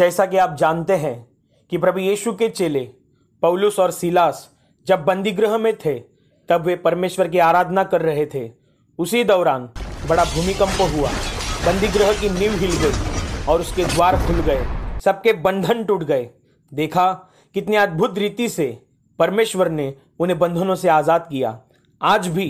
जैसा कि आप जानते हैं कि प्रभु यीशु के चेले, पौलुस और सिलास, जब बंदीगृह में थे, तब वे परमेश्वर की आराधना कर रहे थे। उसी दौरान बड़ा भूमिकंप हुआ। बंदीगृह की नींव हिल गई और उसके द्वार खुल गए। सबके बंधन टूट गए। देखा कितनी अद्भुत रीति से परमेश्वर ने उन्हें बंधनों से आज़ाद किया। आज भी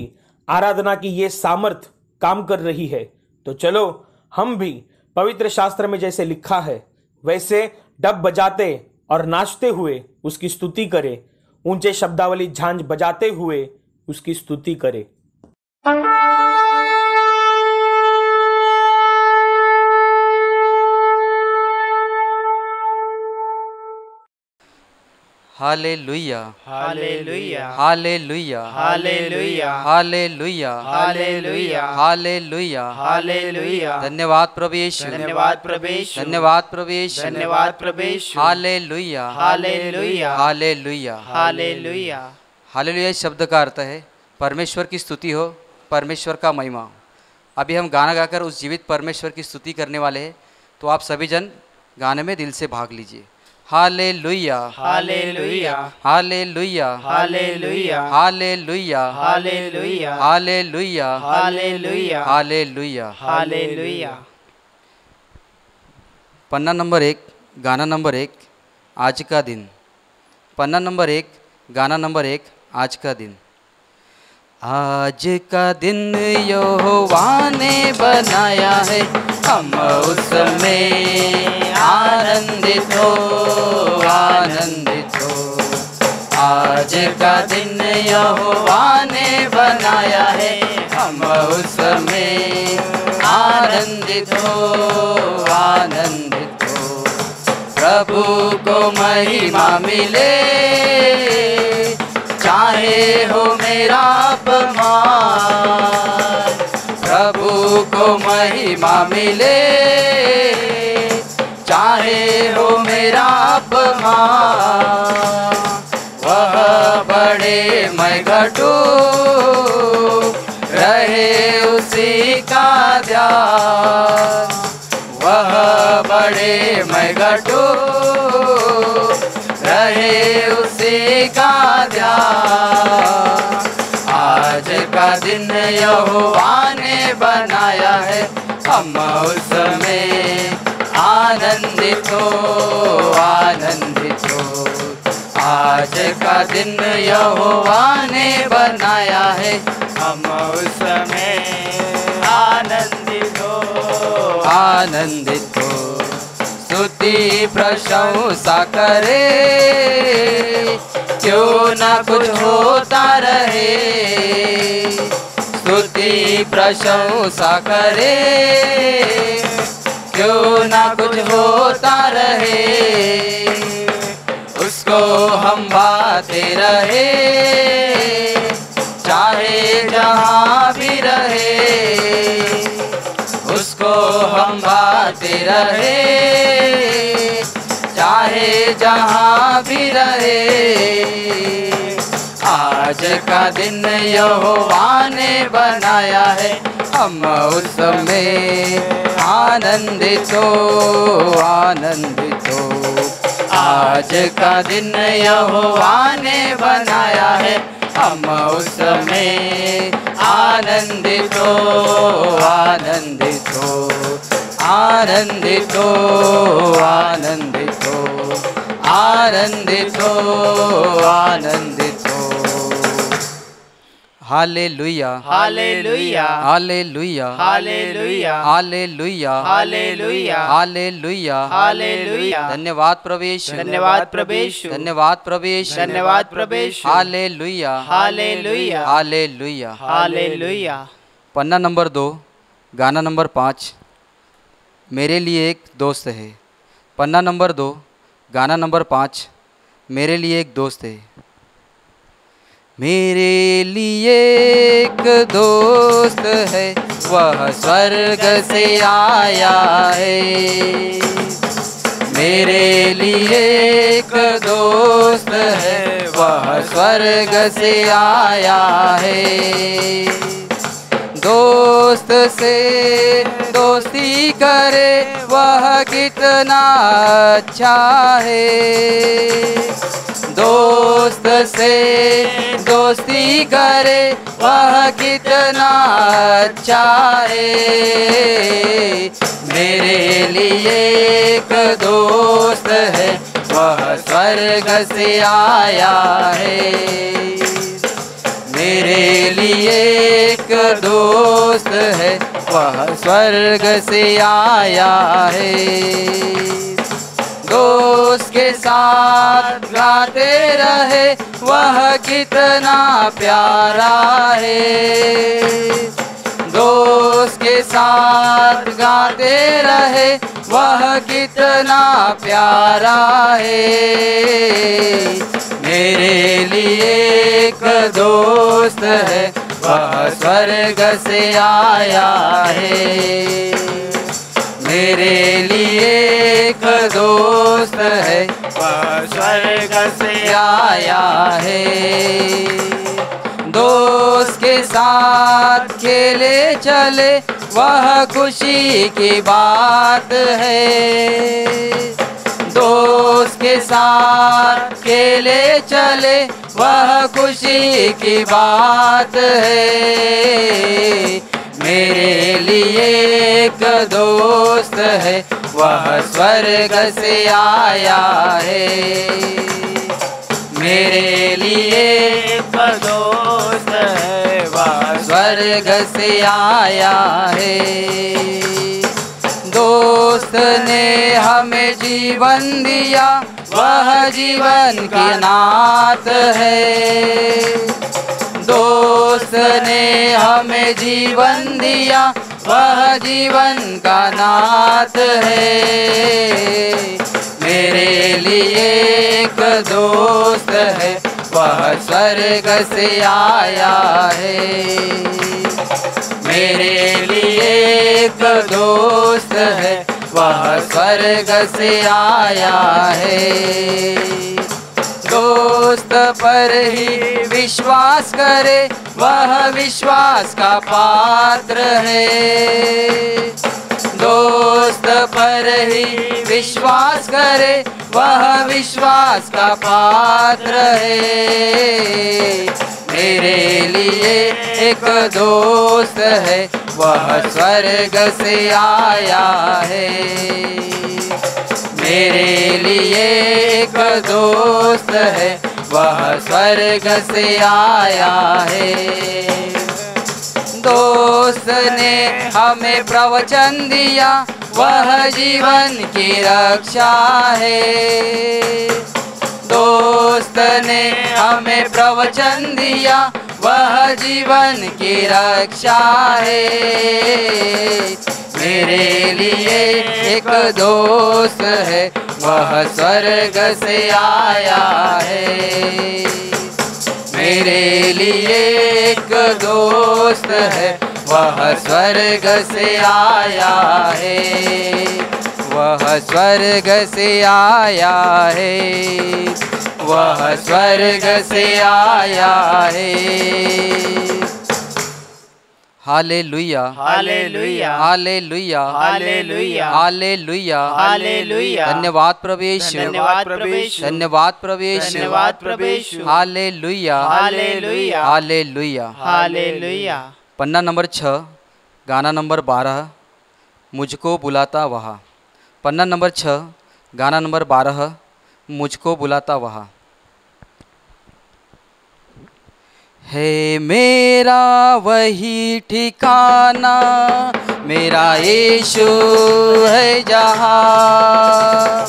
आराधना की ये सामर्थ काम कर रही है। तो चलो, हम भी पवित्र शास्त्र में जैसे लिखा है वैसे डब बजाते और नाचते हुए उसकी स्तुति करे, ऊँचे शब्दावली झांझ बजाते हुए उसकी स्तुति करें। Hallelujah hallelujah hallelujah hallelujah hallelujah hallelujah hallelujah hallelujah धन्यवाद प्रभु यीशु धन्यवाद प्रवेश धन्यवाद प्रभु यीशु धन्यवाद प्रवेश hallelujah hallelujah hallelujah hallelujah hallelujah इस शब्द का अर्थ है परमेश्वर की स्तुति हो परमेश्वर का महिमा हो अभी हम गाना गाकर उस जीवित परमेश्वर की स्तुति करने वाले हैं तो आप सभी जन गाने में दिल से भाग लीजिए hallelujah hallelujah hallelujah hallelujah hallelujah hallelujah hallelujah hallelujah hallelujah hallelujah पन्ना नंबर एक गाना नंबर एक आज का दिन पन्ना नंबर एक गाना नंबर एक आज का दिन आज का दिन यहोवा ने बनाया है हम उसमें आनंदित हो आनंदित हो। आज का दिन यहोवा ने बनाया है हम उसमें आनंदित हो आनंदित हो। प्रभु को महिमा मिले, चाहे हो मेरा अपमान। महिमा मिले। चाहे हो मेरा अपमान, वह बड़े मैं घटू। रहे उसी का ध्यान, वह बड़े मैं घटू। रहे उसी का ध्यान दिन यहोवा ने बनाया है। हम उसमें आनंदित हो आनंदित हो। आज का दिन यहोवा ने बनाया है। हम उसमें आनंदित हो आनंदित हो। स्तुति प्रशंसा करे। क्यों ना कुछ होता रहे? स्तुति प्रशंसा करे। क्यों ना कुछ होता रहे? उसको हम बाते रहे। हम रहे, चाहे जहाँ भी रहे। आज का दिन यहोवा ने बनाया है, हम उसमें आनंदित हो आनंदित हो। आज का दिन यहोवा ने बनाया है, हम उसमें आनंदित हो आनंदित हो। आनंदित हो आनंदित हो आनंदित हो आनंदित हो hallelujah hallelujah hallelujah hallelujah hallelujah hallelujah hallelujah hallelujah धन्यवाद प्रवेश धन्यवाद प्रवेश धन्यवाद प्रवेश धन्यवाद प्रवेश हालेलुया हालेलुया हालेलुया हालेलुया पन्ना नंबर दो गाना नंबर पाँच मेरे लिए एक दोस्त है। पन्ना नंबर दो, गाना नंबर पाँच, मेरे लिए एक दोस्त है। मेरे लिए एक दोस्त है, वह स्वर्ग से आया है। मेरे लिए एक दोस्त है, वह स्वर्ग से आया है। दोस्त से दोस्ती करे, वह कितना अच्छा है। दोस्त से दोस्ती करे, वह कितना अच्छा है। मेरे लिए एक दोस्त है, वह स्वर्ग से आया है। मेरे लिए एक दोस्त है, वह स्वर्ग से आया है। दोस्त के साथ गाते रहे, वह कितना प्यारा है। दोस्त के साथ गाते रहे वह कितना प्यारा है। मेरे लिए एक दोस्त है, वह स्वर्ग से आया है। मेरे लिए एक दोस्त है, वह स्वर्ग से आया है। दोस्त के साथ खेले चले, वह खुशी की बात है। दोस्त के साथ खेले चले, वह खुशी की बात है। मेरे लिए एक दोस्त है, वह स्वर्ग से आया है। मेरे लिए एक है स्वर्ग से आया है। दोस्त ने हमें जीवन दिया वह जीवन की नात है। दोस्त ने हमें जीवन दिया वह जीवन का नात है। मेरे लिए एक दोस्त है, वह स्वर्ग से आया है। मेरे लिए एक दोस्त है, वह स्वर्ग से आया है। दोस्त पर ही विश्वास करे, वह विश्वास का पात्र है। दोस्त पर ही विश्वास करे, वह विश्वास का पात्र है। मेरे लिए एक दोस्त है, वह स्वर्ग से आया है। मेरे लिए एक दोस्त है, वह स्वर्ग से आया है। दोस्त ने हमें प्रवचन दिया वह जीवन की रक्षा है। दोस्त ने हमें प्रवचन दिया, वह जीवन की रक्षा है। मेरे लिए एक दोस्त है, वह स्वर्ग से आया है। मेरे लिए एक दोस्त है। वह स्वर्ग से आया है। वह स्वर्ग से आया है। वह स्वर्ग से आया है। Hallelujah hallelujah hallelujah hallelujah hallelujah hallelujah धन्यवाद प्रवेश धन्यवाद प्रवेश धन्यवाद प्रवेश धन्यवाद प्रवेश हालेलुया हालेलुया हालेलुया हालेलुया पन्ना नंबर छः गाना नंबर बारह मुझको बुलाता वहाँ। पन्ना नंबर छः गाना नंबर बारह मुझको बुलाता वहाँ। है मेरा वही ठिकाना, मेरा यीशु है जहाँ।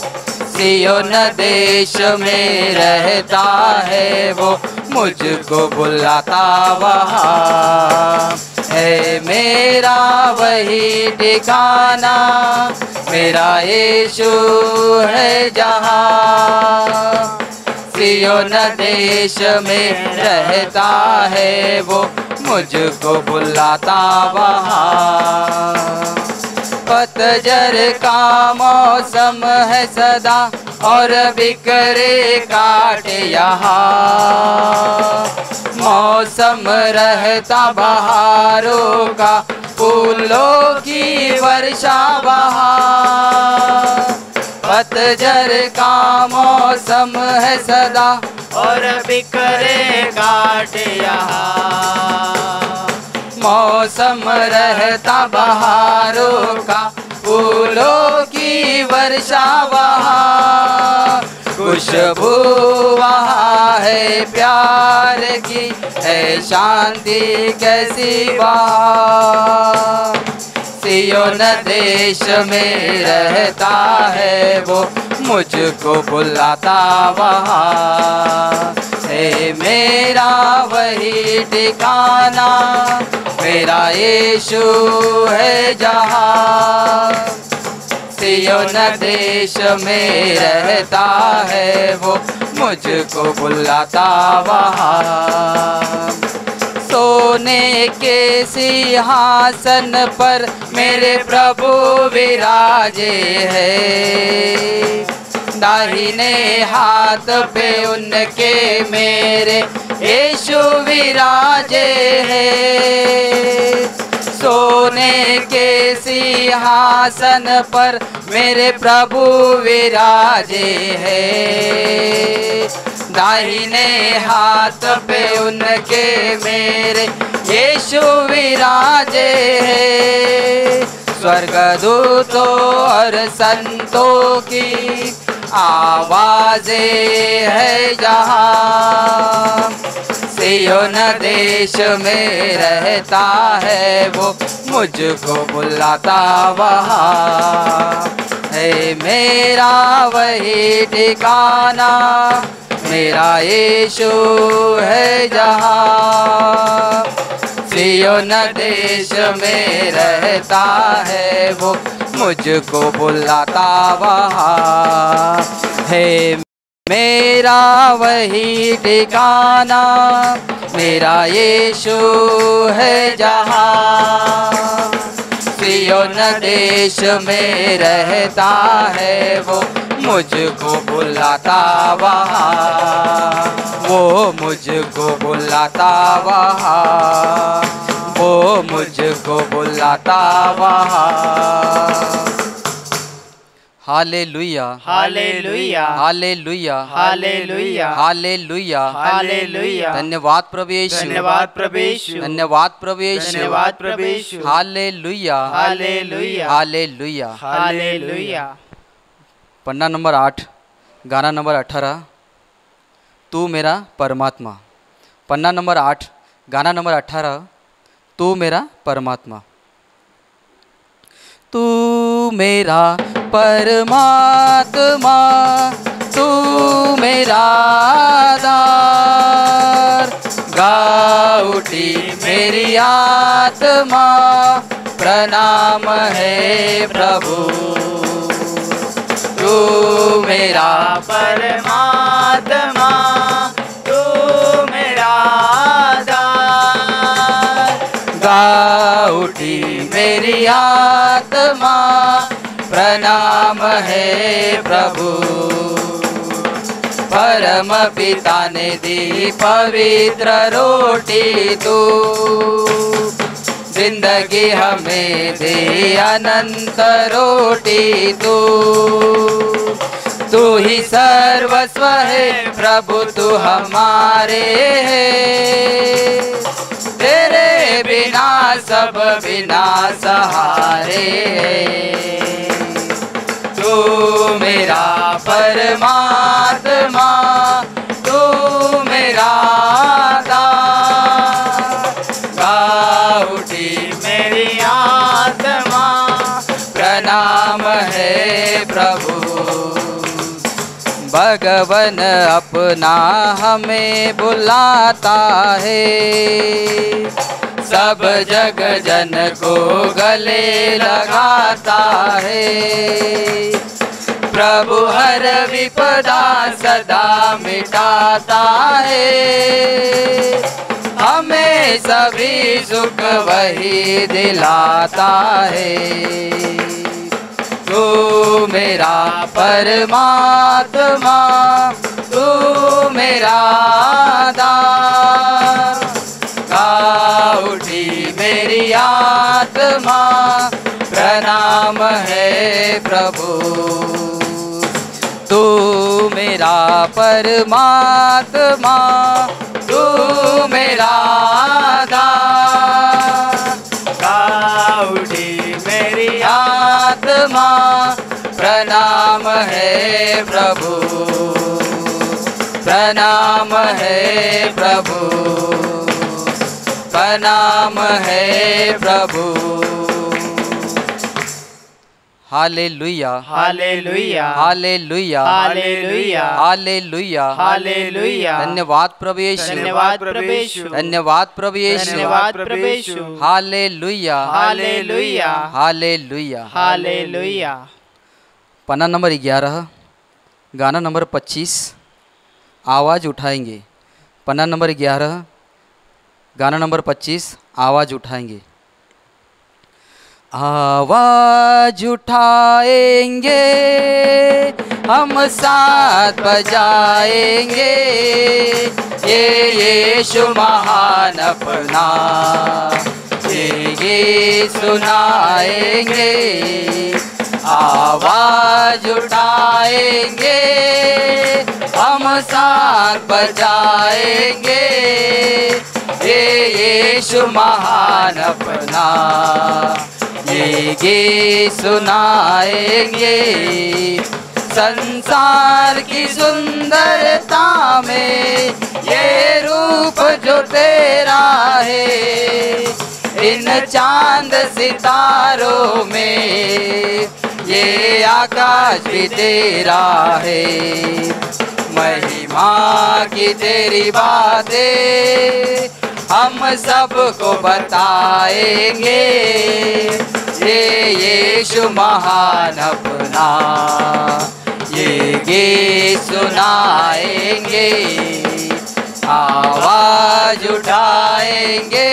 सियोन देश में रहता है वो, मुझको बुलाता वहाँ। है मेरा वही ठिकाना, मेरा यीशु है जहाँ। सियोन देश में रहता है वो, मुझको बुलाता वहाँ। पतझर का मौसम है सदा और बिखरे काट यहाँ। मौसम रहता बहारों का, फूलों की वर्षा बहार पतझर का मौसम है सदा। और बिखरे काट यहाँ। मौसम रहता बहारों का फूलों की वर्षा वहाँ। खुशबू वहाँ है प्यार की है शांति कैसी वहाँ। सियोन देश में रहता है वो मुझको बुलाता वहाँ। है मेरा वही ठिकाना, मेरा यीशु है जहाँ। सियोन देश में रहता है वो मुझको बुलाता वहाँ। सोने के सिंहासन पर मेरे प्रभु विराजे है। दाहिने हाथ पे उनके मेरे यीशु विराजे है। सोने के सिंहासन पर मेरे प्रभु विराजे है। दाहिने हाथ पे उनके मेरे यीशु विराजे है। स्वर्गदूतों और संतों की आवाज़ें है जहाँ। सियोन देश में रहता है वो, मुझको बुलाता वहाँ। है मेरा वही ठिकाना, मेरा यीशु है जहाँ। सियोन देश में रहता है वो मुझको बुलाता वहाँ। है मेरा वही ठिकाना, मेरा यीशु है जहाँ। सियोन देश में रहता है वो, मुझको बुलाता वहाँ। वो मुझको बुलाता वहाँ। वो मुझको बुलाता वहाँ। Hallelujah hallelujah hallelujah hallelujah hallelujah hallelujah धन्यवाद प्रभु यीशु धन्यवाद प्रभु यीशु धन्यवाद प्रभु यीशु धन्यवाद प्रभु Yeshu hallelujah hallelujah hallelujah hallelujah पन्ना नंबर आठ गाना नंबर अठारह तू मेरा परमात्मा। पन्ना नंबर आठ गाना नंबर अठारह तू मेरा परमात्मा। तू मेरा परमात्मा, तू मेरा दार गा उठी मेरी आत्मा, प्रणाम है प्रभु। तू मेरा परमात्मा, तू मेरा दार गा उठी मेरी आत्मा प्रणाम है प्रभु। परम पिता ने दी पवित्र रोटी तू। ज़िंदगी हमें दे अनंत रोटी तू। तू ही सर्वस्व है प्रभु, तू हमारे है। तेरे बिना सब बिना सहारे है। मेरा परमात्मा, तू मेरा गा उठी मेरी आत्मा, प्रणाम है प्रभु। भगवन अपना हमें बुलाता है। सब जग जन को गले लगाता है। प्रभु हर विपदा सदा मिटाता है। हमें सभी सुख वही दिलाता है। तू मेरा परमात्मा, तू मेरा दास परमात्मा प्रणाम है प्रभु। तू मेरा परमात्मा, तू मेरा गाउडी मेरी आत्मा, प्रणाम है प्रभु। प्रणाम है प्रभु। का नाम है प्रभु। हाले लुया हाले लुया हाले लुया हाले लुया हाले लुया हाले लुया धन्यवाद प्रवेश धन्यवाद प्रवेश धन्यवाद प्रवेश धन्यवाद प्रवेश हाले लुया हाले लुया हाले लुया हाले लुया पन्ना नंबर ग्यारह गाना नंबर पच्चीस आवाज़ उठाएँगे। पन्ना नंबर ग्यारह गाना नंबर पच्चीस, आवाज़ उठाएँगे। आवाज़ उठाएँगे, हम साथ बजाएँगे। ये यीशु महान अपना, ये ये सुनाएँगे। आवाज़ उठाएँगे, हम साथ बजाएँगे। ये यीशु महान अपना। ये गे सुनाएँगे संसार की सुंदरता में ये रूप जो तेरा है, इन चाँद सितारों में ये आकाश भी तेरा है। महिमा की तेरी बातें हम सबको बताएँगे, ये यीशु महान अपना। ये गे सुनाएँगे, आवाज़ उठाएँगे,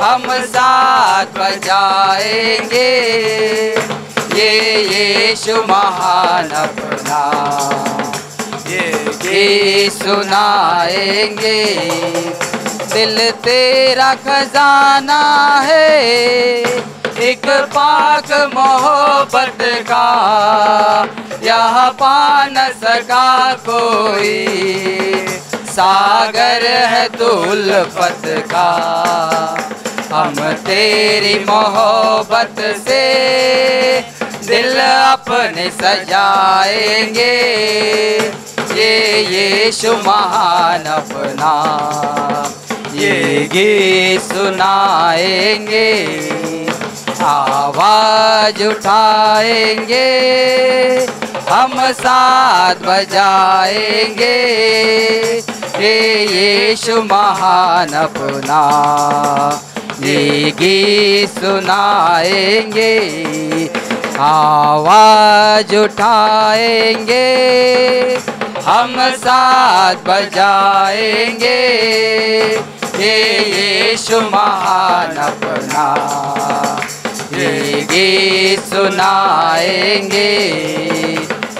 हम साथ बजाएँगे। ये यीशु महान अपना। ये गे सुनाएँगे दिल तेरा खजाना है, एक पाक मोहब्बत का। यह पा न सका कोई, सागर है तू उल्फत का। हम तेरी मोहब्बत से दिल अपने सजाएँगे। ये यीशु महान अपना। ये गीत सुनाएँगे, आवाज़ उठाएँगे, हम साथ बजाएँगे। ये यीशु महान अपना ये गीत सुनाएँगे, आवाज़ उठाएँगे। हम साथ बजाएँगे। ये यीशु महान अपना। ये गीत सुनाएँगे।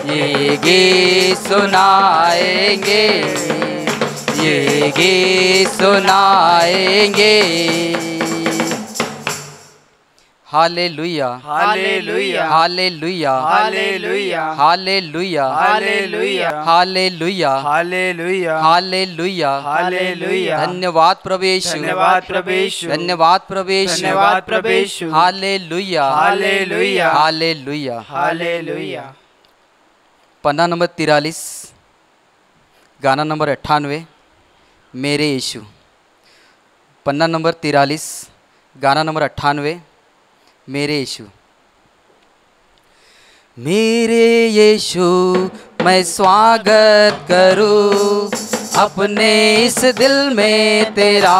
ये गीत सुनाएँगे। ये गीत सुनाएँगे। Hallelujah hallelujah hallelujah hallelujah hallelujah hallelujah hallelujah hallelujah hallelujah hallelujah धन्यवाद प्रभु यीशु धन्यवाद प्रभु यीशु धन्यवाद प्रभु यीशु धन्यवाद प्रभु Yeshu hallelujah hallelujah hallelujah hallelujah पन्ना नंबर तिरालीस गाना नंबर अट्ठानवे मेरे यीशु पन्ना नंबर तिरालीस गाना नंबर अट्ठानवे मेरे यीशु। मेरे यीशु, मैं स्वागत करूँ अपने इस दिल में तेरा।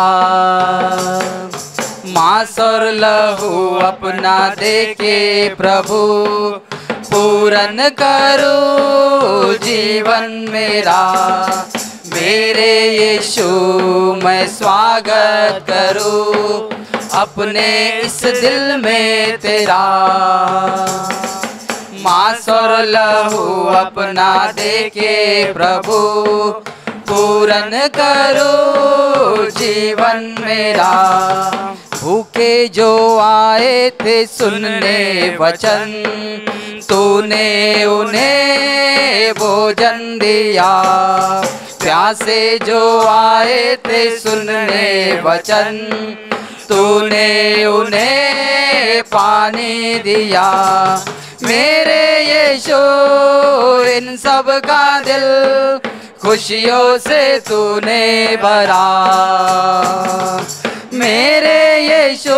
मांस और लहू अपना दे के प्रभु, पूरन करो जीवन मेरा। मेरे यीशु, मैं स्वागत करूँ अपने इस दिल में तेरा। मांस और लहू अपना दे के प्रभु, पूरन करो जीवन मेरा। भूखे जो आए थे सुनने वचन, तूने उन्हें भोजन दिया। प्यासे जो आए थे सुनने वचन तूने उन्हें पानी दिया। मेरे यीशु, इन सब का दिल खुशियों से तूने भरा। मेरे यीशु,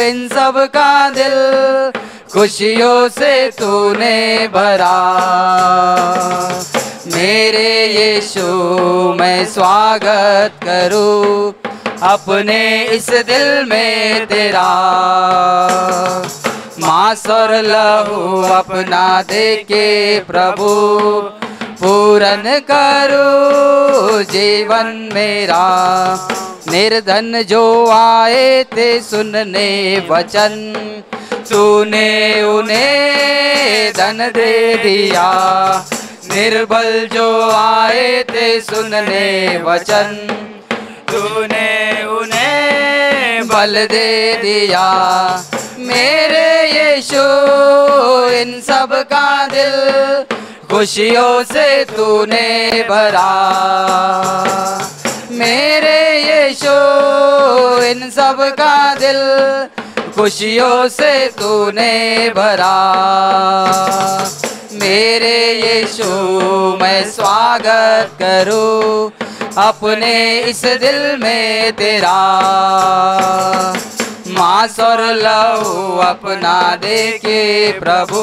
इन सब का दिल खुशियों से तूने भरा। मेरे यीशु, मैं स्वागत करूँ। अपने इस दिल में तेरा। मांस और लहू अपना दे के प्रभु, पूरन करो जीवन मेरा। निर्धन जो आए थे सुनने वचन, तूने उन्हें धन दे दिया। निर्बल जो आए थे सुनने वचन तूने उन्हें बल दे दिया। मेरे यीशु, इन सब का दिल खुशियों से तूने भरा। मेरे यीशु, इन सब का दिल खुशियों से तूने भरा। मेरे यीशु, मैं स्वागत करूँ। अपने इस दिल में तेरा मांस और लहू अपना दे के प्रभु,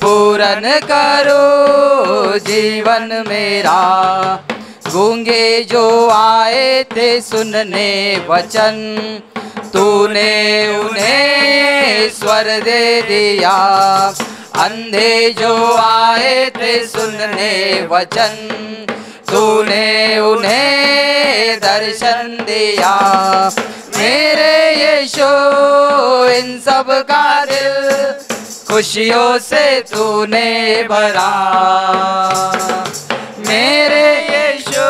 पूरन करो जीवन मेरा। गूँगे जो आए थे सुनने वचन, तूने उन्हें स्वर दे दिया। अंधे जो आए थे सुनने वचन तूने उन्हें दर्शन दिया। मेरे यीशु, इन सब का दिल खुशियों से तूने भरा। मेरे यीशु,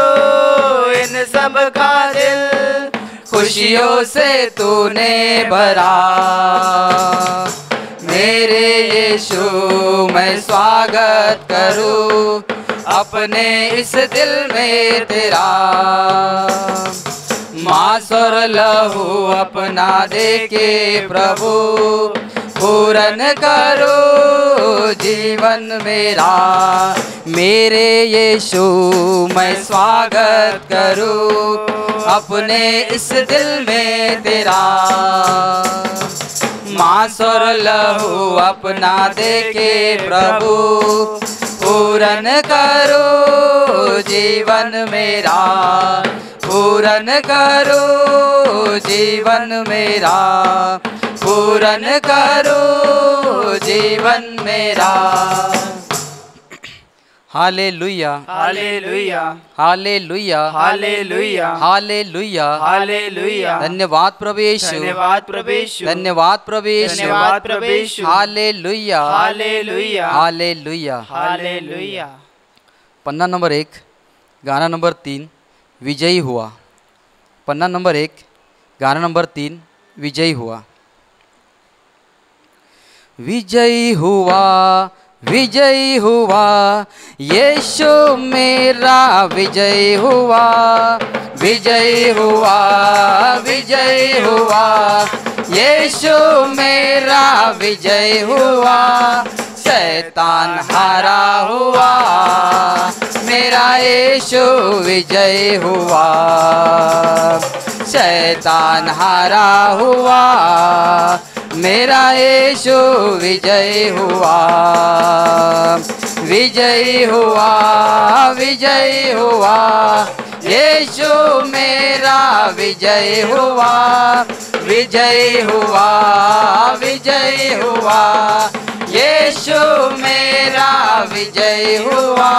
इन सब का दिल खुशियों से तूने भरा। मेरे यीशु, मैं स्वागत करूँ अपने इस दिल में तेरा। मांस और लहू अपना दे के प्रभु, पूरन करो जीवन मेरा। मेरे यीशु, मैं स्वागत करूँ अपने इस दिल में तेरा। मांस और लहू अपना दे के प्रभु। पूरन करो जीवन मेरा। पूरन करो जीवन मेरा। पूरन करो जीवन मेरा। Hallelujah. Hallelujah. Hallelujah. Hallelujah. Hallelujah. Hallelujah. धन्यवाद प्रवेश धन्यवाद प्रवेश धन्यवाद प्रवेश धन्यवाद प्रवेश हालेलुया। हालेलुया। हालेलुया। हालेलुया। पन्ना नंबर एक गाना नंबर तीन विजयी हुआ। पन्ना नंबर एक गाना नंबर तीन विजयी हुआ। विजयी हुआ विजयी हुआ, यीशु मेरा विजय हुआ विजय हुआ विजय हुआ, यीशु मेरा विजय हुआ, शैतान हारा हुआ, मेरा यीशु विजय हुआ, शैतान हारा हुआ। मेरा यीशु विजय हुआ। विजय हुआ विजय हुआ। यीशु मेरा विजय हुआ। विजय हुआ विजय हुआ। यीशु मेरा विजय हुआ।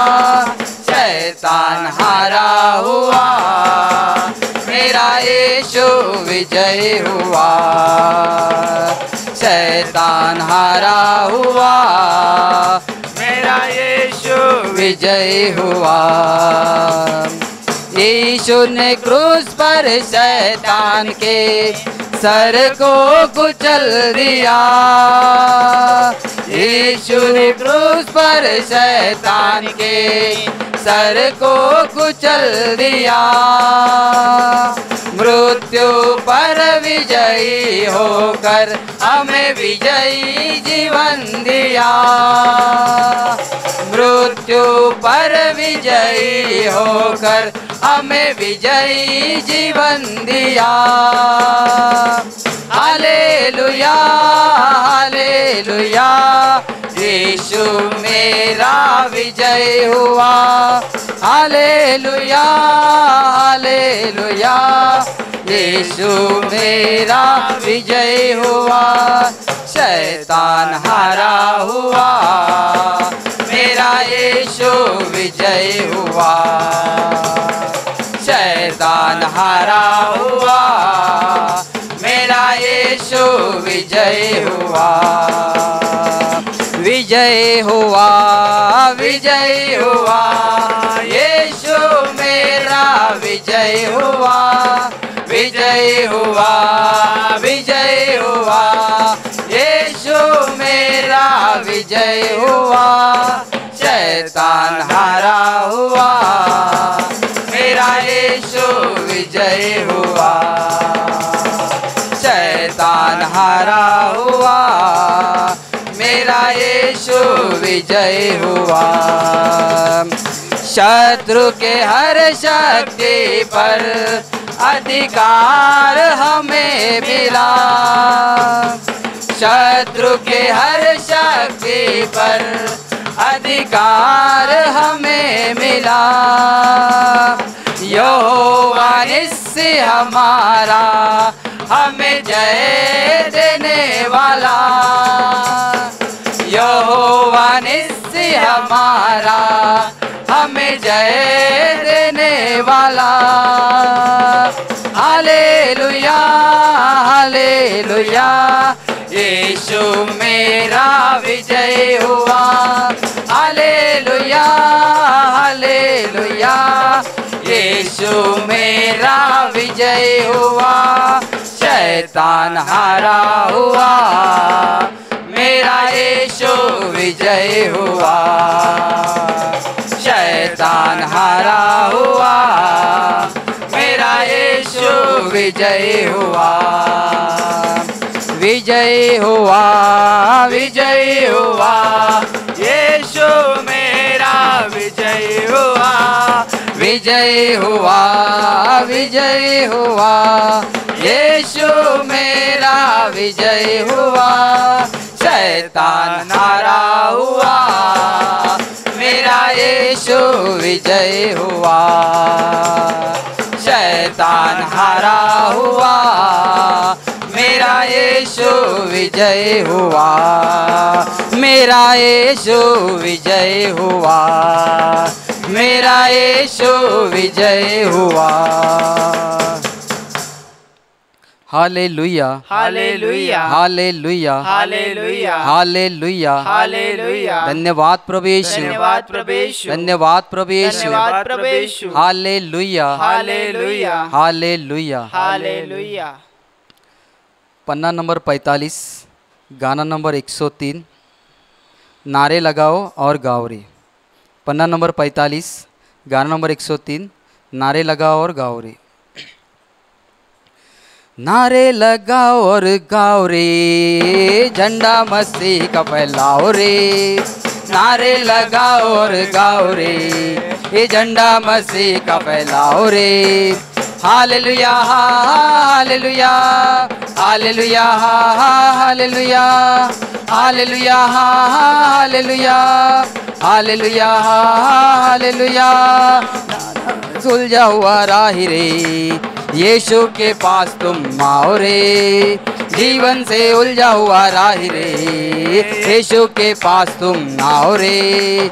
शैतान हारा हुआ, मेरा यीशु विजय हुआ। शैतान हारा हुआ, मेरा यीशु विजय हुआ। यीशु ने क्रूस पर शैतान के सर को कुचल दिया। यीशु ने क्रूस पर शैतान के सर को कुचल दिया। मृत्यु पर विजयी होकर हमें विजयी जीवन दिया। मृत्यु पर विजयी होकर हमें विजयी जीवन दिया। Hallelujah hallelujah. यीशु मेरा विजय हुआ। Hallelujah hallelujah. यीशु मेरा विजय हुआ। शैतान हारा हुआ। मेरा यीशु विजय हुआ। शैतान हारा हुआ। यीशु विजय हुआ। विजय हुआ विजय हुआ। यीशु मेरा विजय हुआ। विजय हुआ विजय हुआ। यीशु मेरा विजय हुआ। शैतान हारा हुआ। मेरा यीशु विजय हुआ। शैतान हारा हुआ, मेरा यीशु विजय हुआ। शत्रु के हर शक्ति पर अधिकार हमें मिला। शत्रु के हर शक्ति पर अधिकार हमें मिला। निस्सी हमारा हमें जय देने वाला यहोवा निस्सी हमारा। हमें जय देने वाला हालेलुया हालेलुया। यीशु मेरा विजय हुआ। Hallelujah hallelujah. यीशु मेरा विजय हुआ, शैतान हारा हुआ, मेरा यीशु विजय हुआ, शैतान हारा हुआ, मेरा यीशु विजय हुआ विजय हुआ विजय हुआ यीशु मेरा विजय हुआ। विजय हुआ विजय हुआ। यीशु मेरा विजय हुआ, शैतान हारा हुआ। मेरा यीशु विजय हुआ, शैतान हारा हुआ। मेरा यीशु विजय हुआ। मेरा यीशु विजय हुआ। मेरा यीशु विजय हुआ। हाले लुया हाले लुया हाले लुया हाले लुया हाले लुया हाले लुया धन्यवाद प्रवेश धन्यवाद प्रवेश धन्यवाद प्रवेश धन्यवाद प्रवेश हाले लुया हाले लुया हाले लुया हाले लुया पन्ना नंबर 45 गाना नंबर 103 नारे लगाओ और गाओ रे। पन्ना नंबर 45 गाना नंबर 103 नारे लगाओ और गाओ रे। नारे लगाओ और गाओ रे, झंडा मसीह का फैलाओ रे। नारे लगाओ और गाओ रे, ये झंडा मसीह का फैलाओ रे। सुलझा हुआ राही रे। यीशु के पास तुम आओ रे। जीवन से उलझा हुआ राही रे। यीशु के पास तुम आओ रे।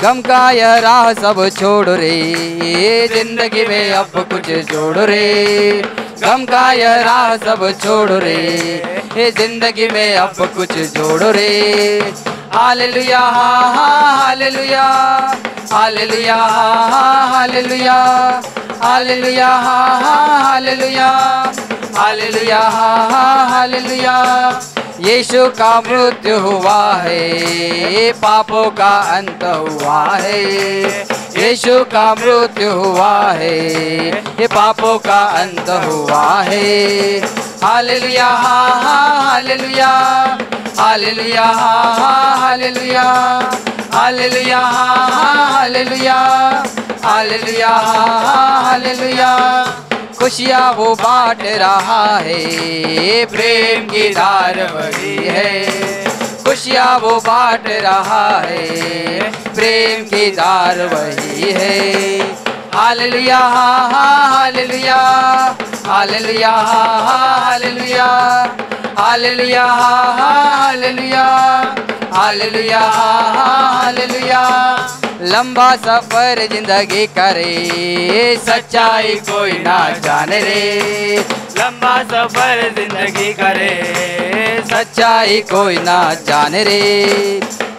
गम का यह राह सब छोड़ रे ज़िंदगी में अब कुछ जोड़ रे। गम का यह राह सब छोड़ रे ज़िंदगी में अब कुछ जोड़ रे। Hallelujah hallelujah hallelujah hallelujah hallelujah hallelujah hallelujah hallelujah. Yeshu का मृत्यु हुआ है पापों का अंत हुआ है। यीशु का मृत्यु हुआ है, ये पापों का अंत हुआ है। Hallelujah hallelujah hallelujah hallelujah hallelujah hallelujah hallelujah hallelujah. खुशियाँ वो बांट रहा है। प्रेम की धार बही है। खुशियाँ वो बांट रहा है। प्रेम की धार वही है। Hallelujah hallelujah hallelujah hallelujah hallelujah hallelujah hallelujah hallelujah. लंबा सफ़र ज़िंदगी करे, सच्चाई कोई ना जाने रे। लंबा सफ़र ज़िंदगी करे, सच्चाई कोई ना जाने रे।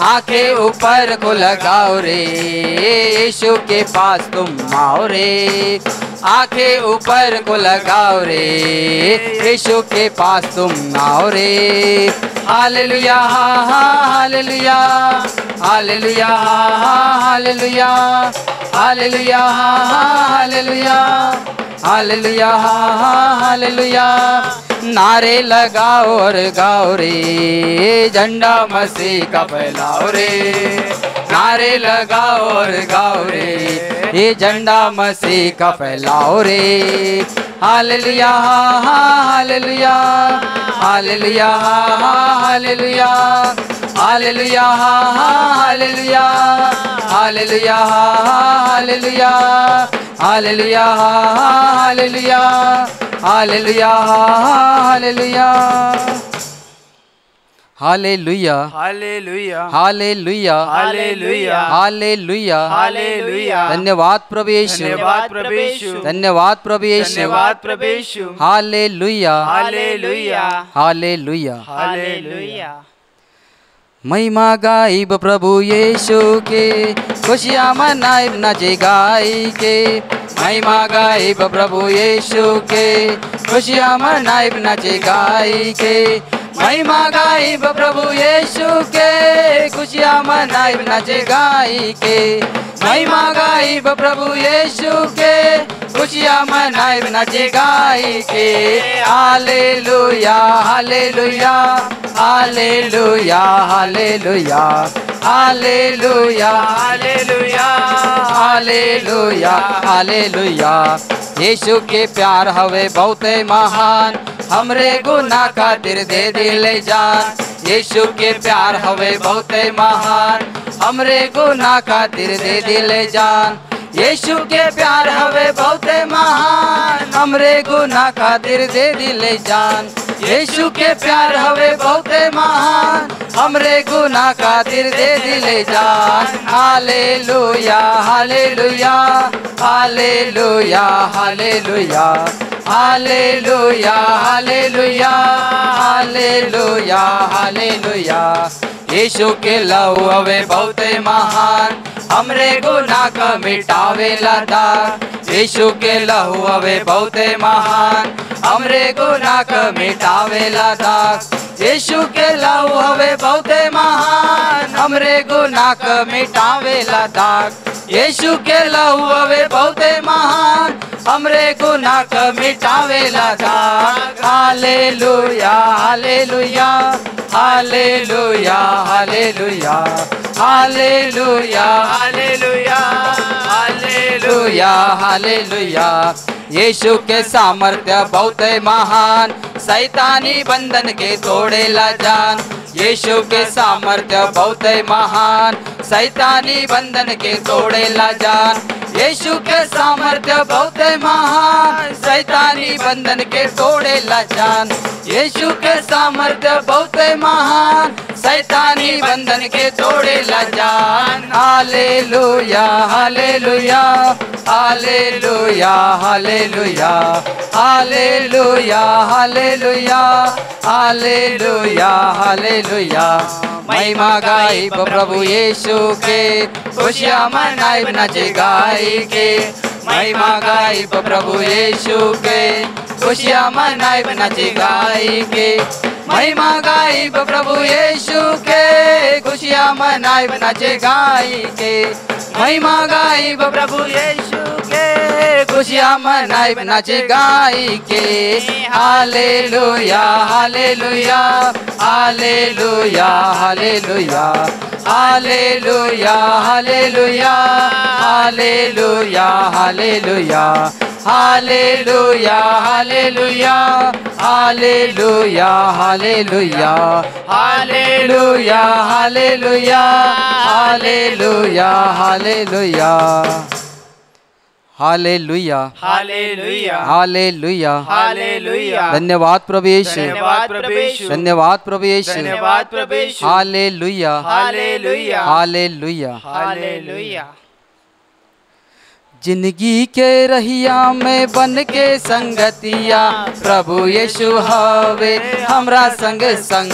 आँखें ऊपर को लगाओ रे, यीशु के पास तुम आओ रे। आँखें ऊपर को लगाओ रे, यीशु के पास तुम आओ रे। Hallelujah hallelujah hallelujah hallelujah hallelujah hallelujah hallelujah hallelujah. नारे लगाओ और गाओ रे झंडा मसीह का फैलाओ रे नारे लगाओ और गाओ रे ये झंडा मसीह का फैलाओ रे hallelujah hallelujah hallelujah hallelujah hallelujah hallelujah hallelujah hallelujah. Hallelujah hallelujah hallelujah hallelujah hallelujah hallelujah hallelujah hallelujah hallelujah hallelujah धन्यवाद प्रभु यीशु धन्यवाद प्रभु यीशु धन्यवाद प्रभु यीशु धन्यवाद प्रभु Yeshu hallelujah hallelujah hallelujah hallelujah महिमा गाइब प्रभु यीशु के खुशियाँ मनाइब नचे गाई के महिमा गाइब प्रभु यीशु के खुशियाँ मनाइब नचे गाई के महिमा गाइब प्रभु यीशु के, खुशियाँ मनाइब नचे गाई के। महिमा गाइब प्रभु यीशु के, खुशियाँ मनाइब नचे गाई के। Hallelujah hallelujah hallelujah hallelujah hallelujah hallelujah hallelujah hallelujah. Yeshu के प्यार हवे बहुते महान। हमरे गुनाह खातिर दे दिले जान। यीशु के प्यार हवे बहुते महान। हमरे गुनाह खातिर दे दिले जान। यीशु के प्यार हवे बहुते महान। हमरे गुनाह खातिर दे दिले जान। यीशु के प्यार हवे बहुते महान। हमरे गुनाह खातिर दे दिले जान। Hallelujah hallelujah hallelujah hallelujah. Hallelujah, Hallelujah, Hallelujah, Hallelujah. Yeshu के लव हवे बहुते महान हमरे गुना का मिटावे लादा यीशु के लहू हवे बहुते महान। हमरे गुनाह का मिटावे लादा यीशु के लहू हवे बहुते महान। हमरे गुना का मिटावे लादा यीशु के लहू हवे बहुते महान। हमरे गुना का मिटावे लादा hallelujah hallelujah hallelujah hallelujah hallelujah. Hallelujah hallelujah. Hallelujah Yeshu के सामर्थ्य बहुत महान। सैतानी बंधन के तोड़े ला जान। यीशु के सामर्थ्य बहुत महान। सैतानी बंधन के तोड़ेला जान। यीशु के सामर्थ्य बहुत महान। सैतानी बंधन के तोड़ेला जान। यीशु के सामर्थ्य बहुत महान। सैतानी बंधन के तोड़े तोड़ेला जान। Hallelujah hallelujah hallelujah hallelujah hallelujah. Hallelujah hallelujah hallelujah महिमा गाइब प्रभु यीशु के, खुशियाँ मनाइब नचे गाई के। महिमा गाइब प्रभु यीशु के, खुशियाँ मनाइब नचे गाई के। महिमा गाइब प्रभु यीशु के, खुशियाँ मनाइब नचे गाई के। महिमा गाइब प्रभु यीशु खुशियाँ मनाइब नचे गाई के hallelujah hallelujah hallelujah hallelujah hallelujah hallelujah hallelujah hallelujah hallelujah hallelujah hallelujah hallelujah hallelujah hallelujah hallelujah hallelujah hallelujah hallelujah hallelujah hallelujah धन्यवाद प्रभु यीशु। धन्यवाद प्रभु यीशु। धन्यवाद प्रभु यीशु। धन्यवाद प्रभु Yeshu. Hallelujah hallelujah hallelujah hallelujah ज़िंदगी के रहिया में बन के संगतिया। प्रभु यीशु हवे हमरा संग संग।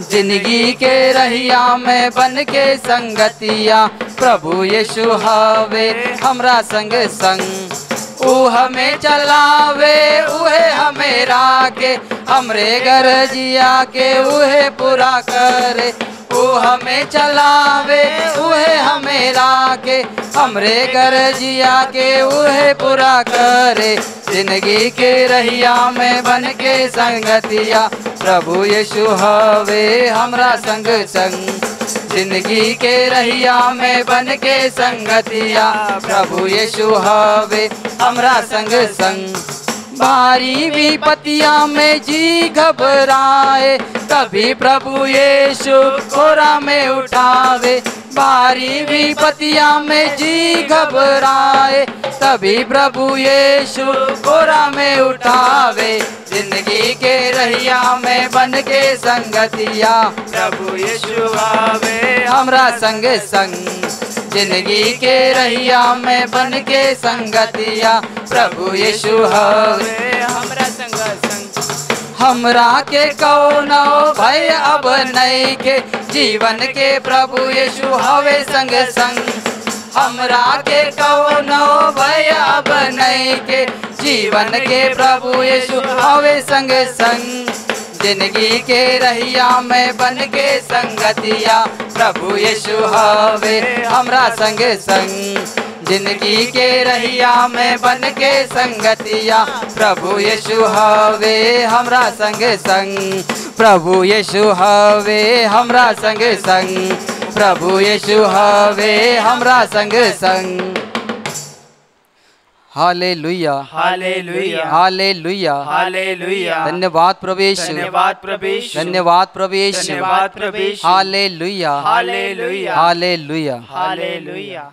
ज़िंदगी के रहिया में बन के संगतिया। प्रभु यीशु हवे, हमरा संग संग। ऊ हमें चलावे, उहे हमें राके हमरे घर जिया के उहे पूरा करे। ऊ हमें चलावे, उहे हमें राके हमरे घर जिया के उहे पूरा करे। ज़िंदगी के रहिया में बन के संगतिया। प्रभु यीशु, हवे हमरा संग संग ज़िंदगी के रहिया में बन के संगतिया। प्रभु यीशु, हवे हमरा संग संग भारी विपतिया में जी घबराए कभी प्रभु यीशु कोरा में उठावे। भारी विपतिया में जी घबराए, तभी प्रभु यीशु कोरा में उठावे। ज़िंदगी के रहिया में बन के संगतिया, प्रभु यीशु आवे, हमरा संग संग। ज़िंदगी के रहिया में बन के संगतिया। प्रभु यीशु हवे हमरा संग संग। हमरा के कौनो भय अब नहीं के। जीवन के प्रभु यीशु हवे संग संग। हमरा के कौनो भय अब नहीं के। जीवन के प्रभु यीशु हवे संग संग। ज़िंदगी के रहिया में बन के संगतिया। प्रभु यीशु, हवे हमरा संग संग। ज़िंदगी के रहिया में बन के संगतिया। प्रभु यीशु, हवे हमरा संग संग। प्रभु यीशु, हवे हमरा संग संग। प्रभु यीशु, हवे हमरा संग संग। हालेलुया हालेलुया हालेलुया हालेलुया धन्यवाद प्रभु यीशु। धन्यवाद प्रभु यीशु। धन्यवाद प्रभु यीशु। धन्यवाद प्रभु Yeshu. Hallelujah hallelujah hallelujah hallelujah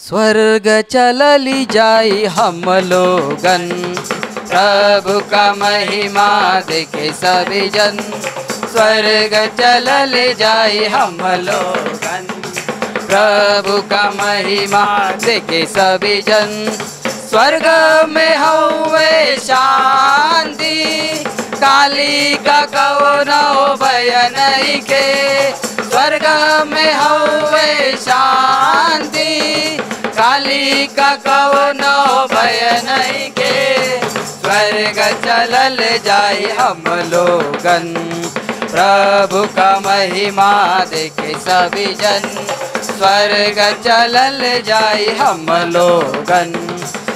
स्वर्ग चलली जाई हम लोगन। प्रभु का महिमा देखे सभी जन। स्वर्ग चलल जाई हम लोगन। प्रभु का महिमा देखे सभी जन। स्वर्ग में हवे शांति, काली का कौनो भय नहीं के स्वर्ग में हवे शांति, काली का कौनो भय नहीं के स्वर्ग चलल जाई हम लोगन। प्रभु का महिमा देखे सभी जन, स्वर्ग चलल जाई हम लोगन।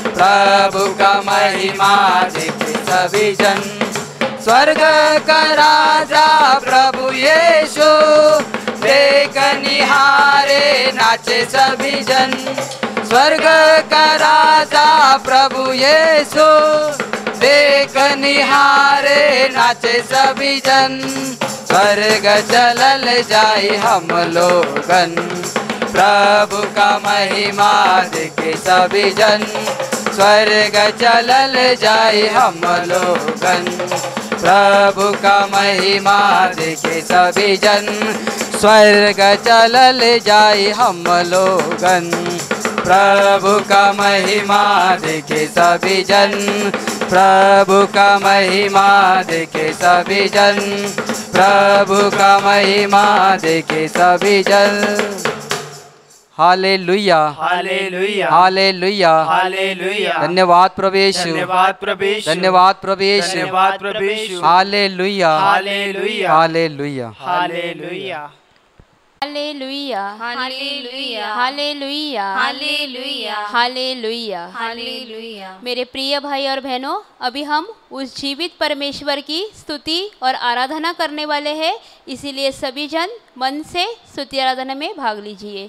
प्रभु का महिमा देखे सभी जन, स्वर्ग का राजा प्रभु यीशु। देख निहारे नाचे सभी जन, स्वर्ग का राजा प्रभु यीशु। देख निहारे नाचे सभी जन। स्वर्ग चलल जाई हम लोगन। प्रभु का महिमा देखे सभी जन। स्वर्ग चलल जाई हम लोगन। प्रभु का महिमा देखे सभी जन। स्वर्ग चलल जाई हम लोगन। प्रभु का महिमा देखे सभी जन। प्रभु का महिमा देखे सभी जन। प्रभु का महिमा देखे सभी जन। हालेलुया। हालेलुया। हालेलुया। हालेलुया। धन्यवाद प्रवेश धन्यवाद प्रभेश धन्यवाद प्रवेश धन्यवाद प्रभेश hallelujah. Hallelujah. Hallelujah. Hallelujah. Hallelujah hallelujah hallelujah hallelujah hallelujah hallelujah मेरे प्रिय भाई और बहनों अभी हम उस जीवित परमेश्वर की स्तुति और आराधना करने वाले हैं। इसीलिए सभी जन मन से स्तुति आराधना में भाग लीजिए।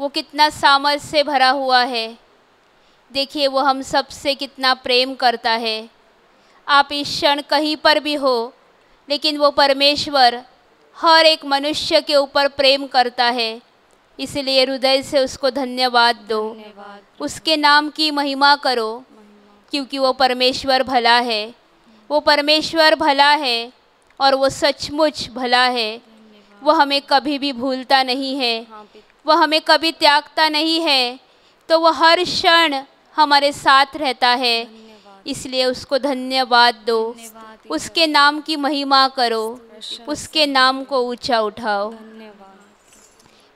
वो कितना सामर्थ्य से भरा हुआ है। देखिए वो हम सबसे कितना प्रेम करता है। आप इस क्षण कहीं पर भी हो लेकिन वो परमेश्वर हर एक मनुष्य के ऊपर प्रेम करता है। इसलिए हृदय से उसको धन्यवाद दो। उसके नाम की महिमा करो क्योंकि वो परमेश्वर भला है। वो परमेश्वर भला है और वो सचमुच भला है। वो हमें कभी भी भूलता नहीं है। वो हमें कभी त्यागता नहीं है तो वह हर क्षण हमारे साथ रहता है। इसलिए उसको धन्यवाद दो। उसके नाम की महिमा करो। उसके नाम को ऊँचा उठाओ।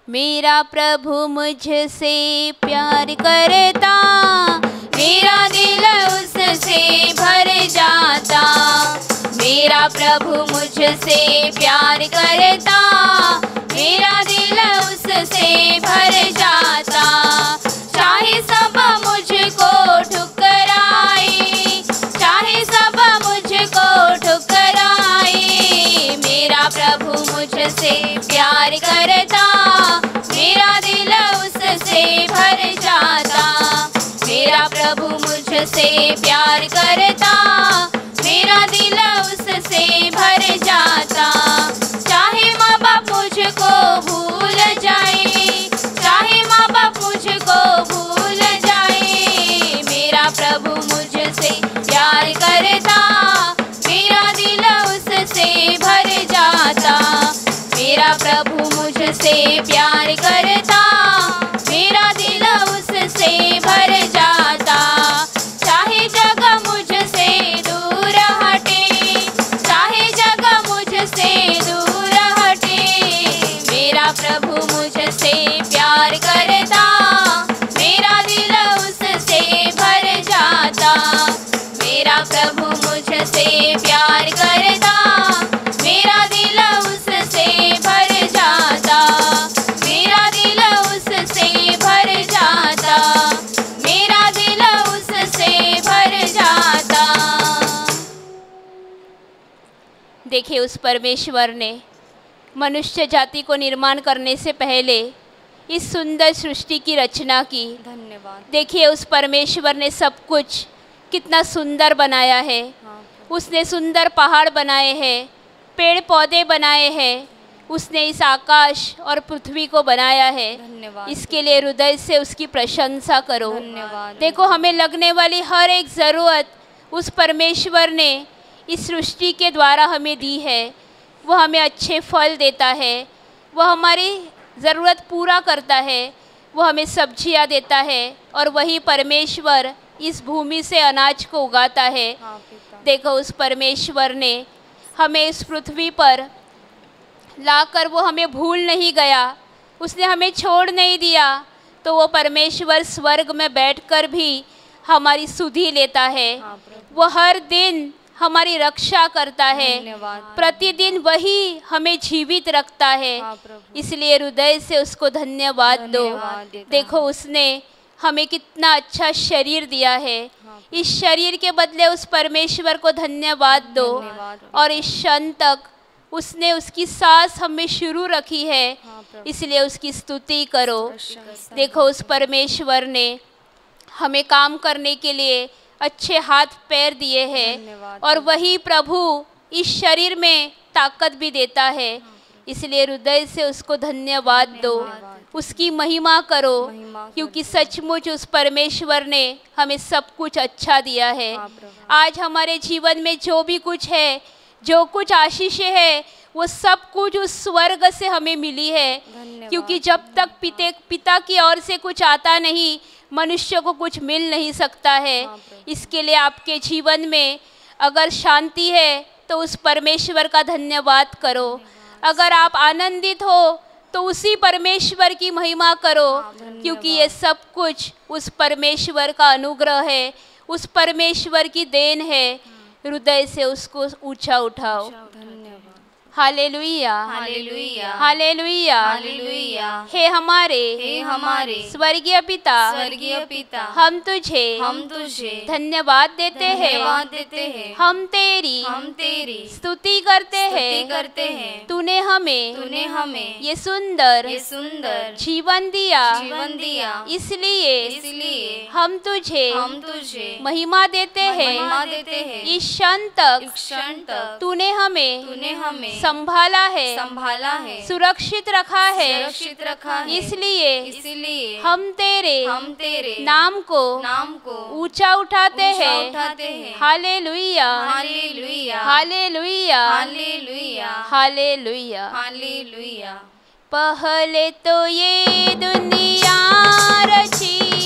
मेरा प्रभु मुझसे प्यार करता मेरा दिल उससे भर जाता। मेरा प्रभु मुझसे प्यार करता सब मुझको मेरा प्रभु मुझसे प्यार करता। मेरा दिल उससे भर जाता। मेरा प्रभु मुझसे प्यार करता। Savior. देखिए उस परमेश्वर ने मनुष्य जाति को निर्माण करने से पहले इस सुंदर सृष्टि की रचना की। धन्यवाद। देखिए उस परमेश्वर ने सब कुछ कितना सुंदर बनाया है। उसने सुंदर पहाड़ बनाए हैं पेड़ पौधे बनाए हैं उसने इस आकाश और पृथ्वी को बनाया है। धन्यवाद। इसके लिए हृदय से उसकी प्रशंसा करो। धन्यवाद। देखो हमें लगने वाली हर एक ज़रूरत उस परमेश्वर ने इस सृष्टि के द्वारा हमें दी है। वह हमें अच्छे फल देता है। वह हमारी ज़रूरत पूरा करता है। वह हमें सब्ज़ियाँ देता है और वही परमेश्वर इस भूमि से अनाज को उगाता है। हाँ देखो उस परमेश्वर ने हमें इस पृथ्वी पर लाकर वो हमें भूल नहीं गया। उसने हमें छोड़ नहीं दिया। तो वो परमेश्वर स्वर्ग में बैठकर भी हमारी सुधि लेता है। हाँ वो हर दिन हमारी रक्षा करता है। प्रतिदिन वही हमें जीवित रखता है। हाँ इसलिए हृदय से उसको धन्यवाद दो। देखो उसने हमें कितना अच्छा शरीर दिया है। इस शरीर के बदले उस परमेश्वर को धन्यवाद दो। और इस क्षण तक उसने उसकी सांस हमें शुरू रखी है। हाँ इसलिए उसकी स्तुति करो। देखो उस परमेश्वर ने हमें काम करने के लिए अच्छे हाथ पैर दिए हैं और वही प्रभु इस शरीर में ताकत भी देता है। इसलिए हृदय से उसको धन्यवाद दो। उसकी महिमा करो क्योंकि सचमुच उस परमेश्वर ने हमें सब कुछ अच्छा दिया है। हाँ आज हमारे जीवन में जो भी कुछ है जो कुछ आशीषें है वो सब कुछ उस स्वर्ग से हमें मिली है। क्योंकि जब तक पिते पिता की ओर से कुछ आता नहीं मनुष्य को कुछ मिल नहीं सकता है। हाँ, इसके लिए आपके जीवन में अगर शांति है तो उस परमेश्वर का धन्यवाद करो। अगर आप आनंदित हो तो उसी परमेश्वर की महिमा करो। क्योंकि ये सब कुछ उस परमेश्वर का अनुग्रह है। उस परमेश्वर की देन है। हृदय से उसको ऊँचा उठाओ। हालेलुया। हालेलुया। हालेलुया। हालेलुया। हे हमारे। हे हमारे। स्वर्गीय पिता। स्वर्गीय पिता। हम तुझे हम तुझे धन्यवाद देते हैं। धन्यवाद देते हैं। हम तेरी हम तेरी स्तुति करते स्तुति हैं करते हैं। तूने हमें तूने हमें ये सुंदर ये सुंदर जीवन दिया। जीवन दिया। इसलिए इसलिए हम तुझे हम तुझे महिमा देते हैं। महिमा देते हैं। इस क्षण तक क्षण तक तूने हमें तूने हमें संभाला है। संभाला है। सुरक्षित रखा है। सुरक्षित रखा है। इसलिए इसलिए हम तेरे हम तेरे नाम को नाम को ऊँचा उठाते हैं। उठाते हैं। हाले लुइया हाले लुइया हाले लुइया हाले लुइया हाले लुइया हालेलुया। हालेलुया। पहले तो ये दुनिया रची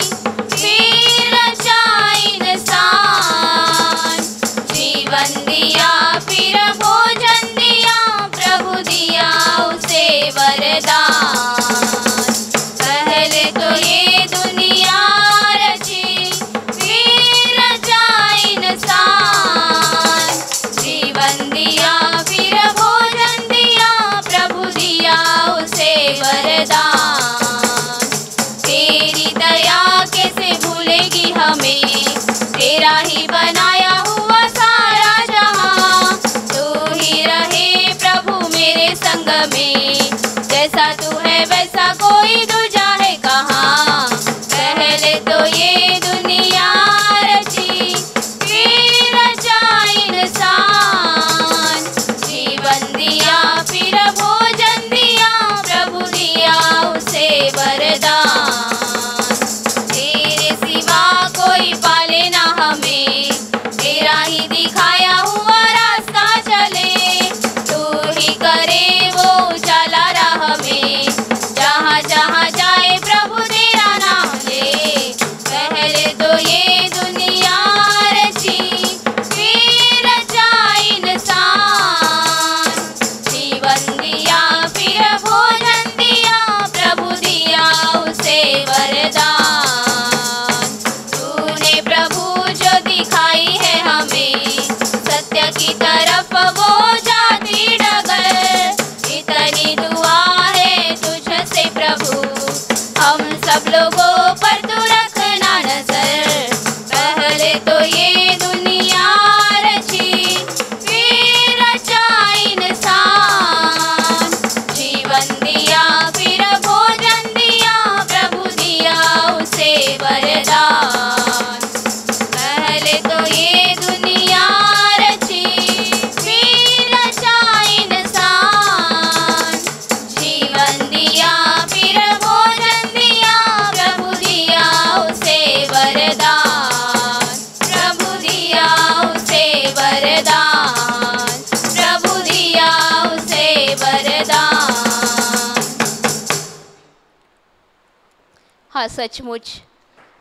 हाँ सचमुच।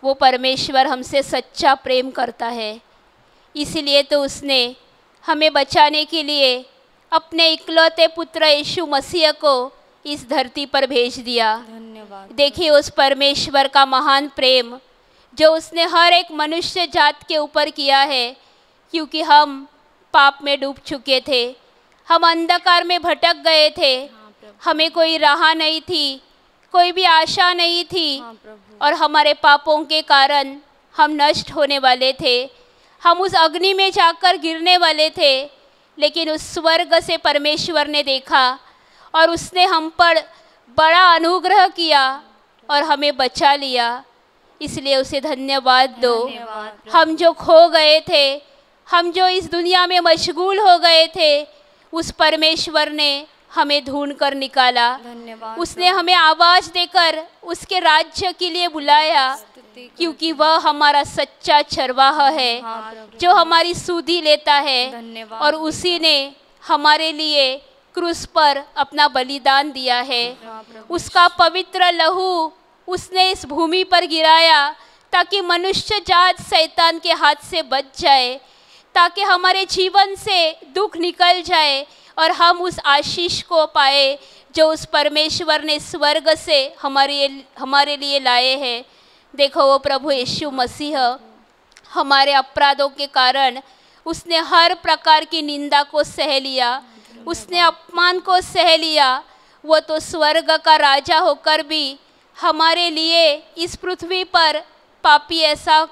वो परमेश्वर हमसे सच्चा प्रेम करता है। इसलिए तो उसने हमें बचाने के लिए अपने इकलौते पुत्र यीशु मसीह को इस धरती पर भेज दिया। धन्यवाद। देखिए उस परमेश्वर का महान प्रेम जो उसने हर एक मनुष्य जात के ऊपर किया है क्योंकि हम पाप में डूब चुके थे हम अंधकार में भटक गए थे हमें कोई राह नहीं थी कोई भी आशा नहीं थी। और हमारे पापों के कारण हम नष्ट होने वाले थे। हम उस अग्नि में जाकर गिरने वाले थे लेकिन उस स्वर्ग से परमेश्वर ने देखा और उसने हम पर बड़ा अनुग्रह किया और हमें बचा लिया। इसलिए उसे धन्यवाद दो। हम जो खो गए थे हम जो इस दुनिया में मशगूल हो गए थे उस परमेश्वर ने हमें ढूंढ कर निकाला उसने हमें आवाज़ देकर उसके राज्य के लिए बुलाया क्योंकि वह हमारा सच्चा चरवाह है जो हमारी सूदी लेता है। और उसी ने हमारे लिए क्रूस पर अपना बलिदान दिया है। उसका पवित्र लहू उसने इस भूमि पर गिराया ताकि मनुष्य जात शैतान के हाथ से बच जाए ताकि हमारे जीवन से दुख निकल जाए। और हम उस आशीष को पाए जो उस परमेश्वर ने स्वर्ग से हमारे हमारे लिए लाए हैं। देखो वो प्रभु यीशु मसीह, हमारे अपराधों के कारण उसने हर प्रकार की निंदा को सह लिया, उसने अपमान को सह लिया। वो तो स्वर्ग का राजा होकर भी हमारे लिए इस पृथ्वी पर पापी ऐसा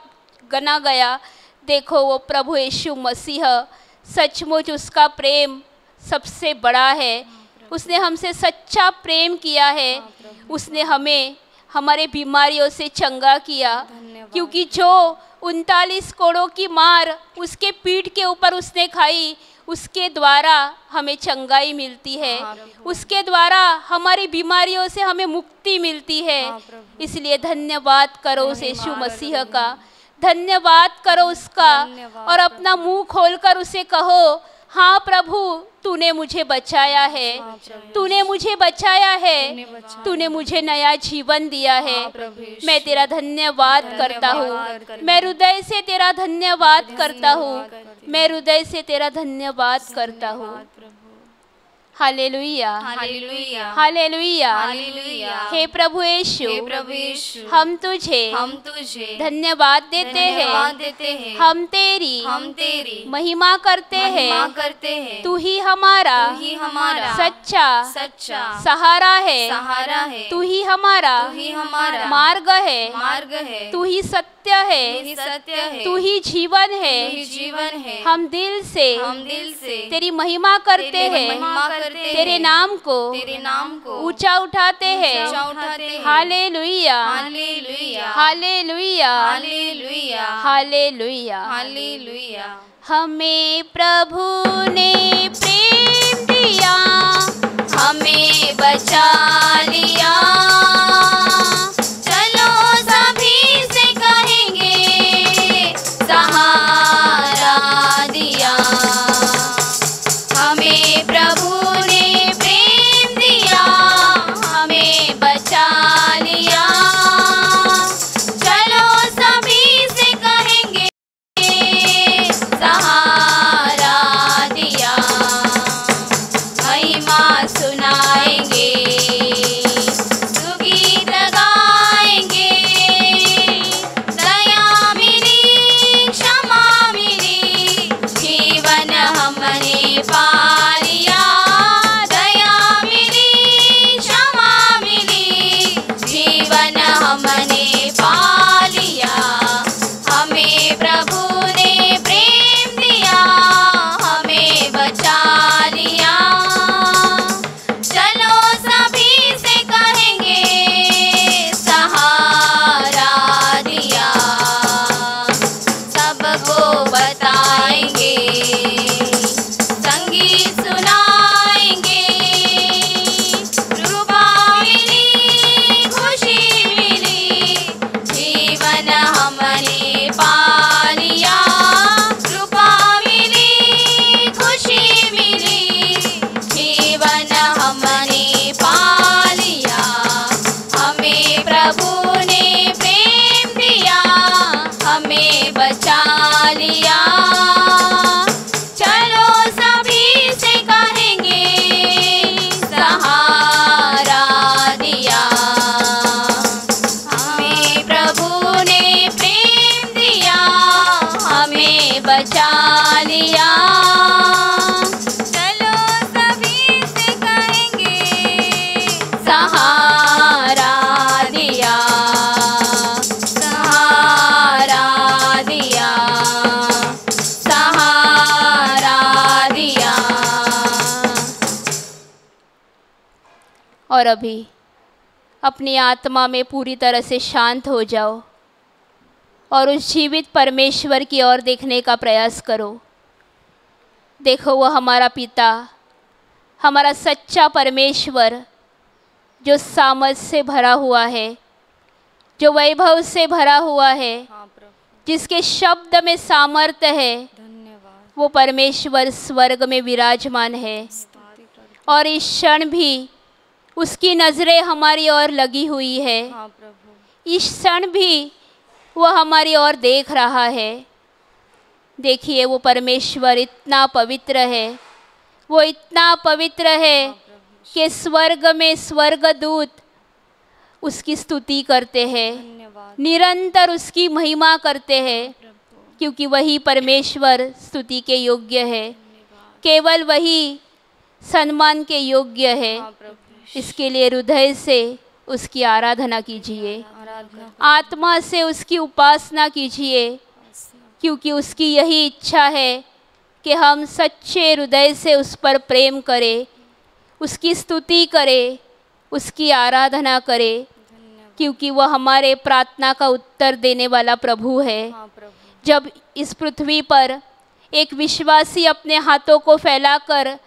गना गया। देखो वो प्रभु यीशु मसीह, सचमुच उसका प्रेम सबसे बड़ा है। उसने हमसे सच्चा प्रेम किया है। उसने हमें हमारे बीमारियों से चंगा किया। क्योंकि जो उनतालीस कोड़ों की मार उसके पीठ के ऊपर उसने खाई उसके द्वारा हमें चंगाई मिलती है। उसके द्वारा हमारी बीमारियों से हमें मुक्ति मिलती है। इसलिए धन्यवाद करो उस यीशु मसीह का। धन्यवाद करो उसका। और अपना मुँह खोलकर उसे कहो हाँ प्रभु तूने मुझे बचाया है। तूने मुझे बचाया है। तूने मुझे नया जीवन दिया है। मैं तेरा धन्यवाद करता हूँ। मैं हृदय से तेरा धन्यवाद करता हूँ। मैं हृदय से तेरा धन्यवाद करता हूँ। हालेलुया हालेलुया हालेलुया हालेलुया हे प्रभु यीशु हे प्रभु यीशु हम तुझे हम तुझे धन्यवाद देते धन्यवाद हैं देते हैं। हम तेरी हम तेरी महिमा करते महिमा हैं करते हैं। तू ही हमारा तू ही हमारा सच्चा सच्चा सहारा है। सहारा है। तू ही हमारा तू ही हमारा मार्ग है। मार्ग है। तू ही सत्य तू है। ही सत्य है तू ही। जीवन ही। है जीवन है। हम दिल से हम दिल से तेरी महिमा करते हैं। महिमा करते तेरे नाम को तेरे नाम को ऊँचा उठाते हैं। ऊँचा हैं। हाले लुइया हाले लुइया हाले लुइया हालेलुया। हालेलुया। हमें प्रभु ने प्रेम दिया हमें बचा लिया। जीवन और अभी अपनी आत्मा में पूरी तरह से शांत हो जाओ और उस जीवित परमेश्वर की ओर देखने का प्रयास करो। देखो वह हमारा पिता हमारा सच्चा परमेश्वर जो सामर्थ से भरा हुआ है जो वैभव से भरा हुआ है जिसके शब्द में सामर्थ्य है वो परमेश्वर स्वर्ग में विराजमान है। और इस क्षण भी उसकी नज़रें हमारी ओर लगी हुई है। इस क्षण भी वह हमारी ओर देख रहा है। देखिए वो परमेश्वर इतना पवित्र है। वो इतना पवित्र है कि स्वर्ग में स्वर्गदूत उसकी स्तुति करते हैं। निरंतर उसकी महिमा करते हैं क्योंकि वही परमेश्वर स्तुति के योग्य है। केवल वही सम्मान के योग्य है। इसके लिए हृदय से उसकी आराधना कीजिए। आत्मा से उसकी उपासना कीजिए क्योंकि उसकी यही इच्छा है कि हम सच्चे हृदय से उस पर प्रेम करें उसकी स्तुति करें उसकी आराधना करें क्योंकि वह हमारे प्रार्थना का उत्तर देने वाला प्रभु है। जब इस पृथ्वी पर एक विश्वासी अपने हाथों को फैलाकर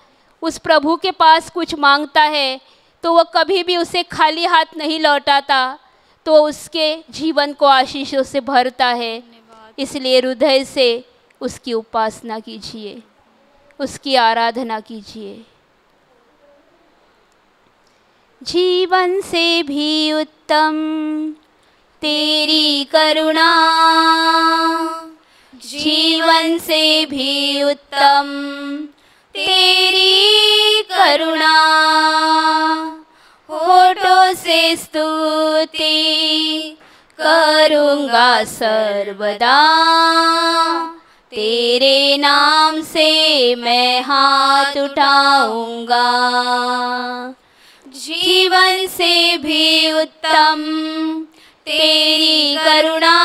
उस प्रभु के पास कुछ माँगता है तो वह कभी भी उसे खाली हाथ नहीं लौटाता तो उसके जीवन को आशीषों से भरता है। इसलिए हृदय से उसकी उपासना कीजिए उसकी आराधना कीजिए। जीवन से भी उत्तम तेरी करुणा। जीवन से भी उत्तम तेरी करुणा, होठों से स्तुति करूँगा सर्वदा। तेरे नाम से मैं हाथ उठाऊँगा। जीवन से भी उत्तम तेरी करुणा,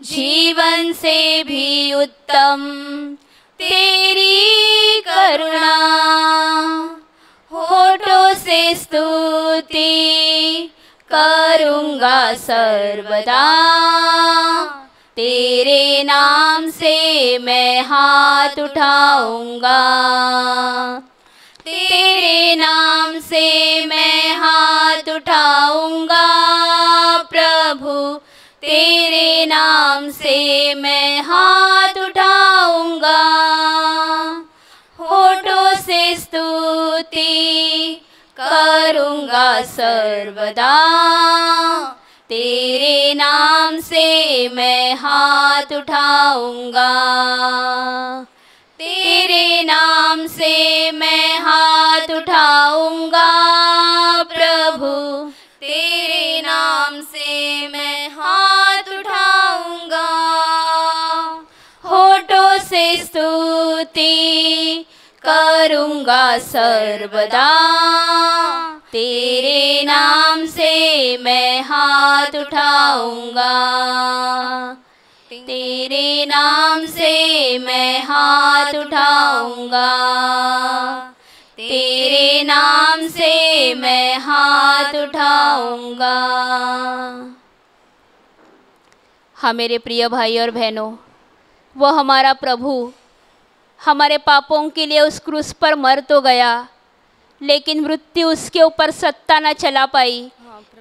जीवन से भी उत्तम तेरी करुणा, होठों से स्तुति करूँगा सर्वदा। तेरे नाम से मैं हाथ उठाऊँगा। तेरे नाम से मैं हाथ उठाऊँगा, प्रभु। तेरे नाम से मैं हाथ करूँगा सर्वदा। तेरे नाम से मैं हाथ उठाऊँगा। तेरे नाम से मैं हाथ उठाऊँगा, प्रभु। तेरे नाम से मैं हाथ उठाऊँगा। होठों से स्तुति करूँगा सर्वदा। तेरे नाम से मैं हाथ उठाऊँगा। तेरे नाम से मैं हाथ उठाऊँगा। तेरे नाम से मैं हाथ उठाऊँगा। हाँ मेरे प्रिय भाई और बहनों वो हमारा प्रभु, हमारे पापों के लिए उस क्रूस पर मर तो गया। लेकिन मृत्यु उसके ऊपर सत्ता न चला पाई।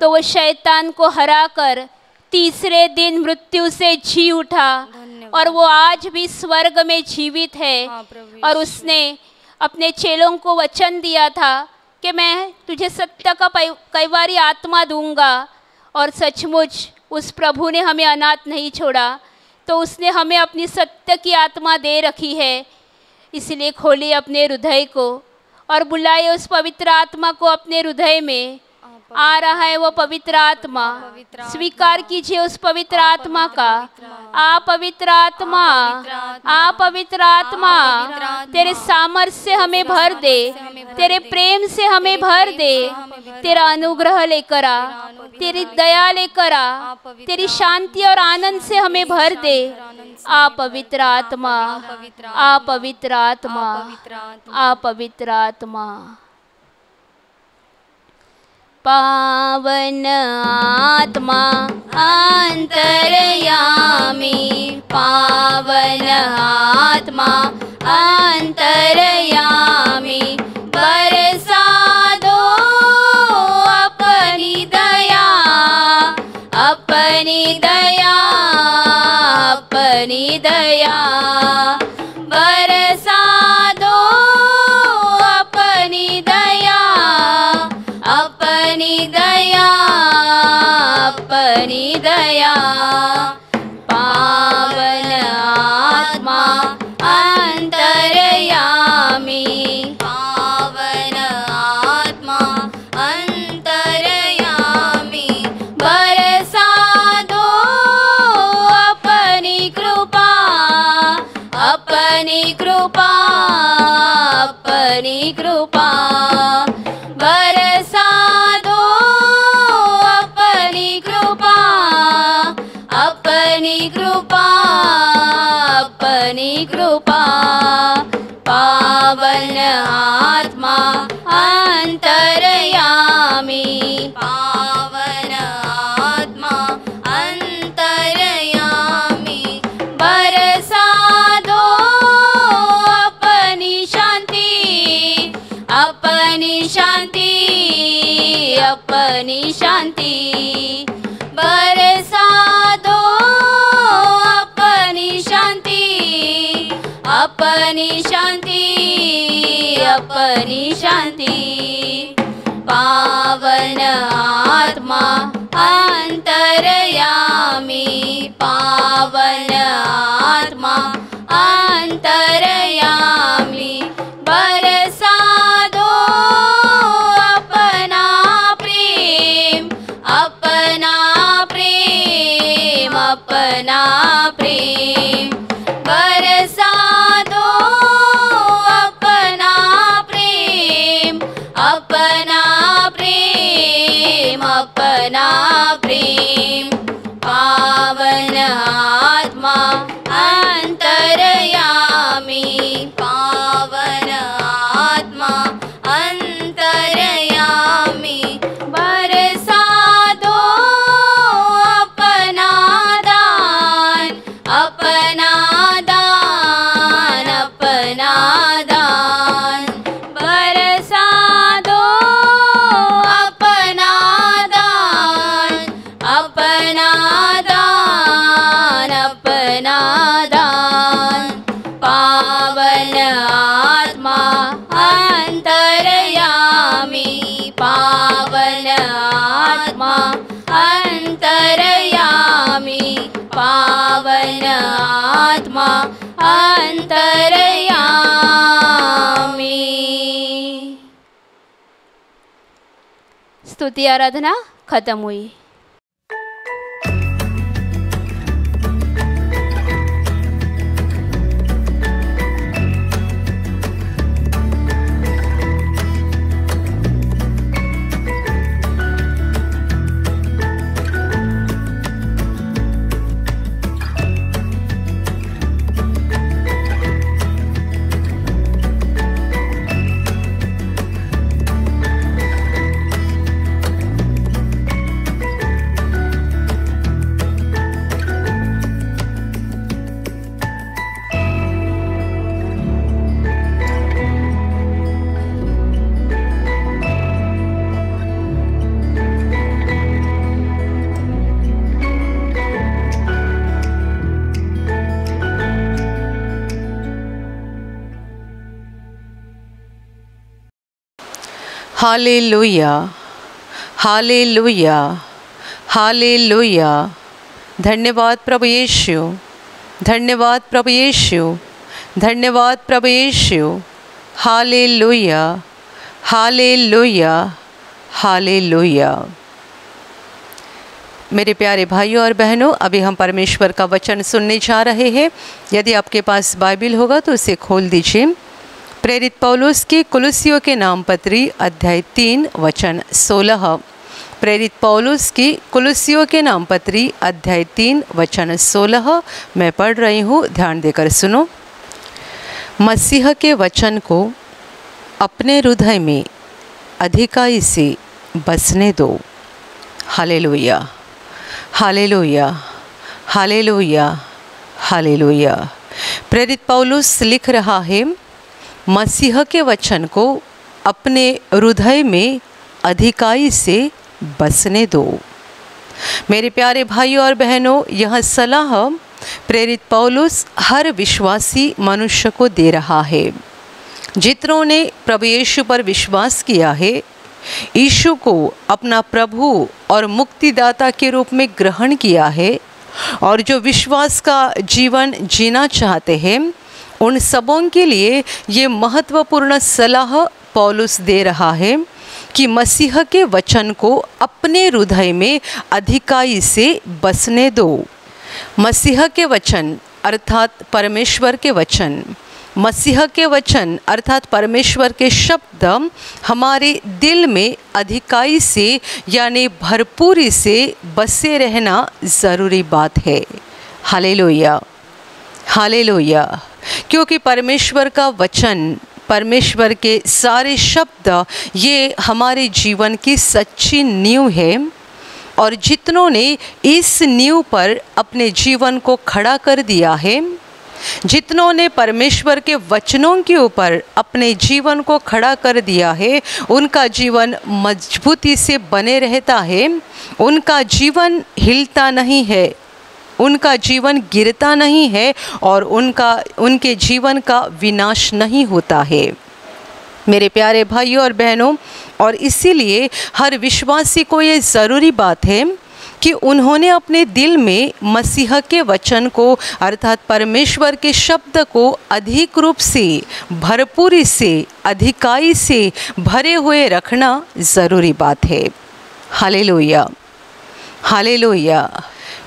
तो वो शैतान को हरा कर तीसरे दिन मृत्यु से जी उठा और वो आज भी स्वर्ग में जीवित है। और उसने अपने चेलों को वचन दिया था कि मैं तुझे सत्य का कई कैवारी आत्मा दूँगा और सचमुच उस प्रभु ने हमें अनाथ नहीं छोड़ा। तो उसने हमें अपनी सत्य की आत्मा दे रखी है इसलिए खोलिए अपने हृदय को। और बुलाए उस पवित्र आत्मा को अपने हृदय में। आ रहा है वो पवित्र आत्मा। स्वीकार कीजिए उस पवित्र आत्मा का। आ पवित्र आत्मा। आ पवित्र आत्मा। तेरे सामर्थ्य से हमें भर दे। तेरे प्रेम से हमें भर दे। तेरा अनुग्रह लेकर आ। तेरी दया लेकर आ। तेरी शांति और आनंद से हमें भर दे। आ पवित्र आत्मा। आ पवित्र आत्मा। आ पवित्र आत्मा। पावन आत्मा अंतरयामी पावन आत्मा अंतरयामी बरसा दो अपनी दया अपनी दया अपनी दया। बरसा दया पावन आत्मा अंतरयामी पावन आत्मा दो अपनी कृपा अपनी कृपा अपनी कृपा पावन आत्मा अंतरयामी। पावन आत्मा अंतरयामी। बरसा दो अपनी शांति अपनी शांति अपनी शांति। बरसा दो अपनी शांति अपनी शांति। अपनी शांति पावन प्रेम अपना प्रेम पावन आत्मा। आत्मा अंतरयामी। स्तुति आराधना खत्म हुई। Hallelujah hallelujah hallelujah. धन्यवाद प्रभु यीशु, धन्यवाद प्रभु यीशु, धन्यवाद प्रभु यीशु। Hallelujah hallelujah hallelujah. मेरे प्यारे भाइयों और बहनों, अभी हम परमेश्वर का वचन सुनने जा रहे हैं। यदि आपके पास बाइबिल होगा तो उसे खोल दीजिए। प्रेरित पौलुस की कुलुसियों के नाम पत्री अध्याय तीन, वचन सोलह। प्रेरित पौलुस की कुलुसियों के नाम पत्री अध्याय तीन, वचन सोलह। मैं पढ़ रही हूँ, ध्यान देकर सुनो। मसीह के वचन को अपने हृदय में अधिकाई से बसने दो। Hallelujah hallelujah hallelujah hallelujah. प्रेरित पौलुस लिख रहा है मसीह के वचन को अपने हृदय में अधिकाई से बसने दो। मेरे प्यारे भाइयों और बहनों, यह सलाह प्रेरित पौलुस हर विश्वासी मनुष्य को दे रहा है। जितनों ने प्रभु यीशु पर विश्वास किया है, यीशु को अपना प्रभु और मुक्तिदाता के रूप में ग्रहण किया है और जो विश्वास का जीवन जीना चाहते हैं उन सबों के लिए ये महत्वपूर्ण सलाह पौलुस दे रहा है कि मसीह के वचन को अपने हृदय में अधिकाई से बसने दो। मसीह के वचन, अर्थात परमेश्वर के वचन। मसीह के वचन, अर्थात परमेश्वर के शब्द, हमारे दिल में अधिकाई से, यानी भरपूरी से बसे रहना ज़रूरी बात है। हाले लोहिया हालेलुया। हालेलुया। क्योंकि परमेश्वर का वचन, परमेश्वर के सारे शब्द, ये हमारे जीवन की सच्ची नींव है। और जितनों ने इस नींव पर अपने जीवन को खड़ा कर दिया है जितनों ने परमेश्वर के वचनों के ऊपर अपने जीवन को खड़ा कर दिया है, उनका जीवन मजबूती से बने रहता है। उनका जीवन हिलता नहीं है। उनका जीवन गिरता नहीं है और उनका, उनके जीवन का विनाश नहीं होता है। मेरे प्यारे भाइयों और बहनों, और इसीलिए हर विश्वासी को ये ज़रूरी बात है कि उन्होंने अपने दिल में मसीह के वचन को, अर्थात परमेश्वर के शब्द को अधिक रूप से, भरपूरी से, अधिकाई से भरे हुए रखना ज़रूरी बात है। हाले लोहिया हाले लोहिया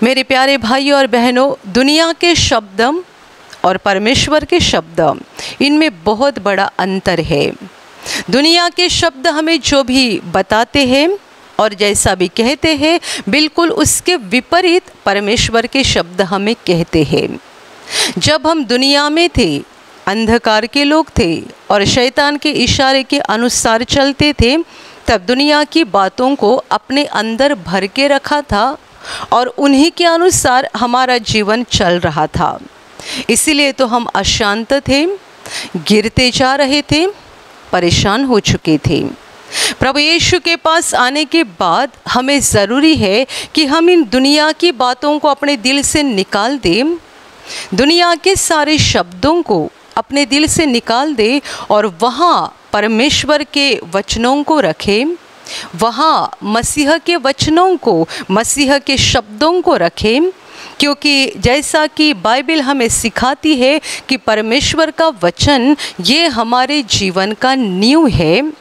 मेरे प्यारे भाइयों और बहनों, दुनिया के शब्द और परमेश्वर के शब्द इनमें बहुत बड़ा अंतर है। दुनिया के शब्द हमें जो भी बताते हैं और जैसा भी कहते हैं, बिल्कुल उसके विपरीत परमेश्वर के शब्द हमें कहते हैं। जब हम दुनिया में थे, अंधकार के लोग थे और शैतान के इशारे के अनुसार चलते थे, तब दुनिया की बातों को अपने अंदर भर के रखा था और उन्हीं के अनुसार हमारा जीवन चल रहा था। इसीलिए तो हम अशांत थे, गिरते जा रहे थे, परेशान हो चुके थे। प्रभु यीशु के पास आने के बाद हमें ज़रूरी है कि हम इन दुनिया की बातों को अपने दिल से निकाल दें, दुनिया के सारे शब्दों को अपने दिल से निकाल दें और वहाँ परमेश्वर के वचनों को रखें। वहाँ मसीह के वचनों को, मसीह के शब्दों को रखें, क्योंकि जैसा कि बाइबल हमें सिखाती है कि परमेश्वर का वचन, ये हमारे जीवन का नींव है।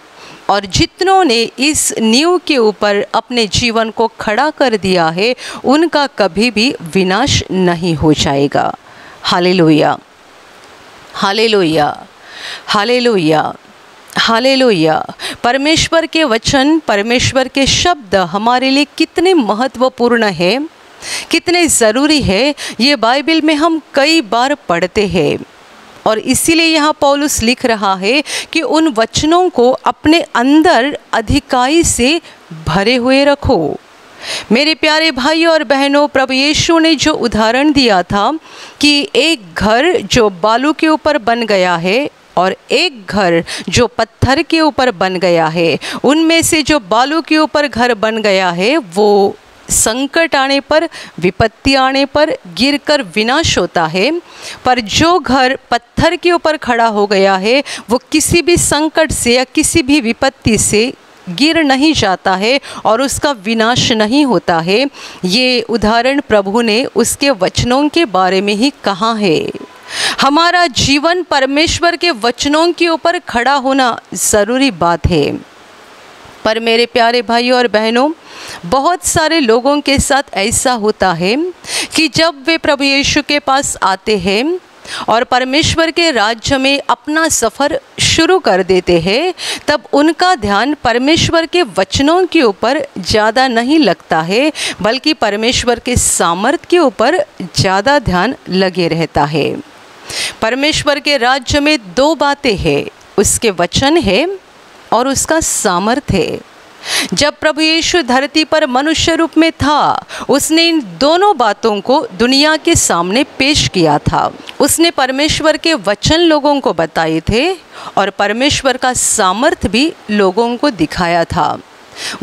और जितनों ने इस नींव के ऊपर अपने जीवन को खड़ा कर दिया है, उनका कभी भी विनाश नहीं हो जाएगा। हाले लोहिया हाले लोहिया हाले लोहिया हालेलुया। परमेश्वर के वचन, परमेश्वर के शब्द हमारे लिए कितने महत्वपूर्ण है, कितने ज़रूरी है, ये बाइबल में हम कई बार पढ़ते हैं। और इसीलिए यहाँ पौलुस लिख रहा है कि उन वचनों को अपने अंदर अधिकाई से भरे हुए रखो। मेरे प्यारे भाई और बहनों, प्रभु यीशु ने जो उदाहरण दिया था कि एक घर जो बालू के ऊपर बन गया है और एक घर जो पत्थर के ऊपर बन गया है, उनमें से जो बालू के ऊपर घर बन गया है, वो संकट आने पर, विपत्ति आने पर गिरकर विनाश होता है। पर जो घर पत्थर के ऊपर खड़ा हो गया है, वो किसी भी संकट से या किसी भी विपत्ति से गिर नहीं जाता है और उसका विनाश नहीं होता है। ये उदाहरण प्रभु ने उसके वचनों के बारे में ही कहा है। हमारा जीवन परमेश्वर के वचनों के ऊपर खड़ा होना ज़रूरी बात है। पर मेरे प्यारे भाइयों और बहनों, बहुत सारे लोगों के साथ ऐसा होता है कि जब वे प्रभु यीशु के पास आते हैं और परमेश्वर के राज्य में अपना सफ़र शुरू कर देते हैं, तब उनका ध्यान परमेश्वर के वचनों के ऊपर ज़्यादा नहीं लगता है, बल्कि परमेश्वर के सामर्थ्य के ऊपर ज़्यादा ध्यान लगे रहता है। परमेश्वर के राज्य में दो बातें हैं। उसके वचन है और उसका सामर्थ्य है। जब प्रभु यीशु धरती पर मनुष्य रूप में था, उसने इन दोनों बातों को दुनिया के सामने पेश किया था। उसने परमेश्वर के वचन लोगों को बताए थे और परमेश्वर का सामर्थ्य भी लोगों को दिखाया था।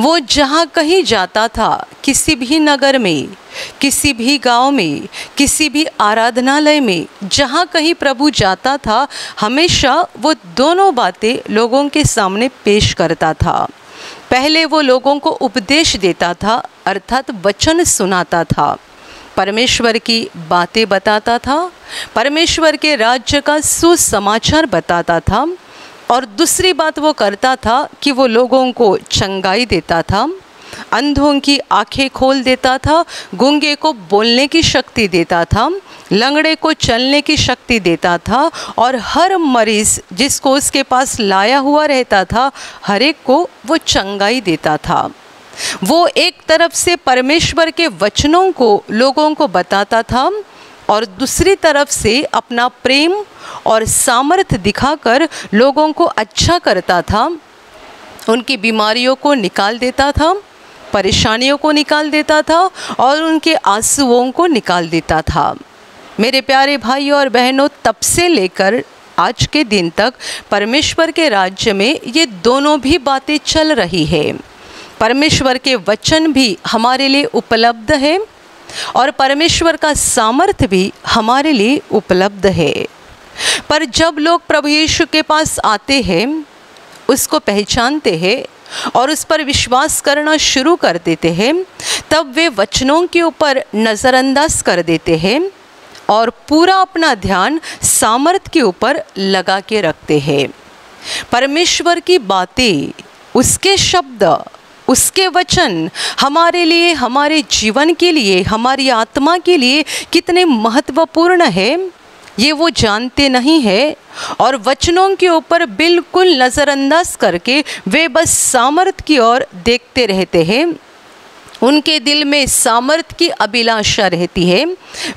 वो जहाँ कहीं जाता था, किसी भी नगर में किसी भी गाँव में, किसी भी आराधनालय में, जहाँ कहीं प्रभु जाता था, हमेशा वो दोनों बातें लोगों के सामने पेश करता था। पहले वो लोगों को उपदेश देता था, अर्थात वचन सुनाता था। परमेश्वर की बातें बताता था, परमेश्वर के राज्य का सुसमाचार बताता था, और दूसरी बात वो करता था कि वो लोगों को चंगाई देता था। अंधों की आँखें खोल देता था, गूँगे को बोलने की शक्ति देता था, लंगड़े को चलने की शक्ति देता था और हर मरीज़ जिसको उसके पास लाया हुआ रहता था, हर एक को वो चंगाई देता था। वो एक तरफ़ से परमेश्वर के वचनों को, लोगों को बताता था और दूसरी तरफ़ से अपना प्रेम और सामर्थ्य दिखाकर लोगों को अच्छा करता था, उनकी बीमारियों को निकाल देता था परेशानियों को निकाल देता था और उनके आंसुओं को निकाल देता था। मेरे प्यारे भाइयों और बहनों, तब से लेकर आज के दिन तक परमेश्वर के राज्य में ये दोनों भी बातें चल रही है। परमेश्वर के वचन भी हमारे लिए उपलब्ध है और परमेश्वर का सामर्थ्य भी हमारे लिए उपलब्ध है। पर जब लोग प्रभु यीशु के पास आते हैं, उसको पहचानते हैं और उस पर विश्वास करना शुरू कर देते हैं। तब वे वचनों के ऊपर नज़रअंदाज कर देते हैं और पूरा अपना ध्यान सामर्थ्य के ऊपर लगा के रखते हैं। परमेश्वर की बातें, उसके शब्द, उसके वचन हमारे लिए, हमारे जीवन के लिए, हमारी आत्मा के लिए कितने महत्वपूर्ण है। ये वो जानते नहीं है और वचनों के ऊपर बिल्कुल नज़रअंदाज करके वे बस सामर्थ की ओर देखते रहते हैं। उनके दिल में सामर्थ की अभिलाषा रहती है।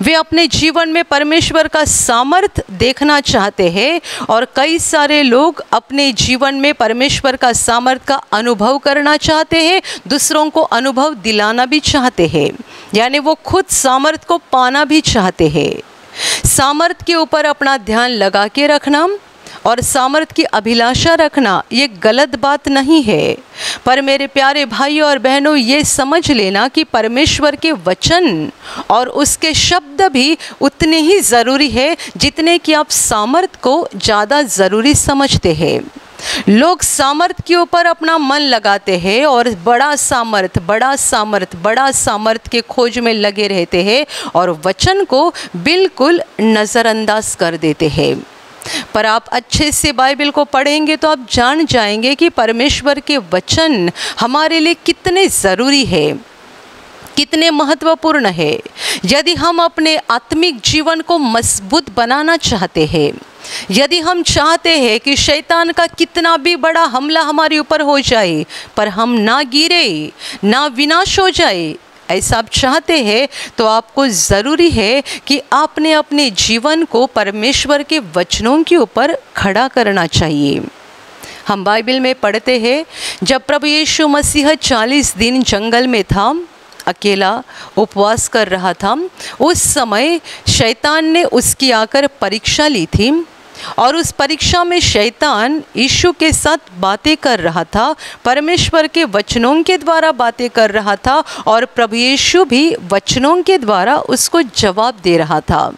वे अपने जीवन में परमेश्वर का सामर्थ देखना चाहते हैं और कई सारे लोग अपने जीवन में परमेश्वर का सामर्थ का अनुभव करना चाहते हैं, दूसरों को अनुभव दिलाना भी चाहते हैं। यानी वो खुद सामर्थ्य को पाना भी चाहते हैं। सामर्थ्य के ऊपर अपना ध्यान लगा के रखना और सामर्थ्य की अभिलाषा रखना, ये गलत बात नहीं है। पर मेरे प्यारे भाई और बहनों, ये समझ लेना कि परमेश्वर के वचन और उसके शब्द भी उतने ही ज़रूरी है जितने कि आप सामर्थ को ज़्यादा ज़रूरी समझते हैं। लोग सामर्थ्य के ऊपर अपना मन लगाते हैं और बड़ा सामर्थ बड़ा सामर्थ, बड़ा सामर्थ्य के खोज में लगे रहते हैं और वचन को बिल्कुल नज़रअंदाज कर देते हैं। पर आप अच्छे से बाइबल को पढ़ेंगे तो आप जान जाएँगे कि परमेश्वर के वचन हमारे लिए कितने ज़रूरी है। कितने महत्वपूर्ण है। यदि हम अपने आत्मिक जीवन को मज़बूत बनाना चाहते हैं, यदि हम चाहते हैं कि शैतान का कितना भी बड़ा हमला हमारे ऊपर हो जाए, पर हम ना गिरे, ना विनाश हो जाए, ऐसा आप चाहते हैं तो आपको ज़रूरी है कि आपने अपने जीवन को परमेश्वर के वचनों के ऊपर खड़ा करना चाहिए। हम बाइबल में पढ़ते हैं, जब प्रभु यीशु मसीह चालीस दिन जंगल में था अकेला उपवास कर रहा था। उस समय शैतान ने उसकी आकर परीक्षा ली थी और उस परीक्षा में शैतान यीशु के साथ बातें कर रहा था, परमेश्वर के वचनों के द्वारा बातें कर रहा था और प्रभु यीशु भी वचनों के द्वारा उसको जवाब दे रहा था।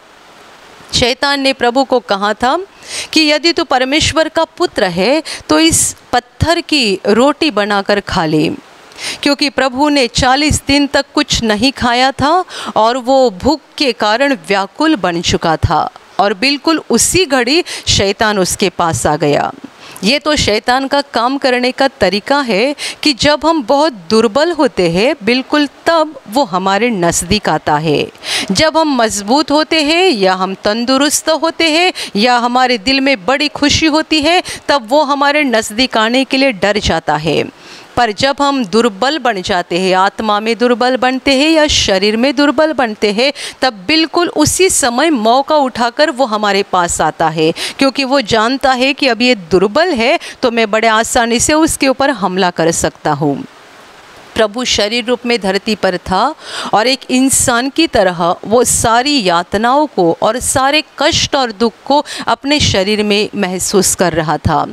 शैतान ने प्रभु को कहा था कि यदि तू परमेश्वर का पुत्र है तो इस पत्थर की रोटी बनाकर खा ले। क्योंकि प्रभु ने चालीस दिन तक कुछ नहीं खाया था और वो भूख के कारण व्याकुल बन चुका था और बिल्कुल उसी घड़ी शैतान उसके पास आ गया। ये तो शैतान का काम करने का तरीका है कि जब हम बहुत दुर्बल होते हैं, बिल्कुल तब वो हमारे नज़दीक आता है। जब हम मज़बूत होते हैं या हम तंदुरुस्त होते हैं या हमारे दिल में बड़ी खुशी होती है, तब वो हमारे नज़दीक आने के लिए डर जाता है। पर जब हम दुर्बल बन जाते हैं, आत्मा में दुर्बल बनते हैं या शरीर में दुर्बल बनते हैं, तब बिल्कुल उसी समय मौका उठाकर वो हमारे पास आता है। क्योंकि वो जानता है कि अब ये दुर्बल है तो मैं बड़े आसानी से उसके ऊपर हमला कर सकता हूँ। प्रभु शरीर रूप में धरती पर था और एक इंसान की तरह वो सारी यातनाओं को और सारे कष्ट और दुख को अपने शरीर में महसूस कर रहा था।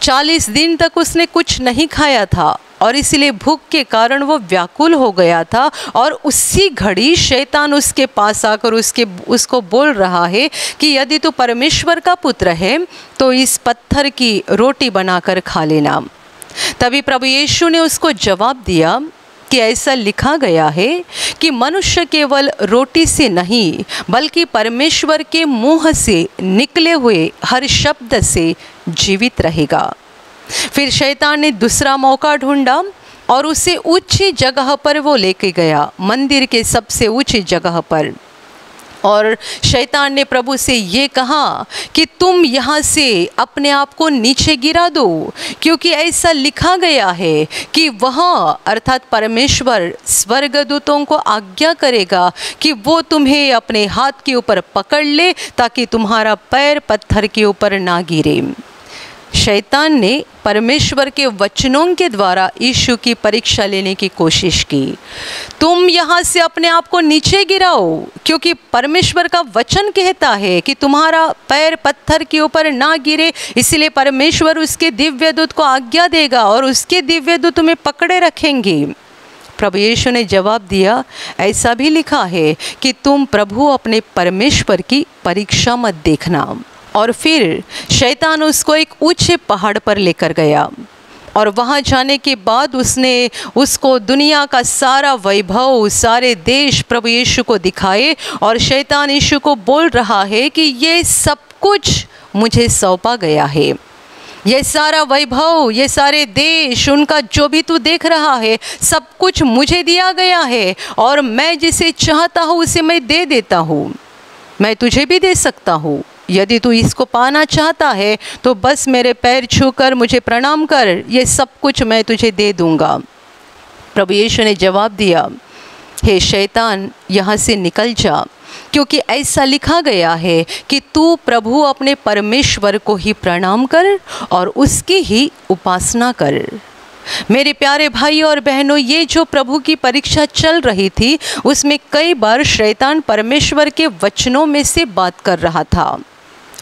चालीस दिन तक उसने कुछ नहीं खाया था और इसलिए भूख के कारण वो व्याकुल हो गया था और उसी घड़ी शैतान उसके पास आकर उसके, उसको बोल रहा है कि यदि तू परमेश्वर का पुत्र है तो इस पत्थर की रोटी बनाकर खा लेना। तभी प्रभु यीशु ने उसको जवाब दिया कि ऐसा लिखा गया है कि मनुष्य केवल रोटी से नहीं, बल्कि परमेश्वर के मुँह से निकले हुए हर शब्द से जीवित रहेगा। फिर शैतान ने दूसरा मौका ढूंढा और उसे ऊँची जगह पर वो लेके गया, मंदिर के सबसे ऊँची जगह पर। और शैतान ने प्रभु से ये कहा कि तुम यहाँ से अपने आप को नीचे गिरा दो, क्योंकि ऐसा लिखा गया है कि वह, अर्थात परमेश्वर स्वर्गदूतों को आज्ञा करेगा कि वो तुम्हें अपने हाथ के ऊपर पकड़ ले, ताकि तुम्हारा पैर पत्थर के ऊपर ना गिरे। शैतान ने परमेश्वर के वचनों के द्वारा यीशु की परीक्षा लेने की कोशिश की। तुम यहाँ से अपने आप को नीचे गिराओ, क्योंकि परमेश्वर का वचन कहता है कि तुम्हारा पैर पत्थर के ऊपर ना गिरे, इसलिए परमेश्वर उसके दिव्य दूत को आज्ञा देगा और उसके दिव्य दूत तुम्हें पकड़े रखेंगे। प्रभु यीशु ने जवाब दिया, ऐसा भी लिखा है कि तुम प्रभु अपने परमेश्वर की परीक्षा मत देखना। और फिर शैतान उसको एक ऊँचे पहाड़ पर लेकर गया। और वहाँ जाने के बाद उसने उसको दुनिया का सारा वैभव, सारे देश प्रभु यीशु को दिखाए और शैतान यीशु को बोल रहा है कि ये सब कुछ मुझे सौंपा गया है। ये सारा वैभव, ये सारे देश, उनका जो भी तू देख रहा है, सब कुछ मुझे दिया गया है और मैं जिसे चाहता हूँ उसे मैं दे देता हूँ। मैं तुझे भी दे सकता हूँ। यदि तू इसको पाना चाहता है तो बस मेरे पैर छूकर मुझे प्रणाम कर। ये सब कुछ मैं तुझे दे दूँगा। प्रभु यीशु ने जवाब दिया, हे शैतान, यहाँ से निकल जा, क्योंकि ऐसा लिखा गया है कि तू प्रभु अपने परमेश्वर को ही प्रणाम कर और उसकी ही उपासना कर। मेरे प्यारे भाई और बहनों, ये जो प्रभु की परीक्षा चल रही थी, उसमें कई बार शैतान परमेश्वर के वचनों में से बात कर रहा था।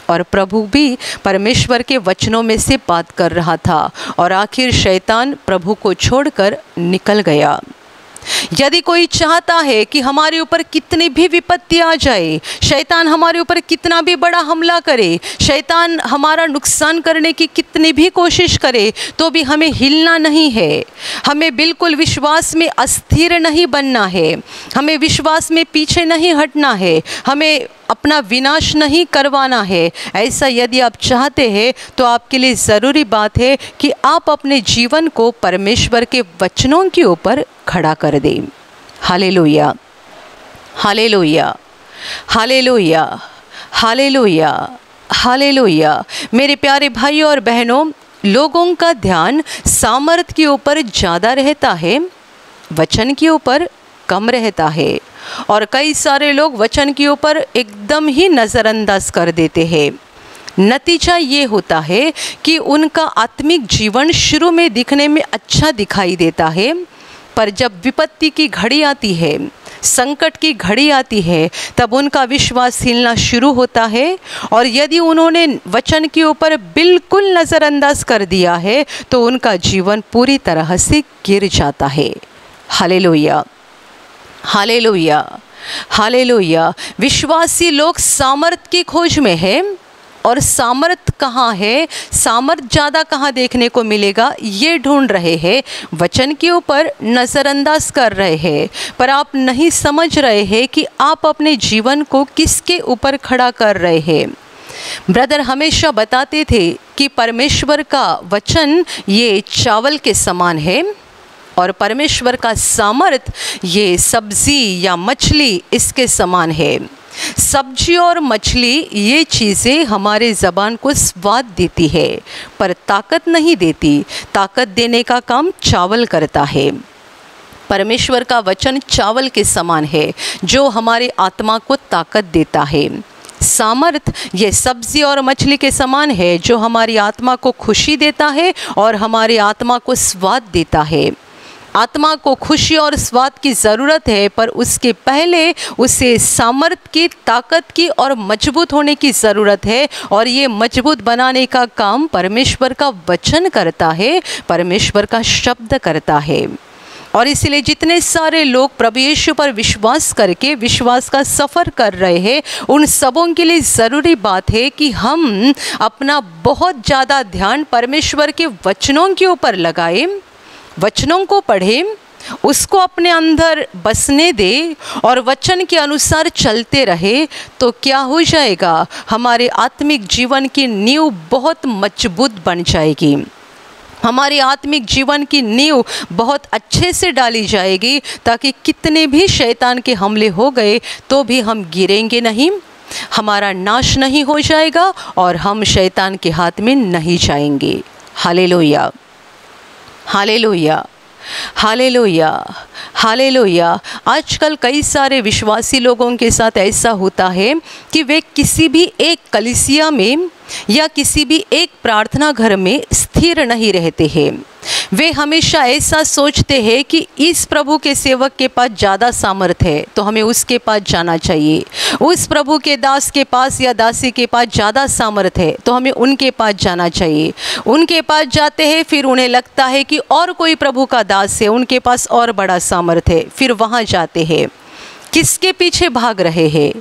और प्रभु भी परमेश्वर के वचनों में से बात कर रहा था और आखिर शैतान प्रभु को छोड़कर निकल गया। यदि कोई चाहता है कि हमारे ऊपर कितनी भी विपत्ति आ जाए, शैतान हमारे ऊपर कितना भी बड़ा हमला करे, शैतान हमारा नुकसान करने की कितनी भी कोशिश करे तो भी हमें हिलना नहीं है। हमें बिल्कुल विश्वास में अस्थिर नहीं बनना है। हमें विश्वास में पीछे नहीं हटना है। हमें अपना विनाश नहीं करवाना है। ऐसा यदि आप चाहते हैं तो आपके लिए ज़रूरी बात है कि आप अपने जीवन को परमेश्वर के वचनों के ऊपर खड़ा कर दें। हाले लोहिया हाले लोहिया हाले लोहिया हाले लोहिया हाले लोहिया मेरे प्यारे भाइयों और बहनों, लोगों का ध्यान सामर्थ के ऊपर ज़्यादा रहता है, वचन के ऊपर कम रहता है, और कई सारे लोग वचन के ऊपर एकदम ही नज़रअंदाज कर देते हैं। नतीजा ये होता है कि उनका आत्मिक जीवन शुरू में दिखने में अच्छा दिखाई देता है पर जब विपत्ति की घड़ी आती है, संकट की घड़ी आती है, तब उनका विश्वास हिलना शुरू होता है। और यदि उन्होंने वचन के ऊपर बिल्कुल नज़रअंदाज कर दिया है तो उनका जीवन पूरी तरह से गिर जाता है। हालेलुया। हालेलुया। हालेलुया। विश्वासी लोग सामर्थ की खोज में है। और सामर्थ कहाँ है? सामर्थ ज़्यादा कहाँ देखने को मिलेगा? ये ढूंढ रहे हैं। वचन के ऊपर नज़रअंदाज कर रहे हैं। पर आप नहीं समझ रहे हैं कि आप अपने जीवन को किसके ऊपर खड़ा कर रहे हैं। ब्रदर हमेशा बताते थे कि परमेश्वर का वचन ये चावल के समान है और परमेश्वर का सामर्थ ये सब्ज़ी या मछली इसके समान है। सब्ज़ी और मछली ये चीज़ें हमारे ज़बान को स्वाद देती है, पर ताकत नहीं देती। ताकत देने का काम चावल करता है। परमेश्वर का वचन चावल के समान है, जो हमारे आत्मा को ताकत देता है। सामर्थ, ये सब्ज़ी और मछली के समान है, जो हमारी आत्मा को खुशी देता है और हमारी आत्मा को स्वाद देता है। आत्मा को खुशी और स्वाद की ज़रूरत है, पर उसके पहले उसे सामर्थ्य की, ताकत की और मज़बूत होने की ज़रूरत है। और ये मज़बूत बनाने का काम परमेश्वर का वचन करता है, परमेश्वर का शब्द करता है। और इसलिए जितने सारे लोग प्रभु यीशु पर विश्वास करके, विश्वास का सफ़र कर रहे हैं, उन सबों के लिए ज़रूरी बात है कि हम अपना बहुत ज़्यादा ध्यान परमेश्वर के वचनों के ऊपर लगाएँ। वचनों को पढ़े, उसको अपने अंदर बसने दे और वचन के अनुसार चलते रहे तो क्या हो जाएगा? हमारे आत्मिक जीवन की नींव बहुत मज़बूत बन जाएगी। हमारे आत्मिक जीवन की नींव बहुत अच्छे से डाली जाएगी, ताकि कितने भी शैतान के हमले हो गए तो भी हम गिरेंगे नहीं, हमारा नाश नहीं हो जाएगा और हम शैतान के हाथ में नहीं जाएँगे। हालेलुया हालेलुया हालेलुया आज आजकल कई सारे विश्वासी लोगों के साथ ऐसा होता है कि वे किसी भी एक कलिसिया में या किसी भी एक प्रार्थना घर में स्थिर नहीं रहते हैं। वे हमेशा ऐसा सोचते हैं कि इस प्रभु के सेवक के पास ज़्यादा सामर्थ है तो हमें उसके पास जाना चाहिए। उस प्रभु के दास के पास या दासी के पास ज़्यादा सामर्थ है तो हमें उनके पास जाना चाहिए। उनके पास जाते हैं, फिर उन्हें लगता है कि और कोई प्रभु का दास है, उनके पास और बड़ा सामर्थ है, फिर वहाँ जाते हैं। किसके पीछे भाग रहे हैं?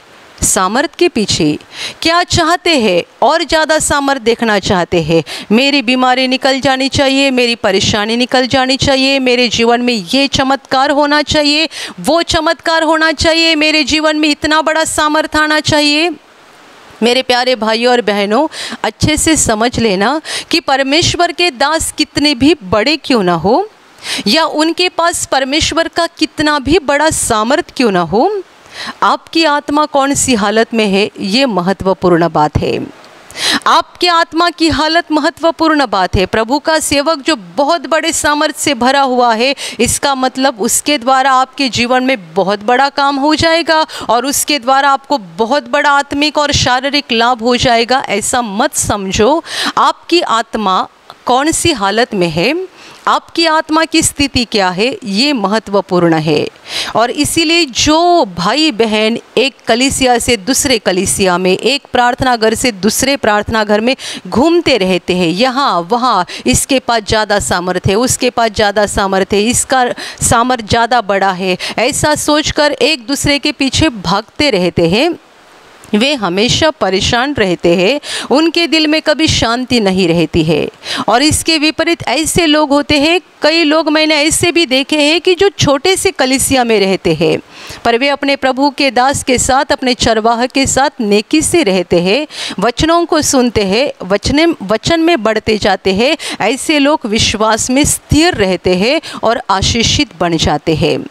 सामर्थ के पीछे। क्या चाहते हैं और ज़्यादा सामर्थ देखना चाहते हैं? मेरी बीमारी निकल जानी चाहिए, मेरी परेशानी निकल जानी चाहिए, मेरे जीवन में ये चमत्कार होना चाहिए, वो चमत्कार होना चाहिए, मेरे जीवन में इतना बड़ा सामर्थ आना चाहिए। मेरे प्यारे भाइयों और बहनों, अच्छे से समझ लेना कि परमेश्वर के दास कितने भी बड़े क्यों ना हो, या उनके पास परमेश्वर का कितना भी बड़ा सामर्थ क्यों ना हो आपकी आत्मा कौन सी हालत में है, ये महत्वपूर्ण बात है। आपके आत्मा की हालत महत्वपूर्ण बात है। प्रभु का सेवक जो बहुत बड़े सामर्थ्य से भरा हुआ है, इसका मतलब उसके द्वारा आपके जीवन में बहुत बड़ा काम हो जाएगा और उसके द्वारा आपको बहुत बड़ा आत्मिक और शारीरिक लाभ हो जाएगा। ऐसा मत समझो, आपकी आत्मा कौन सी हालत में है आपकी आत्मा की स्थिति क्या है, ये महत्वपूर्ण है। और इसीलिए जो भाई बहन एक कलिसिया से दूसरे कलिसिया में, एक प्रार्थना घर से दूसरे प्रार्थना घर में घूमते रहते हैं, यहाँ, वहाँ, इसके पास ज़्यादा सामर्थ्य है, उसके पास ज़्यादा सामर्थ्य है, इसका सामर्थ्य ज़्यादा बड़ा है, ऐसा सोचकर एक दूसरे के पीछे भागते रहते हैं। वे हमेशा परेशान रहते हैं, उनके दिल में कभी शांति नहीं रहती है। और इसके विपरीत ऐसे लोग होते हैं, कई लोग मैंने ऐसे भी देखे हैं कि जो छोटे से कलिसिया में रहते हैं, पर वे अपने प्रभु के दास के साथ, अपने चरवाह के साथ नेकी से रहते हैं, वचनों को सुनते हैं, वचने, वचन में बढ़ते जाते हैं, ऐसे लोग विश्वास में स्थिर रहते हैं और आशीषित बन जाते हैं।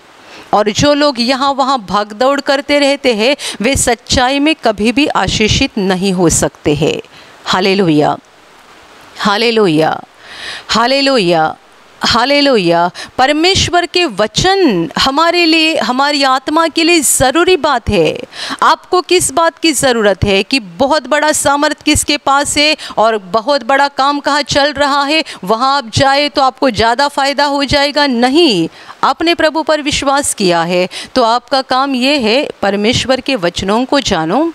और जो लोग यहाँ वहाँ भाग दौड़ करते रहते हैं, वे सच्चाई में कभी भी आशीषित नहीं हो सकते हैं। हाले लोहिया हाले लोहिया हाले लोहिया हालेलुया। परमेश्वर के वचन हमारे लिए, हमारी आत्मा के लिए ज़रूरी बात है। आपको किस बात की ज़रूरत है कि बहुत बड़ा सामर्थ किसके पास है और बहुत बड़ा काम कहाँ चल रहा है, वहाँ आप जाए तो आपको ज़्यादा फ़ायदा हो जाएगा। नहीं, आपने प्रभु पर विश्वास किया है। तो आपका काम ये है, परमेश्वर के वचनों को जानो।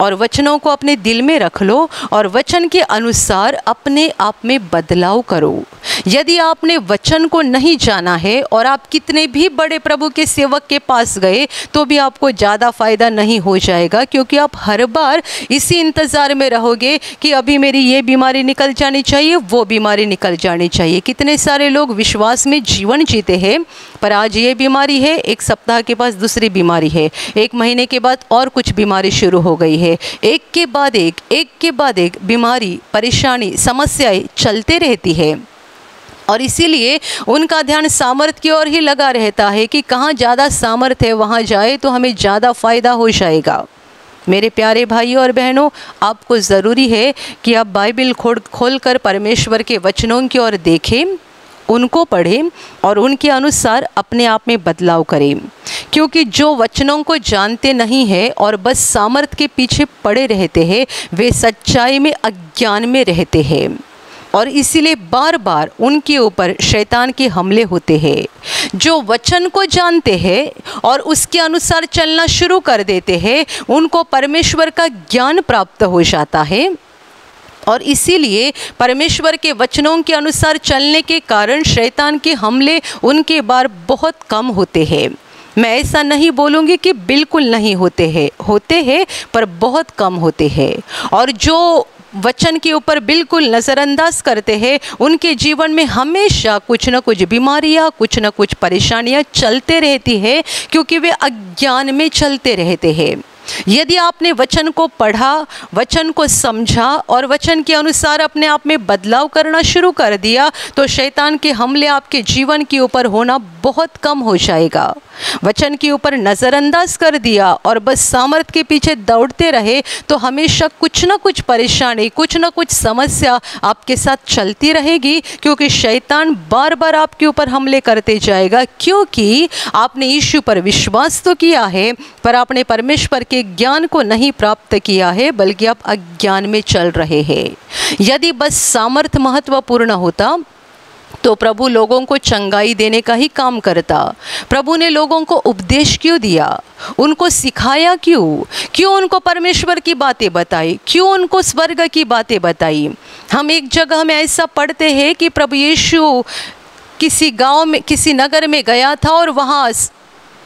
और वचनों को अपने दिल में रख लो और वचन के अनुसार अपने आप में बदलाव करो। यदि आपने वचन को नहीं जाना है और आप कितने भी बड़े प्रभु के सेवक के पास गए तो भी आपको ज़्यादा फ़ायदा नहीं हो जाएगा, क्योंकि आप हर बार इसी इंतज़ार में रहोगे कि अभी मेरी ये बीमारी निकल जानी चाहिए, वो बीमारी निकल जानी चाहिए। कितने सारे लोग विश्वास में जीवन जीते हैं पर आज ये बीमारी है, एक सप्ताह के पास दूसरी बीमारी है। एक महीने के बाद और कुछ बीमारी शुरू हो गई है। एक के बाद एक एक के बाद एक बीमारी, परेशानी, समस्याएँ चलते रहती है। और इसीलिए उनका ध्यान सामर्थ्य की ओर ही लगा रहता है कि कहाँ ज़्यादा सामर्थ्य है, वहाँ जाए तो हमें ज़्यादा फ़ायदा हो जाएगा। मेरे प्यारे भाइयों और बहनों, आपको ज़रूरी है कि आप बाइबल खोल खोल कर परमेश्वर के वचनों की ओर देखें। उनको पढ़ें और उनके अनुसार अपने आप में बदलाव करें। क्योंकि जो वचनों को जानते नहीं हैं और बस सामर्थ के पीछे पड़े रहते हैं, वे सच्चाई में अज्ञान में रहते हैं। और इसीलिए बार बार उनके ऊपर शैतान के हमले होते हैं। जो वचन को जानते हैं और उसके अनुसार चलना शुरू कर देते हैं, उनको परमेश्वर का ज्ञान प्राप्त हो जाता है। और इसीलिए परमेश्वर के वचनों के अनुसार चलने के कारण शैतान के हमले उनके बार बहुत कम होते हैं। मैं ऐसा नहीं बोलूँगी कि बिल्कुल नहीं होते हैं होते हैं, पर बहुत कम होते हैं। और जो वचन के ऊपर बिल्कुल नज़रअंदाज करते हैं, उनके जीवन में हमेशा कुछ न कुछ बीमारियाँ, कुछ न कुछ परेशानियाँ चलते रहती है, क्योंकि वे अज्ञान में चलते रहते हैं। यदि आपने वचन को पढ़ा, वचन को समझा और वचन के अनुसार अपने आप में बदलाव करना शुरू कर दिया तो शैतान के हमले आपके जीवन के ऊपर होना बहुत कम हो जाएगा। वचन के ऊपर नज़रअंदाज कर दिया और बस सामर्थ के पीछे दौड़ते रहे तो हमेशा कुछ ना कुछ परेशानी, कुछ ना कुछ समस्या आपके साथ चलती रहेगी, क्योंकि शैतान बार बार आपके ऊपर हमले करते जाएगा, क्योंकि आपने यीशु पर विश्वास तो किया है, पर आपने परमेश्वर के ज्ञान को नहीं प्राप्त किया है, बल्कि आप अज्ञान में चल रहे हैं। यदि बस सामर्थ महत्वपूर्ण होता तो प्रभु लोगों को चंगाई देने का ही काम करता। प्रभु ने लोगों को उपदेश क्यों दिया? उनको सिखाया क्यों? क्यों उनको परमेश्वर की बातें बताई? क्यों उनको स्वर्ग की बातें बताई? हम एक जगह में ऐसा पढ़ते हैं कि प्रभु यीशु किसी गाँव में, किसी नगर में गया था और वहाँ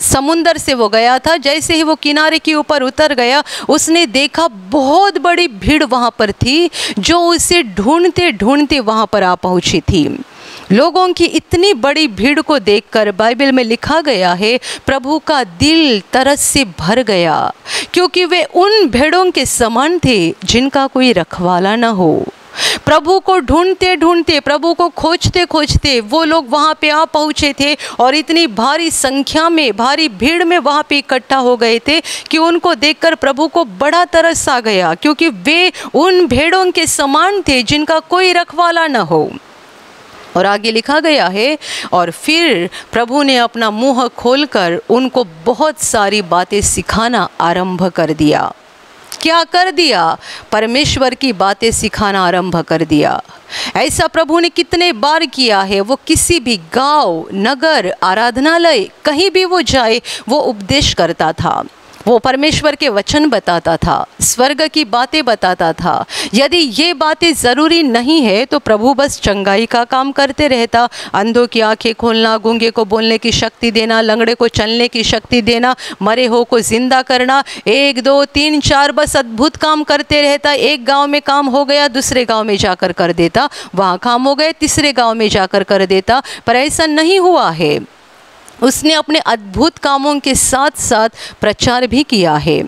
समुंदर से वो गया था, जैसे ही वो किनारे के ऊपर उतर गया, उसने देखा बहुत बड़ी भीड़ वहाँ पर थी, जो उसे ढूंढते ढूंढते वहाँ पर आ पहुँची थी। लोगों की इतनी बड़ी भीड़ को देखकर बाइबल में लिखा गया है, प्रभु का दिल तरस से भर गया, क्योंकि वे उन भेड़ों के समान थे जिनका कोई रखवाला न हो। प्रभु को ढूंढते ढूंढते प्रभु को खोजते खोजते वो लोग वहाँ पे आ पहुँचे थे और इतनी भारी संख्या में, भारी भीड़ में वहाँ पे इकट्ठा हो गए थे कि उनको देखकर प्रभु को बड़ा तरस आ गया, क्योंकि वे उन भेड़ों के समान थे जिनका कोई रखवाला न हो। और आगे लिखा गया है, और फिर प्रभु ने अपना मुँह खोलकर उनको बहुत सारी बातें सिखाना आरंभ कर दिया। क्या कर दिया? परमेश्वर की बातें सिखाना आरंभ कर दिया। ऐसा प्रभु ने कितने बार किया है, वो किसी भी गाँव, नगर, आराधनालय, कहीं भी वो जाए, वो उपदेश करता था। वो परमेश्वर के वचन बताता था, स्वर्ग की बातें बताता था। यदि ये बातें ज़रूरी नहीं है तो प्रभु बस चंगाई का काम करते रहता। अंधों की आँखें खोलना, गूँगे को बोलने की शक्ति देना, लंगड़े को चलने की शक्ति देना, मरे हो को ज़िंदा करना, एक, दो, तीन, चार बस अद्भुत काम करते रहता। एक गाँव में काम हो गया, दूसरे गाँव में जाकर कर देता। वहाँ काम हो गए, तीसरे गाँव में जाकर कर देता। पर ऐसा नहीं हुआ है। उसने अपने अद्भुत कामों के साथ साथ प्रचार भी किया है,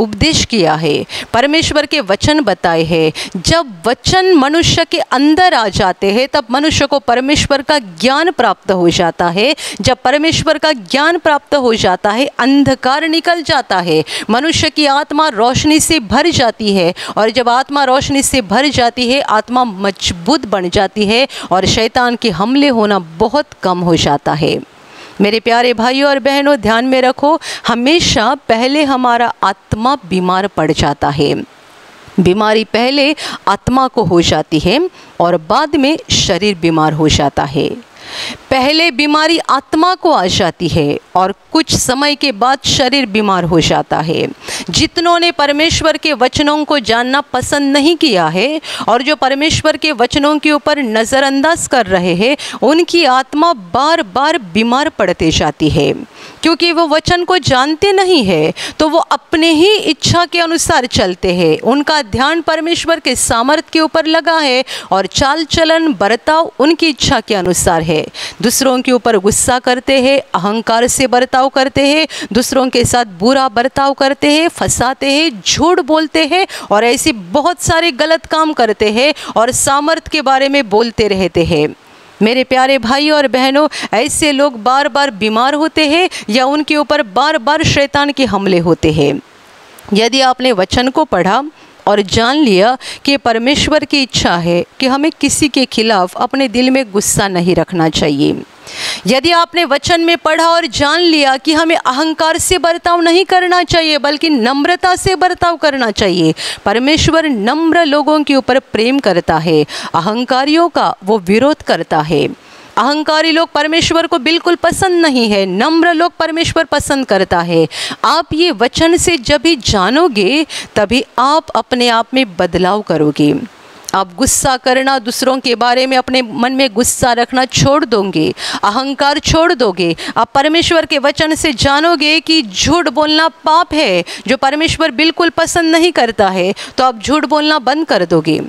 उपदेश किया है, परमेश्वर के वचन बताए हैं। जब वचन मनुष्य के अंदर आ जाते हैं, तब मनुष्य को परमेश्वर का ज्ञान प्राप्त हो जाता है। जब परमेश्वर का ज्ञान प्राप्त हो जाता है, अंधकार निकल जाता है। मनुष्य की आत्मा रोशनी से भर जाती है और जब आत्मा रोशनी से भर जाती है, आत्मा मज़बूत बन जाती है और शैतान के हमले होना बहुत कम हो जाता है। मेरे प्यारे भाइयों और बहनों, ध्यान में रखो, हमेशा पहले हमारा आत्मा बीमार पड़ जाता है। बीमारी पहले आत्मा को हो जाती है और बाद में शरीर बीमार हो जाता है। पहले बीमारी आत्मा को आ जाती है और कुछ समय के बाद शरीर बीमार हो जाता है। जितनों ने परमेश्वर के वचनों को जानना पसंद नहीं किया है और जो परमेश्वर के वचनों के ऊपर नज़रअंदाज कर रहे हैं, उनकी आत्मा बार बार बीमार पड़ते जाती है। क्योंकि वो वचन को जानते नहीं है तो वो अपने ही इच्छा के अनुसार चलते हैं। उनका ध्यान परमेश्वर के सामर्थ्य के ऊपर लगा है और चाल चलन बर्ताव उनकी इच्छा के अनुसार है। है। दूसरों के ऊपर गुस्सा करते हैं, अहंकार से बर्ताव करते हैं, दूसरों के साथ बुरा बर्ताव करते हैं, फंसाते हैं, झूठ बोलते हैं और ऐसे बहुत सारे गलत काम करते हैं और सामर्थ के बारे में बोलते रहते हैं। मेरे प्यारे भाई और बहनों, ऐसे लोग बार बार बीमार होते हैं या उनके ऊपर बार बार शैतान के हमले होते हैं। यदि आपने वचन को पढ़ा और जान लिया कि परमेश्वर की इच्छा है कि हमें किसी के खिलाफ अपने दिल में गुस्सा नहीं रखना चाहिए। यदि आपने वचन में पढ़ा और जान लिया कि हमें अहंकार से बर्ताव नहीं करना चाहिए, बल्कि नम्रता से बर्ताव करना चाहिए, परमेश्वर नम्र लोगों के ऊपर प्रेम करता है, अहंकारियों का वो विरोध करता है। अहंकारी लोग परमेश्वर को बिल्कुल पसंद नहीं है, नम्र लोग परमेश्वर पसंद करता है। आप ये वचन से जब भी जानोगे, तभी आप अपने आप में बदलाव करोगे। आप गुस्सा करना, दूसरों के बारे में अपने मन में गुस्सा रखना छोड़ दोगे, अहंकार छोड़ दोगे। आप परमेश्वर के वचन से जानोगे कि झूठ बोलना पाप है, जो परमेश्वर बिल्कुल पसंद नहीं करता है तो आप झूठ बोलना बंद कर दोगे।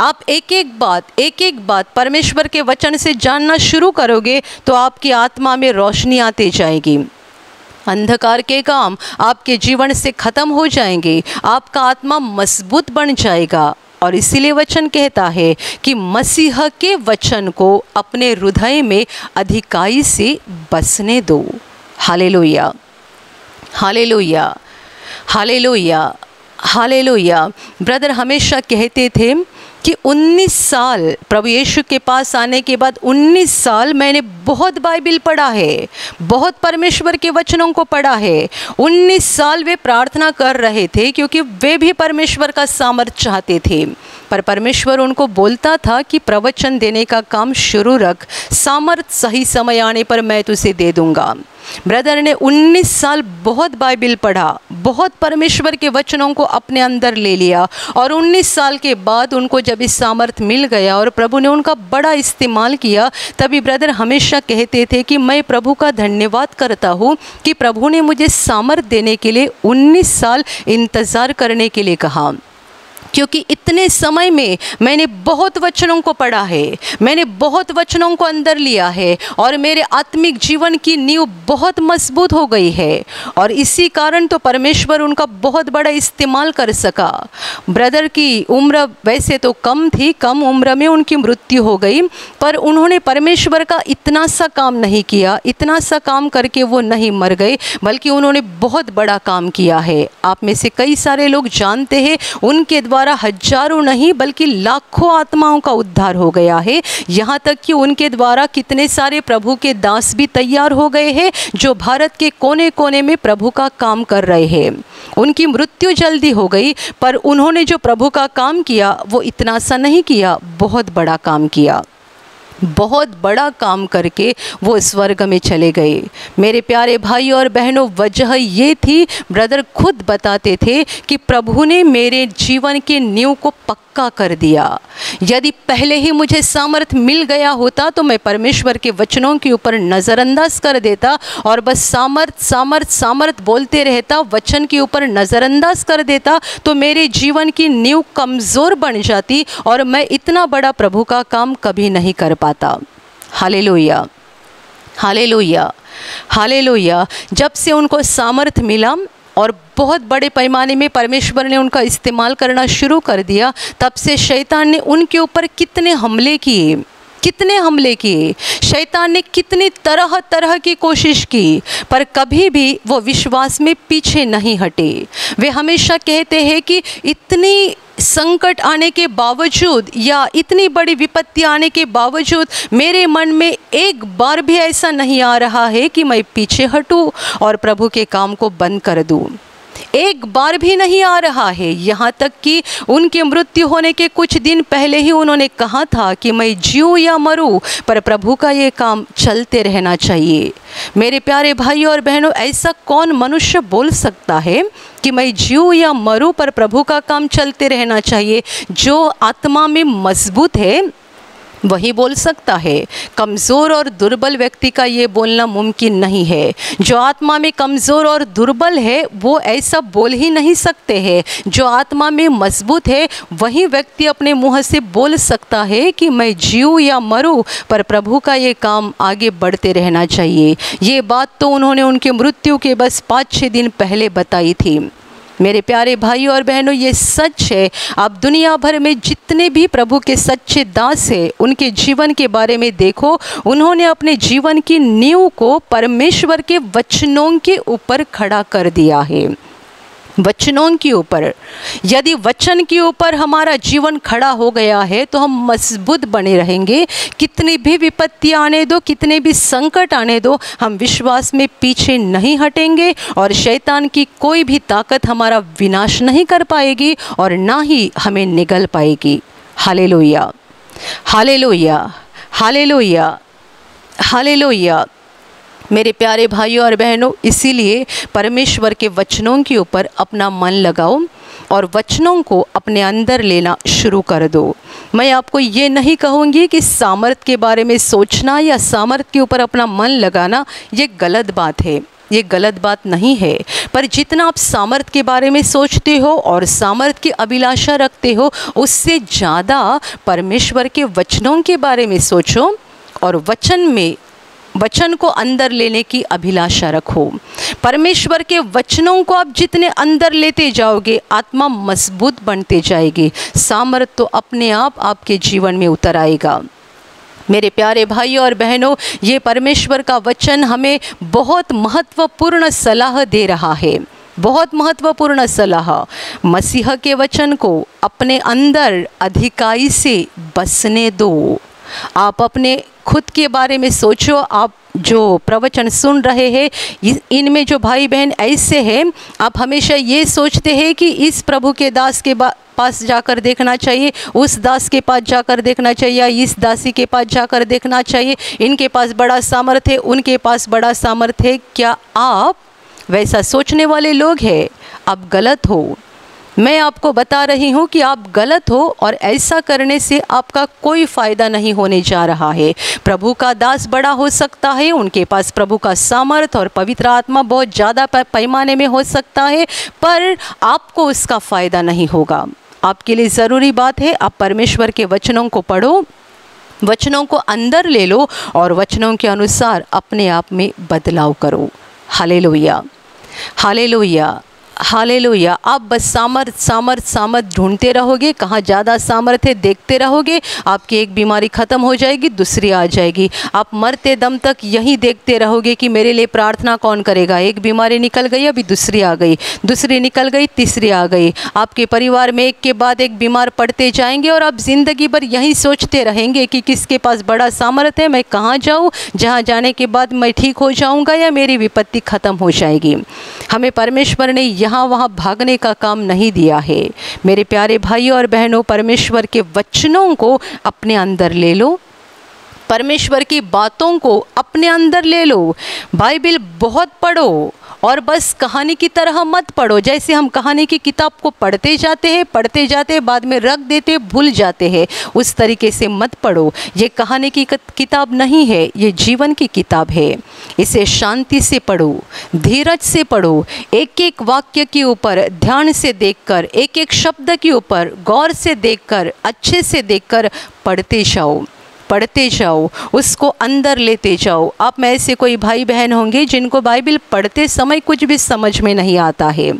आप एक एक बात एक एक बात परमेश्वर के वचन से जानना शुरू करोगे तो आपकी आत्मा में रोशनी आती जाएगी। अंधकार के काम आपके जीवन से खत्म हो जाएँगे, आपका आत्मा मज़बूत बन जाएगा। और इसीलिए वचन कहता है कि मसीह के वचन को अपने हृदय में अधिकाई से बसने दो। हाले लोहिया हाले लोहिया हाले लोहिया हाले लोहिया ब्रदर, हमेशा कहते थे कि 19 साल, प्रभु यीशु के पास आने के बाद 19 साल मैंने बहुत बाइबिल पढ़ा है, बहुत परमेश्वर के वचनों को पढ़ा है। 19 साल वे प्रार्थना कर रहे थे क्योंकि वे भी परमेश्वर का सामर्थ्य चाहते थे। पर परमेश्वर उनको बोलता था कि प्रवचन देने का काम शुरू रख सामर्थ्य सही समय आने पर मैं तुझे दे दूँगा। ब्रदर ने 19 साल बहुत बाइबिल पढ़ा, बहुत परमेश्वर के वचनों को अपने अंदर ले लिया और 19 साल के बाद उनको जब इस सामर्थ्य मिल गया और प्रभु ने उनका बड़ा इस्तेमाल किया, तभी ब्रदर हमेशा कहते थे कि मैं प्रभु का धन्यवाद करता हूँ कि प्रभु ने मुझे सामर्थ देने के लिए 19 साल इंतज़ार करने के लिए कहा। क्योंकि इतने समय में मैंने बहुत वचनों को पढ़ा है, मैंने बहुत वचनों को अंदर लिया है और मेरे आत्मिक जीवन की नींव बहुत मज़बूत हो गई है और इसी कारण तो परमेश्वर उनका बहुत बड़ा इस्तेमाल कर सका। ब्रदर की उम्र वैसे तो कम थी, कम उम्र में उनकी मृत्यु हो गई, पर उन्होंने परमेश्वर का इतना सा काम नहीं किया, इतना सा काम करके वो नहीं मर गए, बल्कि उन्होंने बहुत बड़ा काम किया है। आप में से कई सारे लोग जानते हैं, उनके द्वारा द्वारा हज़ारों नहीं, बल्कि लाखों आत्माओं का उद्धार हो गया है। यहाँ तक कि उनके द्वारा कितने सारे प्रभु के दास भी तैयार हो गए हैं, जो भारत के कोने कोने में प्रभु का काम कर रहे हैं। उनकी मृत्यु जल्दी हो गई, पर उन्होंने जो प्रभु का काम किया, वो इतना सा नहीं किया, बहुत बड़ा काम किया। बहुत बड़ा काम करके वो स्वर्ग में चले गए। मेरे प्यारे भाई और बहनों, वजह ये थी, ब्रदर खुद बताते थे कि प्रभु ने मेरे जीवन के नींव को पक्का कर दिया। यदि पहले ही मुझे सामर्थ मिल गया होता तो मैं परमेश्वर के वचनों के ऊपर नज़रअंदाज कर देता और बस सामर्थ सामर्थ सामर्थ बोलते रहता, वचन के ऊपर नज़रअंदाज कर देता तो मेरे जीवन की नींव कमज़ोर बन जाती और मैं इतना बड़ा प्रभु का काम कभी नहीं कर पाता। हालेलुया। हालेलुया। हालेलुया। जब से उनको सामर्थ मिला और बहुत बड़े पैमाने में परमेश्वर ने उनका इस्तेमाल करना शुरू कर दिया। तब से शैतान ने उनके ऊपर कितने हमले किए? कितने हमले किए, शैतान ने कितनी तरह तरह की कोशिश की, पर कभी भी वो विश्वास में पीछे नहीं हटे। वे हमेशा कहते हैं कि इतनी संकट आने के बावजूद या इतनी बड़ी विपत्ति आने के बावजूद मेरे मन में एक बार भी ऐसा नहीं आ रहा है कि मैं पीछे हटूं और प्रभु के काम को बंद कर दूँ। एक बार भी नहीं आ रहा है। यहाँ तक कि उनकी मृत्यु होने के कुछ दिन पहले ही उन्होंने कहा था कि मैं जीऊँ या मरूँ, पर प्रभु का ये काम चलते रहना चाहिए। मेरे प्यारे भाइयों और बहनों, ऐसा कौन मनुष्य बोल सकता है कि मैं जीऊँ या मरूँ, पर प्रभु का काम चलते रहना चाहिए? जो आत्मा में मज़बूत है वही बोल सकता है। कमज़ोर और दुर्बल व्यक्ति का ये बोलना मुमकिन नहीं है। जो आत्मा में कमज़ोर और दुर्बल है, वो ऐसा बोल ही नहीं सकते हैं। जो आत्मा में मज़बूत है, वही व्यक्ति अपने मुँह से बोल सकता है कि मैं जीऊँ या मरूँ, पर प्रभु का ये काम आगे बढ़ते रहना चाहिए। ये बात तो उन्होंने उनके मृत्यु के बस पाँच छः दिन पहले बताई थी। मेरे प्यारे भाई और बहनों, ये सच है। आप दुनिया भर में जितने भी प्रभु के सच्चे दास हैं, उनके जीवन के बारे में देखो। उन्होंने अपने जीवन की नींव को परमेश्वर के वचनों के ऊपर खड़ा कर दिया है। वचनों के ऊपर। यदि वचन के ऊपर हमारा जीवन खड़ा हो गया है तो हम मज़बूत बने रहेंगे। कितनी भी विपत्ति आने दो, कितने भी संकट आने दो, हम विश्वास में पीछे नहीं हटेंगे और शैतान की कोई भी ताकत हमारा विनाश नहीं कर पाएगी और ना ही हमें निगल पाएगी। हाले लोहिया हाले लोहिया हाले लोहिया हाले लोहिया मेरे प्यारे भाइयों और बहनों, इसीलिए परमेश्वर के वचनों के ऊपर अपना मन लगाओ और वचनों को अपने अंदर लेना शुरू कर दो। मैं आपको ये नहीं कहूँगी कि सामर्थ के बारे में सोचना या सामर्थ के ऊपर अपना मन लगाना, ये गलत बात है। ये गलत बात नहीं है। पर जितना आप सामर्थ के बारे में सोचते हो और सामर्थ की अभिलाषा रखते हो, उससे ज़्यादा परमेश्वर के वचनों के बारे में सोचो और वचन में वचन को अंदर लेने की अभिलाषा रखो। परमेश्वर के वचनों को आप जितने अंदर लेते जाओगे, आत्मा मज़बूत बनते जाएगी। सामर्थ तो अपने आप आपके जीवन में उतर आएगा। मेरे प्यारे भाइयों और बहनों, ये परमेश्वर का वचन हमें बहुत महत्वपूर्ण सलाह दे रहा है। बहुत महत्वपूर्ण सलाह। मसीह के वचन को अपने अंदर अधिकाई से बसने दो। आप अपने खुद के बारे में सोचो, आप जो प्रवचन सुन रहे हैं इनमें जो भाई बहन ऐसे हैं, आप हमेशा ये सोचते हैं कि इस प्रभु के दास के पास जाकर देखना चाहिए, उस दास के पास जाकर देखना चाहिए या इस दासी के पास जाकर देखना चाहिए। इनके पास बड़ा सामर्थ्य है, उनके पास बड़ा सामर्थ्य है। क्या आप वैसा सोचने वाले लोग हैं? आप गलत हो। मैं आपको बता रही हूँ कि आप गलत हो और ऐसा करने से आपका कोई फ़ायदा नहीं होने जा रहा है। प्रभु का दास बड़ा हो सकता है, उनके पास प्रभु का सामर्थ और पवित्र आत्मा बहुत ज़्यादा पैमाने में हो सकता है, पर आपको उसका फ़ायदा नहीं होगा। आपके लिए ज़रूरी बात है, आप परमेश्वर के वचनों को पढ़ो, वचनों को अंदर ले लो और वचनों के अनुसार अपने आप में बदलाव करो। हाले लोहिया हाले लोहिया हाले आप बस सामर्थ सामर्थ सामर्थ ढूंढते रहोगे, कहाँ ज़्यादा सामर्थ है देखते रहोगे, आपकी एक बीमारी ख़त्म हो जाएगी, दूसरी आ जाएगी। आप मरते दम तक यही देखते रहोगे कि मेरे लिए प्रार्थना कौन करेगा? एक बीमारी निकल गई, अभी दूसरी आ गई। दूसरी निकल गई, तीसरी आ गई। आपके परिवार में एक के बाद एक बीमार पड़ते जाएँगे और आप ज़िंदगी भर यही सोचते रहेंगे कि किसके पास बड़ा सामर्थ्य है, मैं कहाँ जाऊँ? जहाँ जाने के बाद मैं ठीक हो जाऊँगा या मेरी विपत्ति ख़त्म हो जाएगी? हमें परमेश्वर ने यहाँ वहाँ भागने का काम नहीं दिया है। मेरे प्यारे भाई और बहनों, परमेश्वर के वचनों को अपने अंदर ले लो। परमेश्वर की बातों को अपने अंदर ले लो। बाइबिल बहुत पढ़ो और बस कहानी की तरह मत पढ़ो। जैसे हम कहानी की किताब को पढ़ते जाते हैं, पढ़ते जाते हैं, बाद में रख देते, भूल जाते हैं, उस तरीके से मत पढ़ो। ये कहानी की किताब नहीं है, ये जीवन की किताब है। इसे शांति से पढ़ो, धीरज से पढ़ो एक एक वाक्य के ऊपर, ध्यान से देखकर एक एक शब्द के ऊपर, गौर से देखकर, अच्छे से देखकर पढ़ते जाओ। पढ़ते जाओ, उसको अंदर लेते जाओ। आप में ऐसे कोई भाई बहन होंगे जिनको बाइबिल पढ़ते समय कुछ भी समझ में नहीं आता है।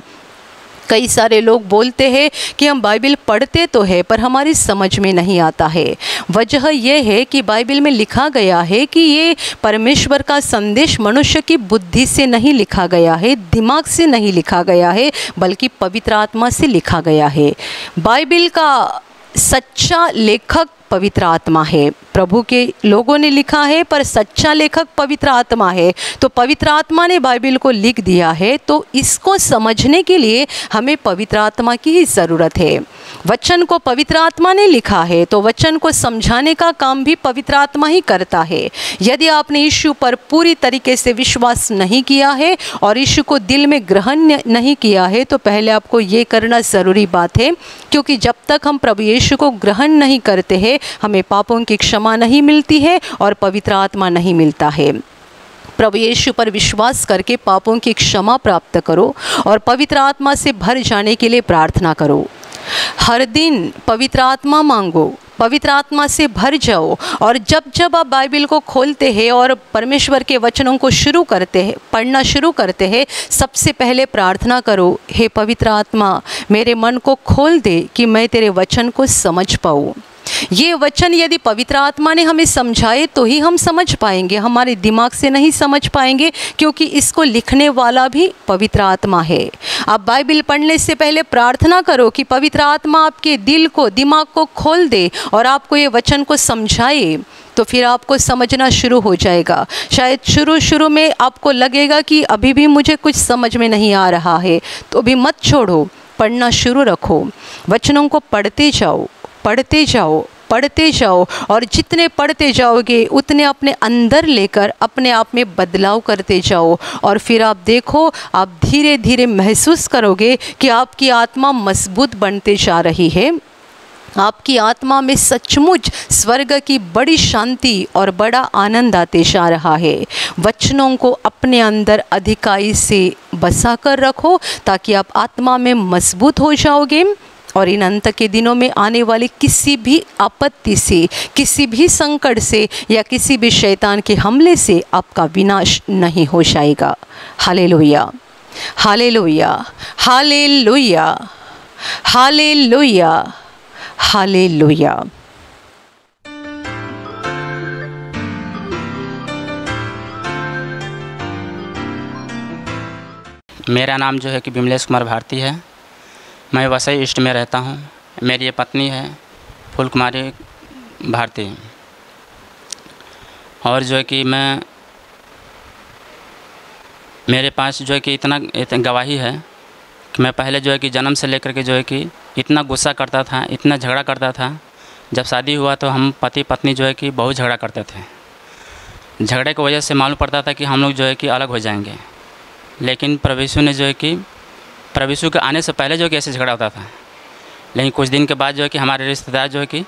कई सारे लोग बोलते हैं कि हम बाइबिल पढ़ते तो है, पर हमारी समझ में नहीं आता है। वजह यह है कि बाइबिल में लिखा गया है कि ये परमेश्वर का संदेश मनुष्य की बुद्धि से नहीं लिखा गया है, दिमाग से नहीं लिखा गया है, बल्कि पवित्र आत्मा से लिखा गया है। बाइबिल का सच्चा लेखक पवित्र आत्मा है। प्रभु के लोगों ने लिखा है, पर सच्चा लेखक पवित्र आत्मा है। तो पवित्र आत्मा ने बाइबिल को लिख दिया है तो इसको समझने के लिए हमें पवित्र आत्मा की ही ज़रूरत है। वचन को पवित्र आत्मा ने लिखा है तो वचन को समझाने का काम भी पवित्र आत्मा ही करता है। यदि आपने यीशु पर पूरी तरीके से विश्वास नहीं किया है और यीशु को दिल में ग्रहण नहीं किया है तो पहले आपको ये करना ज़रूरी बात है, क्योंकि जब तक हम प्रभु यीशु को ग्रहण नहीं करते हैं, हमें पापों की क्षमा नहीं मिलती है और पवित्र आत्मा नहीं मिलता है। प्रभु यीशु पर विश्वास करके पापों की क्षमा प्राप्त करो और पवित्र आत्मा से भर जाने के लिए प्रार्थना करो। हर दिन पवित्र आत्मा मांगो, पवित्र आत्मा से भर जाओ और जब जब आप बाइबिल को खोलते हैं और परमेश्वर के वचनों को शुरू करते हैं, पढ़ना शुरू करते हैं, सबसे पहले प्रार्थना करो, हे पवित्र आत्मा, मेरे मन को खोल दे कि मैं तेरे वचन को समझ पाऊँ। ये वचन यदि पवित्र आत्मा ने हमें समझाए तो ही हम समझ पाएँगे। हमारे दिमाग से नहीं समझ पाएँगे, क्योंकि इसको लिखने वाला भी पवित्र आत्मा है। आप बाइबिल पढ़ने से पहले प्रार्थना करो कि पवित्र आत्मा आपके दिल को, दिमाग को खोल दे और आपको ये वचन को समझाए तो फिर आपको समझना शुरू हो जाएगा। शायद शुरू शुरू में आपको लगेगा कि अभी भी मुझे कुछ समझ में नहीं आ रहा है तो भी मत छोड़ो, पढ़ना शुरू रखो। वचनों को पढ़ते जाओ। पढ़ते जाओ पढ़ते जाओ और जितने पढ़ते जाओगे, उतने अपने अंदर लेकर अपने आप में बदलाव करते जाओ। और फिर आप देखो, आप धीरे धीरे महसूस करोगे कि आपकी आत्मा मज़बूत बनते जा रही है। आपकी आत्मा में सचमुच स्वर्ग की बड़ी शांति और बड़ा आनंद आते जा रहा है। वचनों को अपने अंदर अधिकाई से बसा कर रखो ताकि आप आत्मा में मज़बूत हो जाओगे। और इन अंत के दिनों में आने वाली किसी भी आपत्ति से, किसी भी संकट से या किसी भी शैतान के हमले से आपका विनाश नहीं हो जाएगा। हाले लोहिया हाले लोहिया हाले लोहिया हाले लोहिया हाले लोहिया मेरा नाम जो है कि विमलेश कुमार भारती है। मैं वसई ईस्ट में रहता हूँ। मेरी ये पत्नी है फूल कुमारी भारती। और जो है कि मैं मेरे पास जो है कि इतना, गवाही है कि मैं पहले जो है कि जन्म से लेकर के जो है कि इतना गुस्सा करता था इतना झगड़ा करता था। जब शादी हुआ तो हम पति पत्नी जो है कि बहुत झगड़ा करते थे। झगड़े की वजह से मालूम पड़ता था कि हम लोग जो है कि अलग हो जाएँगे। लेकिन प्रभु ने जो है कि प्रभु के आने से पहले जो कि ऐसे झगड़ा होता था। लेकिन कुछ दिन के बाद जो है कि हमारे रिश्तेदार जो है कि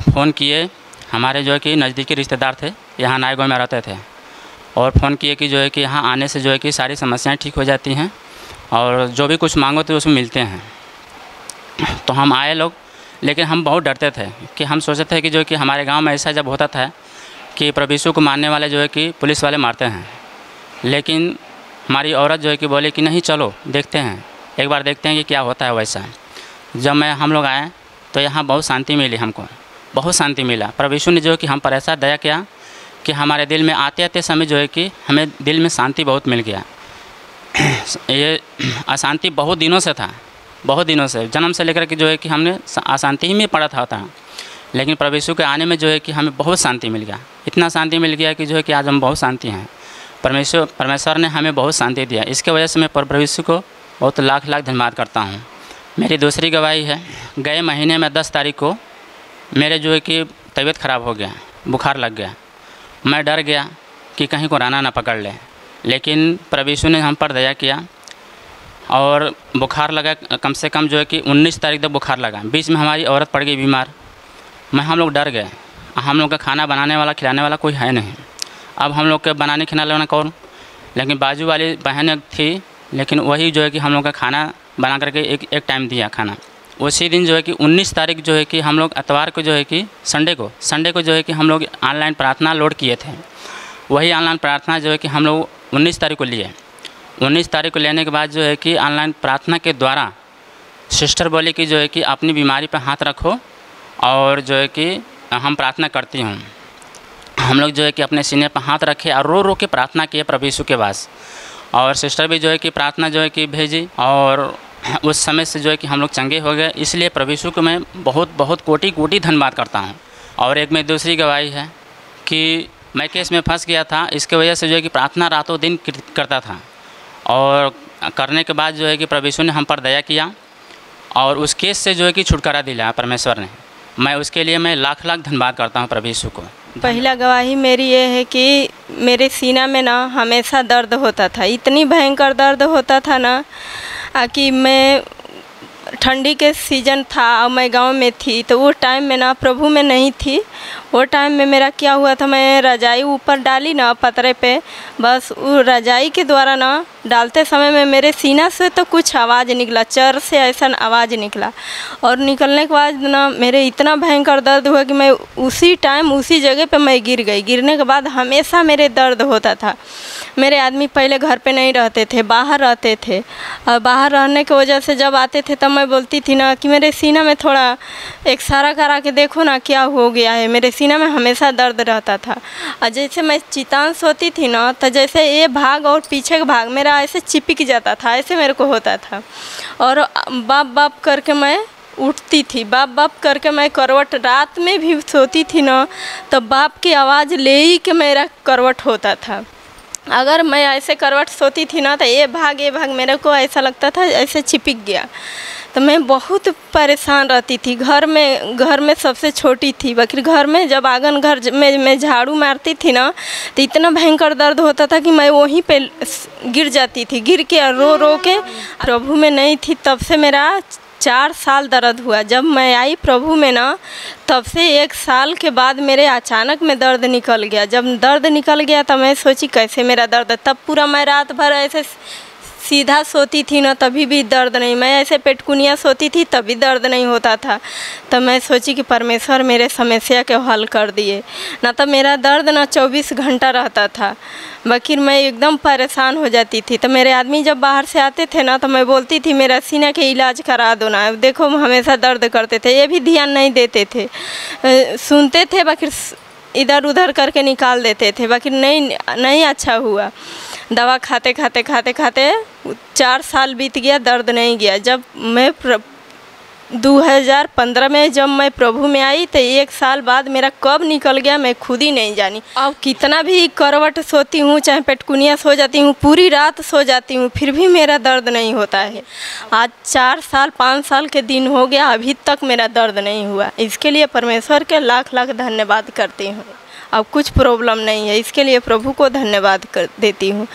फ़ोन किए। हमारे जो है कि नज़दीकी रिश्तेदार थे, यहाँ नाय गाँव में रहते थे। और फ़ोन किए कि जो है कि यहाँ आने से जो है कि सारी समस्याएँ ठीक हो जाती हैं और जो भी कुछ मांगो तो उसमें मिलते हैं। तो हम आए लोग, लेकिन हम बहुत डरते थे कि हम सोचते थे कि जो कि हमारे गाँव में ऐसा जब होता था कि प्रभु को मारने वाले जो है कि पुलिस वाले मारते हैं। लेकिन हमारी औरत जो है कि बोले कि नहीं चलो देखते हैं। एक बार देखते हैं कि क्या होता है वैसा। जब मैं हम लोग आए तो यहाँ बहुत शांति मिली हमको। बहुत शांति मिला। पर प्रभु ने जो है कि हम पर ऐसा दया किया कि हमारे दिल में आते आते समय जो है कि हमें दिल में शांति बहुत मिल गया। ये अशांति बहुत दिनों से था। बहुत दिनों से। जन्म से लेकर के जो है कि हमने अशांति ही में पड़ा था, था। लेकिन प्रभु यीशु के आने में जो है कि हमें बहुत शांति मिल गया। इतना शांति मिल गया कि जो है कि आज हम बहुत शांति हैं। परमेश्वर परमेश्वर ने हमें बहुत शांति दिया। इसके वजह से मैं प्रभु यीशु को बहुत लाख लाख धन्यवाद करता हूँ। मेरी दूसरी गवाही है, गए महीने में दस तारीख को मेरे जो है कि तबीयत ख़राब हो गया, बुखार लग गया। मैं डर गया कि कहीं कोरोना ना पकड़ ले, लेकिन यीशु ने हम पर दया किया और बुखार लगा, कम से कम जो है कि 19 तारीख तक बुखार लगा। बीच में हमारी औरत पड़ गई बीमार। मैं हम लोग डर गए। हम लोग का खाना बनाने वाला, खिलाने वाला कोई है नहीं। अब हम लोग के बनाने खिलाने वाला कौन? लेकिन बाजू वाली बहन थी, लेकिन वही जो है कि हम लोग का खाना बना करके एक एक टाइम दिया खाना। उसी दिन जो है कि 19 तारीख जो है कि हम लोग अतवार को जो है कि संडे को संडे को जो है कि हम लोग ऑनलाइन प्रार्थना लोड किए थे। वही ऑनलाइन प्रार्थना जो है कि हम लोग 19 तारीख को लिए। 19 तारीख को लेने के बाद जो है कि ऑनलाइन प्रार्थना के द्वारा सिस्टर बोली कि जो है कि अपनी बीमारी पर हाथ रखो और जो है कि हम प्रार्थना करती हूँ। हम लोग जो है कि अपने सीने पर हाथ रखे और रो रो के प्रार्थना किए प्रभु यीशु के पास। और सिस्टर भी जो है कि प्रार्थना जो है कि भेजी और उस समय से जो है कि हम लोग चंगे हो गए। इसलिए प्रभु यीशु को मैं बहुत बहुत कोटि कोटि धन्यवाद करता हूँ। और एक में दूसरी गवाही है कि मैं केस में फंस गया था, इसके वजह से जो है कि प्रार्थना रातों दिन करता था। और करने के बाद जो है कि प्रभु यीशु ने हम पर दया किया और उस केस से जो है कि छुटकारा दिलाया परमेश्वर ने। मैं उसके लिए मैं लाख लाख धन्यवाद करता हूँ प्रभु यीशु को। पहला गवाही मेरी ये है कि मेरे सीना में ना हमेशा दर्द होता था। इतनी भयंकर दर्द होता था ना कि मैं ठंडी के सीज़न था और मैं गाँव में थी तो वो टाइम में ना प्रभु में नहीं थी। वो टाइम में मेरा क्या हुआ था, मैं रजाई ऊपर डाली ना पतरे पे, बस वो रजाई के द्वारा ना डालते समय में मेरे सीना से तो कुछ आवाज़ निकला, चर से ऐसा आवाज़ निकला। और निकलने के बाद ना मेरे इतना भयंकर दर्द हुआ कि मैं उसी टाइम उसी जगह पे मैं गिर गई। गिरने के बाद हमेशा मेरे दर्द होता था। मेरे आदमी पहले घर पे नहीं रहते थे, बाहर रहते थे। और बाहर रहने की वजह से जब आते थे तब मैं बोलती थी ना कि मेरे सीना में थोड़ा एक सारा करा के देखो ना क्या हो गया है। मेरे सीना में हमेशा दर्द रहता था। और जैसे मैं चितान सोती थी ना तो जैसे ये भाग और पीछे का भाग मेरा ऐसे चिपक जाता था, ऐसे मेरे को होता था। और बाप बाप करके मैं उठती थी। बाप बाप करके मैं करवट रात में भी सोती थी ना तो बाप की आवाज़ ले ही के मेरा करवट होता था। अगर मैं ऐसे करवट सोती थी ना तो ये भाग ये भाग मेरे को ऐसा लगता था ऐसे चिपक गया। तो मैं बहुत परेशान रहती थी। घर में घर में सबसे छोटी थी। बाकी घर में जब आँगन घर में, मैं झाड़ू मारती थी ना तो इतना भयंकर दर्द होता था कि मैं वहीं पे गिर जाती थी। गिर के रो रो के प्रभु में नहीं थी। तब से मेरा चार साल दर्द हुआ। जब मैं आई प्रभु में ना, तब से एक साल के बाद मेरे अचानक में दर्द निकल गया। जब दर्द निकल गया तो मैं सोची, कैसे मेरा दर्द? तब पूरा मैं रात भर ऐसे सीधा सोती थी ना, तभी भी दर्द नहीं। मैं ऐसे पेटकुनिया सोती थी, तभी दर्द नहीं होता था। तब मैं सोची कि परमेश्वर मेरे समस्या के हल कर दिए। ना तो मेरा दर्द ना चौबीस घंटा रहता था। बाकी मैं एकदम परेशान हो जाती थी। तो मेरे आदमी जब बाहर से आते थे ना तो मैं बोलती थी, मेरा सीना के इलाज करा दो ना। देखो, हम हमेशा दर्द करते थे। ये भी ध्यान नहीं देते थे। सुनते थे बाकी इधर उधर करके निकाल देते थे। बाकी नहीं नहीं अच्छा हुआ। दवा खाते खाते खाते खाते चार साल बीत गया दर्द नहीं गया। जब मैं प्र, 2015 में जब मैं प्रभु में आई तो एक साल बाद मेरा कब निकल गया मैं खुद ही नहीं जानी। अब कितना भी करवट सोती हूँ चाहे पेटकुनिया सो जाती हूँ पूरी रात सो जाती हूँ फिर भी मेरा दर्द नहीं होता है। आज चार साल पाँच साल के दिन हो गया अभी तक मेरा दर्द नहीं हुआ। इसके लिए परमेश्वर के लाख लाख धन्यवाद करती हूँ। अब कुछ प्रॉब्लम नहीं है। इसके लिए प्रभु को धन्यवाद कर देती हूँ।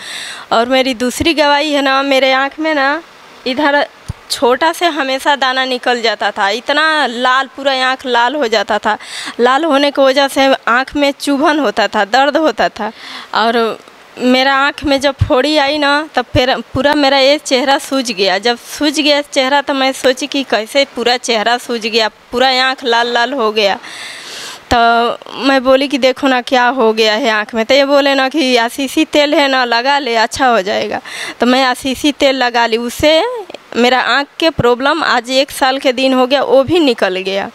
और मेरी दूसरी गवाही है ना, मेरे आँख में ना, इधर छोटा से हमेशा दाना निकल जाता था। इतना लाल, पूरा आँख लाल हो जाता था। लाल होने की वजह से आँख में चुभन होता था, दर्द होता था। और मेरा आँख में जब फोड़ी आई ना, तब फिर पूरा मेरा ये चेहरा सूज गया। जब सूज गया चेहरा तो मैं सोची कि कैसे पूरा चेहरा सूज गया, पूरा आँख लाल लाल हो गया। तो मैं बोली कि देखो ना क्या हो गया है आँख में। तो ये बोले ना कि आशीषी तेल है ना, लगा ले अच्छा हो जाएगा। तो मैं आशीषी तेल लगा ली उससे मेरा आँख के प्रॉब्लम आज एक साल के दिन हो गया, वो भी निकल गया।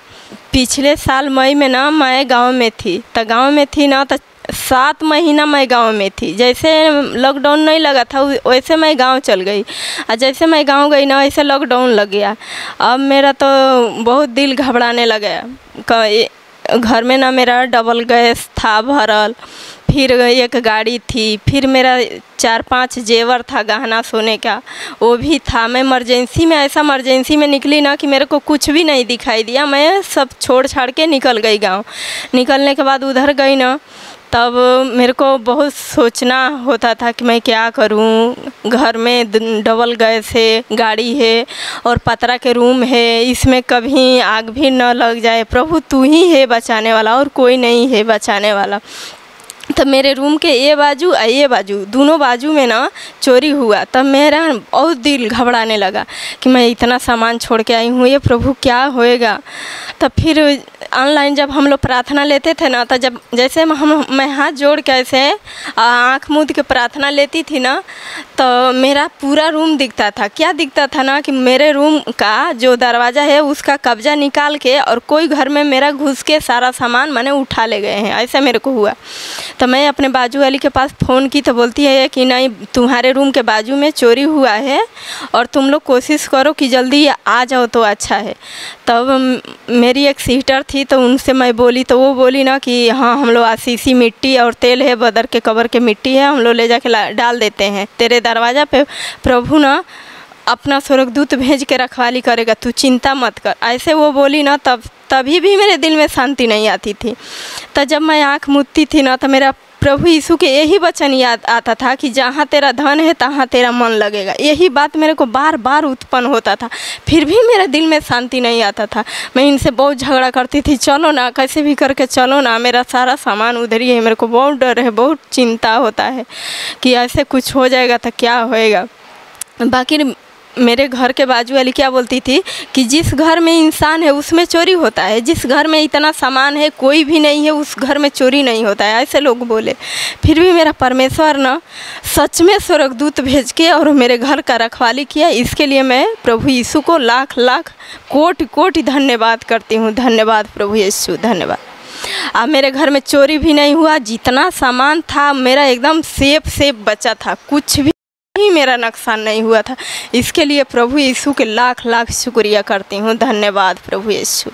पिछले साल मई में ना मैं गाँव में थी तो गाँव में थी ना तो सात महीना मैं गाँव में थी। जैसे लॉकडाउन नहीं लगा था वैसे मैं गाँव चल गई। और जैसे मैं गाँव गई ना, वैसे लॉकडाउन लग गया। अब मेरा तो बहुत दिल घबराने लगा घर में ना मेरा डबल गैस था भरल, फिर एक गाड़ी थी, फिर मेरा चार पाँच जेवर था गहना सोने का, वो भी था। मैं इमरजेंसी में, ऐसा इमरजेंसी में निकली ना कि मेरे को कुछ भी नहीं दिखाई दिया। मैं सब छोड़ छाड़ के निकल गई गाँव। निकलने के बाद उधर गई ना तब मेरे को बहुत सोचना होता था कि मैं क्या करूँ। घर में डबल गैस है गाड़ी है और पतरा के रूम है, इसमें कभी आग भी न लग जाए। प्रभु तू ही है बचाने वाला और कोई नहीं है बचाने वाला। तब मेरे रूम के ये बाजू और ये बाजू, दोनों बाजू में ना चोरी हुआ। तब मेरा बहुत दिल घबराने लगा कि मैं इतना सामान छोड़ के आई हूँ, ये प्रभु क्या होएगा? तब फिर ऑनलाइन जब हम लोग प्रार्थना लेते थे ना तो जब जैसे हम मैं हाथ जोड़ के ऐसे आँख मूंद के प्रार्थना लेती थी ना तो मेरा पूरा रूम दिखता था। क्या दिखता था ना कि मेरे रूम का जो दरवाज़ा है, उसका कब्जा निकाल के और कोई घर में मेरा घुस के सारा सामान मैंने उठा ले गए हैं। ऐसा मेरे को हुआ। तो मैं अपने बाजू वाली के पास फ़ोन की तो बोलती है कि नहीं, तुम्हारे रूम के बाजू में चोरी हुआ है और तुम लोग कोशिश करो कि जल्दी आ जाओ तो अच्छा है। तब म- मेरी एक सिस्टर थी तो उनसे मैं बोली तो वो बोली ना कि हाँ हम लोग आसीसी मिट्टी और तेल है, बदर के कबर के मिट्टी है, हम लोग ले जाके डाल देते हैं। तेरे दरवाज़ा पे प्रभु ना अपना स्वर्गदूत भेज के रखवाली करेगा, तू चिंता मत कर। ऐसे वो बोली ना, तब, तभी भी मेरे दिल में शांति नहीं आती थी। तो जब मैं आँख मुदती थी ना तो मेरा प्रभु यीशु के यही वचन याद आता था कि जहाँ तेरा धन है, तहाँ तेरा मन लगेगा। यही बात मेरे को बार बार उत्पन्न होता था। फिर भी मेरे दिल में शांति नहीं आता था। मैं इनसे बहुत झगड़ा करती थी, चलो ना, कैसे भी करके चलो ना, मेरा सारा सामान उधर ही है। मेरे को बहुत डर है, बहुत चिंता होता है कि ऐसे कुछ हो जाएगा तो क्या होएगा। बाकी मेरे घर के बाजू वाली क्या बोलती थी कि जिस घर में इंसान है, उसमें चोरी होता है। जिस घर में इतना सामान है, कोई भी नहीं है, उस घर में चोरी नहीं होता है। ऐसे लोग बोले। फिर भी मेरा परमेश्वर ना सच में स्वर्गदूत भेज के और मेरे घर का रखवाली किया। इसके लिए मैं प्रभु यीशु को लाख लाख, कोटि कोटि धन्यवाद करती हूँ। धन्यवाद प्रभु यीशु, धन्यवाद। अब मेरे घर में चोरी भी नहीं हुआ। जितना सामान था, मेरा एकदम सेफ़ सेफ़ बचा था। कुछ भी ही मेरा नुकसान नहीं हुआ था। इसके लिए प्रभु यीशु के लाख लाख शुक्रिया करती हूँ। धन्यवाद प्रभु यीशु।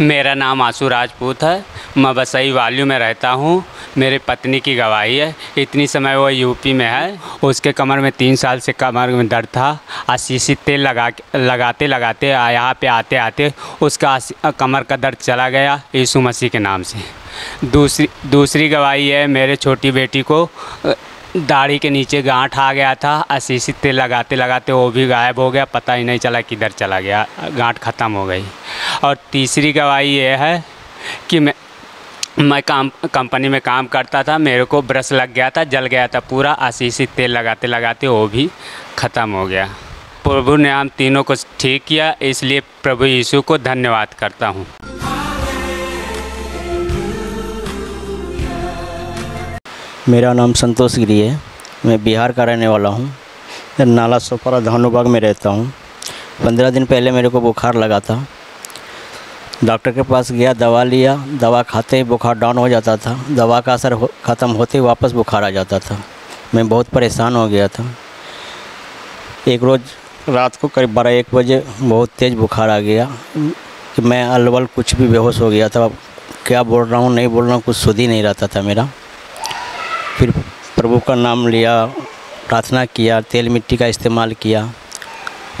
मेरा नाम आँसू राजपूत है। मैं बसई वाल्यू में रहता हूँ। मेरी पत्नी की गवाही है। इतनी समय वो यूपी में है। उसके कमर में तीन साल से कमर में दर्द था। आशीषी तेल लगा लगाते लगाते यहाँ पे आते आते उसका कमर का दर्द चला गया यीशु मसीह के नाम से। दूसरी दूसरी गवाही है मेरे छोटी बेटी को। दाढ़ी के नीचे गांठ आ गया था आशीषी तेल लगाते लगाते वो भी गायब हो गया, पता ही नहीं चला किधर चला गया, गांठ ख़त्म हो गई। और तीसरी गवाही ये है कि मैं मैं काम, कंपनी में काम करता था, मेरे को ब्रश लग गया था, जल गया था पूरा आशीषी तेल लगाते लगाते वो भी ख़त्म हो गया। प्रभु ने हम तीनों को ठीक किया, इसलिए प्रभु यीशु को धन्यवाद करता हूँ। मेरा नाम संतोष गिरी है। मैं बिहार का रहने वाला हूँ। नाला सोपारा धानुबाग में रहता हूँ। पंद्रह दिन पहले मेरे को बुखार लगा था। डॉक्टर के पास गया, दवा लिया, दवा खाते ही बुखार डाउन हो जाता था। दवा का असर हो- ख़त्म होते ही वापस बुखार आ जाता था। मैं बहुत परेशान हो गया था। एक रोज़ रात को करीब बारह एक बजे बहुत तेज़ बुखार आ गया कि मैं अलवल कुछ भी बेहोश हो गया था। क्या बोल रहा हूँ, नहीं बोल रहा हूँ, कुछ सुध ही नहीं रहता था मेरा। फिर प्रभु का नाम लिया, प्रार्थना किया, तेल मिट्टी का इस्तेमाल किया।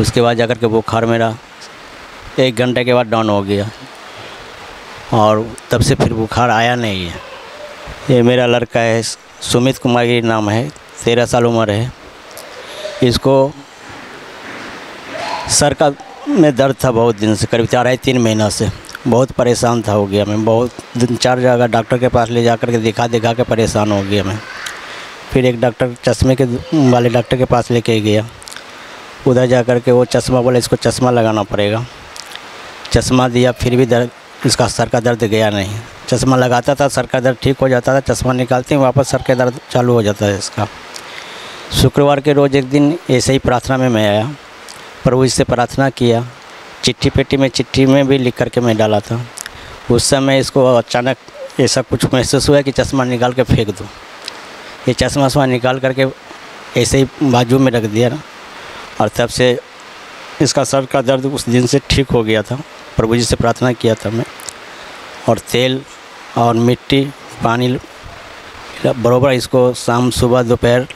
उसके बाद जाकर के बुखार मेरा एक घंटे के बाद डाउन हो गया। और तब से फिर बुखार आया नहीं है। ये मेरा लड़का है, सुमित कुमार नाम है, तेरह साल उम्र है। इसको सर का में दर्द था बहुत दिन से, करीब चार है तीन महीना से। बहुत परेशान था, हो गया मैं। बहुत दिन चार जगह डॉक्टर के पास ले जा कर के दिखा दिखा के परेशान हो गया मैं। फिर एक डॉक्टर चश्मे के वाले डॉक्टर के पास लेके गया। उधर जा कर के वो चश्मा बोला, इसको चश्मा लगाना पड़ेगा। चश्मा दिया, फिर भी दर्द, इसका सर का दर्द गया नहीं। चश्मा लगाता था, सर का दर्द ठीक हो जाता था, चश्मा निकालते ही वापस सर का दर्द चालू हो जाता है इसका। शुक्रवार के रोज़ एक दिन ऐसे ही प्रार्थना में मैं आया। प्रभु इससे प्रार्थना किया। चिट्ठी पेटी में, चिट्ठी में भी लिख करके मैं डाला था। उस समय इसको अचानक ऐसा कुछ महसूस हुआ कि चश्मा निकाल के फेंक दूँ। ये चश्मा वश्मा निकाल करके ऐसे ही बाजू में रख दिया ना, और तब से इसका सर का दर्द उस दिन से ठीक हो गया था। प्रभु जी से प्रार्थना किया था मैं। और तेल और मिट्टी, पानी बरोबर इसको शाम, सुबह, दोपहर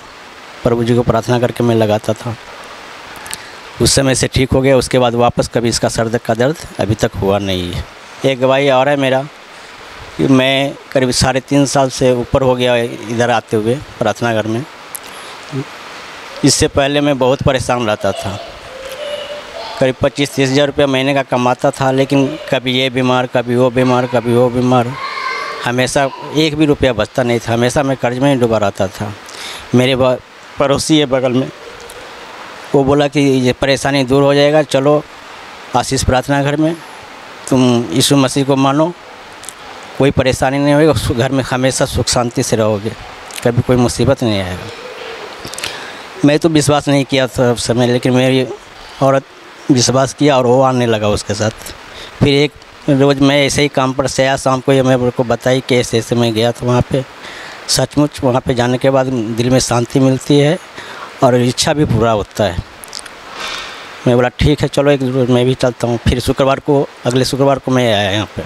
प्रभु जी को प्रार्थना करके मैं लगाता था। उस समय से ठीक हो गया, उसके बाद वापस कभी इसका सर का दर्द अभी तक हुआ नहीं है। एक गवाही और है मेरा कि मैं करीब साढ़े तीन साल से ऊपर हो गया इधर आते हुए प्रार्थना घर में। इससे पहले मैं बहुत परेशान रहता था। करीब पच्चीस तीस हज़ार रुपया महीने का कमाता था, लेकिन कभी ये बीमार, कभी वो बीमार, कभी वो बीमार। हमेशा एक भी रुपया बचता नहीं था, हमेशा मैं कर्ज में ही डूबा रहता था। मेरे पड़ोसी है बगल में वो बोला कि ये परेशानी दूर हो जाएगा, चलो, आशीष प्रार्थना घर में, तुम यीशु मसीह को मानो, कोई परेशानी नहीं होगी घर में हमेशा सुख शांति से रहोगे, कभी कोई मुसीबत नहीं आएगा। मैं तो विश्वास नहीं किया था उस समय, लेकिन मेरी औरत विश्वास किया और वो आने लगा उसके साथ। फिर एक रोज़ मैं ऐसे ही काम पर से आया, शाम को ये मैं को बताई कि ऐसे ऐसे मैं गया था वहाँ पे। सचमुच वहाँ पे जाने के बाद दिल में शांति मिलती है और इच्छा भी पूरा होता है। मैं बोला, ठीक है, चलो एक मैं भी चलता हूँ। फिर शुक्रवार को, अगले शुक्रवार को मैं आया यहाँ पे।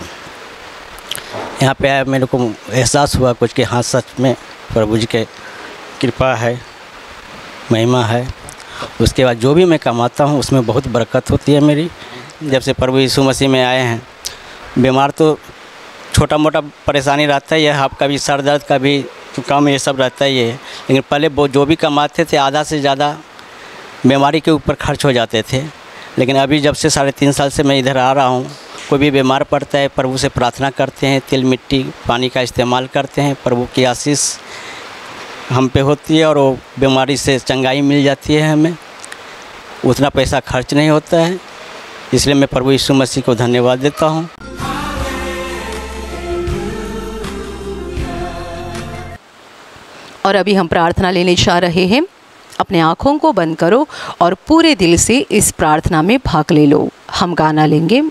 यहाँ पे आया, मेरे को एहसास हुआ कुछ कि हाँ सच में प्रभु जी के कृपा है, महिमा है। उसके बाद जो भी मैं कमाता हूँ, उसमें बहुत बरकत होती है मेरी। जब से प्रभु यीशु मसीह में आए हैं, बीमार तो छोटा मोटा परेशानी रहता है, यह आपका भी, सर दर्द का भी ये सब रहता ही है लेकिन पहले वो जो भी कमाते थे, आधा से ज़्यादा बीमारी के ऊपर खर्च हो जाते थे। लेकिन अभी जब से साढ़े तीन साल से मैं इधर आ रहा हूँ, कोई भी बीमार पड़ता है, प्रभु से प्रार्थना करते हैं, तिल, मिट्टी, पानी का इस्तेमाल करते हैं, प्रभु की आशीष हम पे होती है और वो बीमारी से चंगाई मिल जाती है हमें। उतना पैसा खर्च नहीं होता है, इसलिए मैं प्रभु यीशु मसीह को धन्यवाद देता हूँ। और अभी हम प्रार्थना लेने जा रहे हैं। अपने आँखों को बंद करो और पूरे दिल से इस प्रार्थना में भाग ले लो। हम गाना लेंगे।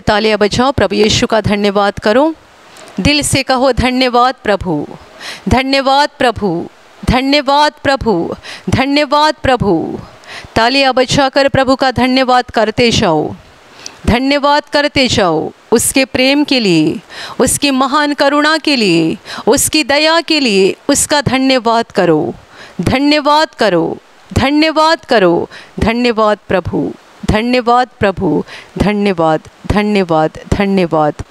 तालियाँ बजाओ प्रभु यीशु का धन्यवाद करो। दिल से कहो, धन्यवाद प्रभु धन्यवाद प्रभु धन्यवाद प्रभु धन्यवाद प्रभु। तालियाँ बजाकर प्रभु का धन्यवाद करते जाओ, धन्यवाद करते जाओ उसके प्रेम के लिए, उसकी महान करुणा के लिए, उसकी दया के लिए उसका धन्यवाद करो धन्यवाद करो धन्यवाद करो, धन्यवाद प्रभु धन्यवाद प्रभु, धन्यवाद धन्यवाद धन्यवाद।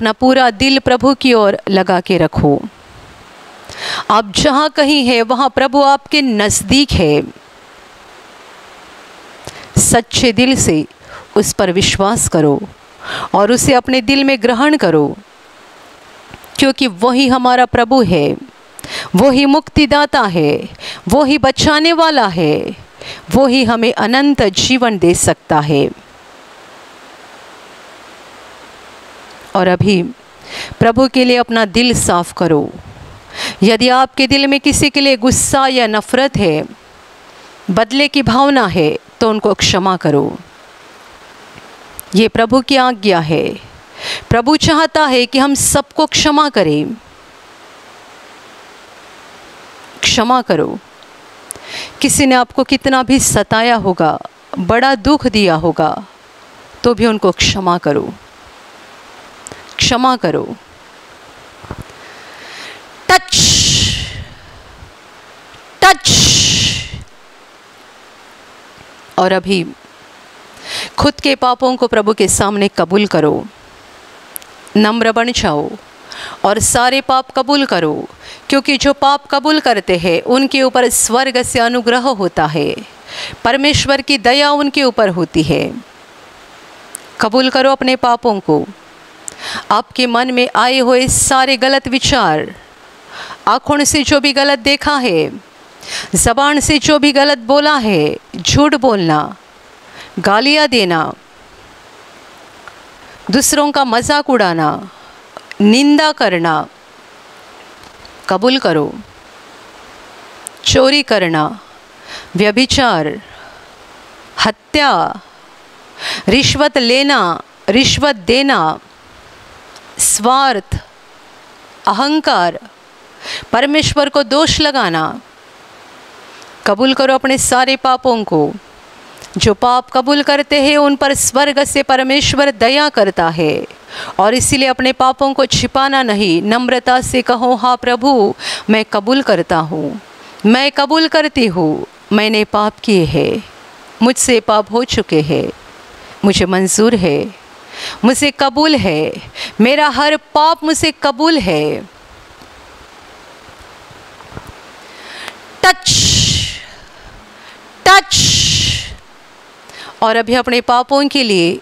अपना पूरा दिल प्रभु की ओर लगा के रखो। आप जहाँ कहीं है, वहाँ प्रभु आपके नज़दीक है। सच्चे दिल से उस पर विश्वास करो और उसे अपने दिल में ग्रहण करो, क्योंकि वही हमारा प्रभु है, वही मुक्तिदाता है, वही बचाने वाला है, वही हमें अनंत जीवन दे सकता है। और अभी प्रभु के लिए अपना दिल साफ़ करो। यदि आपके दिल में किसी के लिए गुस्सा या नफरत है, बदले की भावना है तो उनको क्षमा करो। ये प्रभु की आज्ञा है। प्रभु चाहता है कि हम सबको क्षमा करें। क्षमा करो। किसी ने आपको कितना भी सताया होगा, बड़ा दुख दिया होगा तो भी उनको क्षमा करो। क्षमा करो। टच टच और अभी खुद के पापों को प्रभु के सामने कबूल करो। नम्र बन जाओ और सारे पाप कबूल करो, क्योंकि जो पाप कबूल करते हैं, उनके ऊपर स्वर्ग से अनुग्रह होता है। परमेश्वर की दया उनके ऊपर होती है। कबूल करो अपने पापों को। आपके मन में आए हुए सारे गलत विचार, आँखों से जो भी गलत देखा है, जबान से जो भी गलत बोला है, झूठ बोलना, गालियाँ देना, दूसरों का मज़ाक उड़ाना, निंदा करना, कबूल करो, चोरी करना, व्यभिचार, हत्या, रिश्वत लेना, रिश्वत देना स्वार्थ, अहंकार, परमेश्वर को दोष लगाना। कबूल करो अपने सारे पापों को। जो पाप कबूल करते हैं, उन पर स्वर्ग से परमेश्वर दया करता है। और इसीलिए अपने पापों को छिपाना नहीं, नम्रता से कहो हाँ प्रभु, मैं कबूल करता हूँ। मैं कबूल करती हूँ। मैंने पाप किए हैं। मुझसे पाप हो चुके हैं। मुझे मंजूर है। मुझे कबूल है। मेरा हर पाप मुझे कबूल है। टच। टच। और अभी अपने पापों के लिए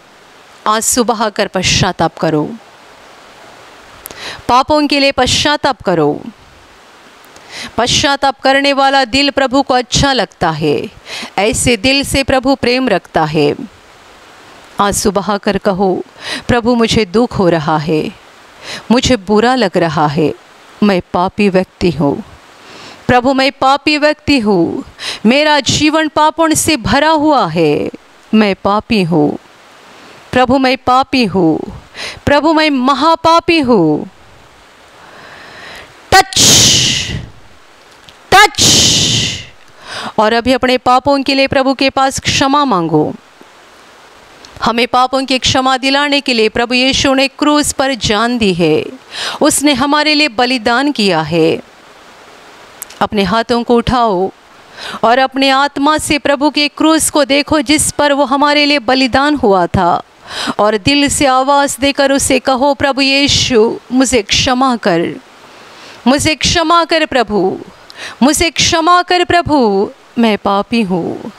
आज सुबह कर पश्चाताप करो। पापों के लिए पश्चाताप करो। पश्चाताप करने वाला दिल प्रभु को अच्छा लगता है। ऐसे दिल से प्रभु प्रेम रखता है। आँसू बहाकर कहो, प्रभु, मुझे दुख हो रहा है। मुझे बुरा लग रहा है। मैं पापी व्यक्ति हूँ। प्रभु, मैं पापी व्यक्ति हूँ। मेरा जीवन पापों से भरा हुआ है। मैं पापी हूँ। प्रभु, मैं पापी हूँ। प्रभु, मैं महापापी हूँ। टच! टच! और अभी अपने पापों के लिए प्रभु के पास क्षमा मांगो। हमें पापों की क्षमा दिलाने के लिए प्रभु यीशु ने क्रूस पर जान दी है। उसने हमारे लिए बलिदान किया है। अपने हाथों को उठाओ और अपने आत्मा से प्रभु के क्रूस को देखो जिस पर वो हमारे लिए बलिदान हुआ था। और दिल से आवाज़ देकर उसे कहो, प्रभु यीशु, मुझे क्षमा कर। मुझे क्षमा कर प्रभु। मुझे क्षमा कर प्रभु। मैं पापी हूँ।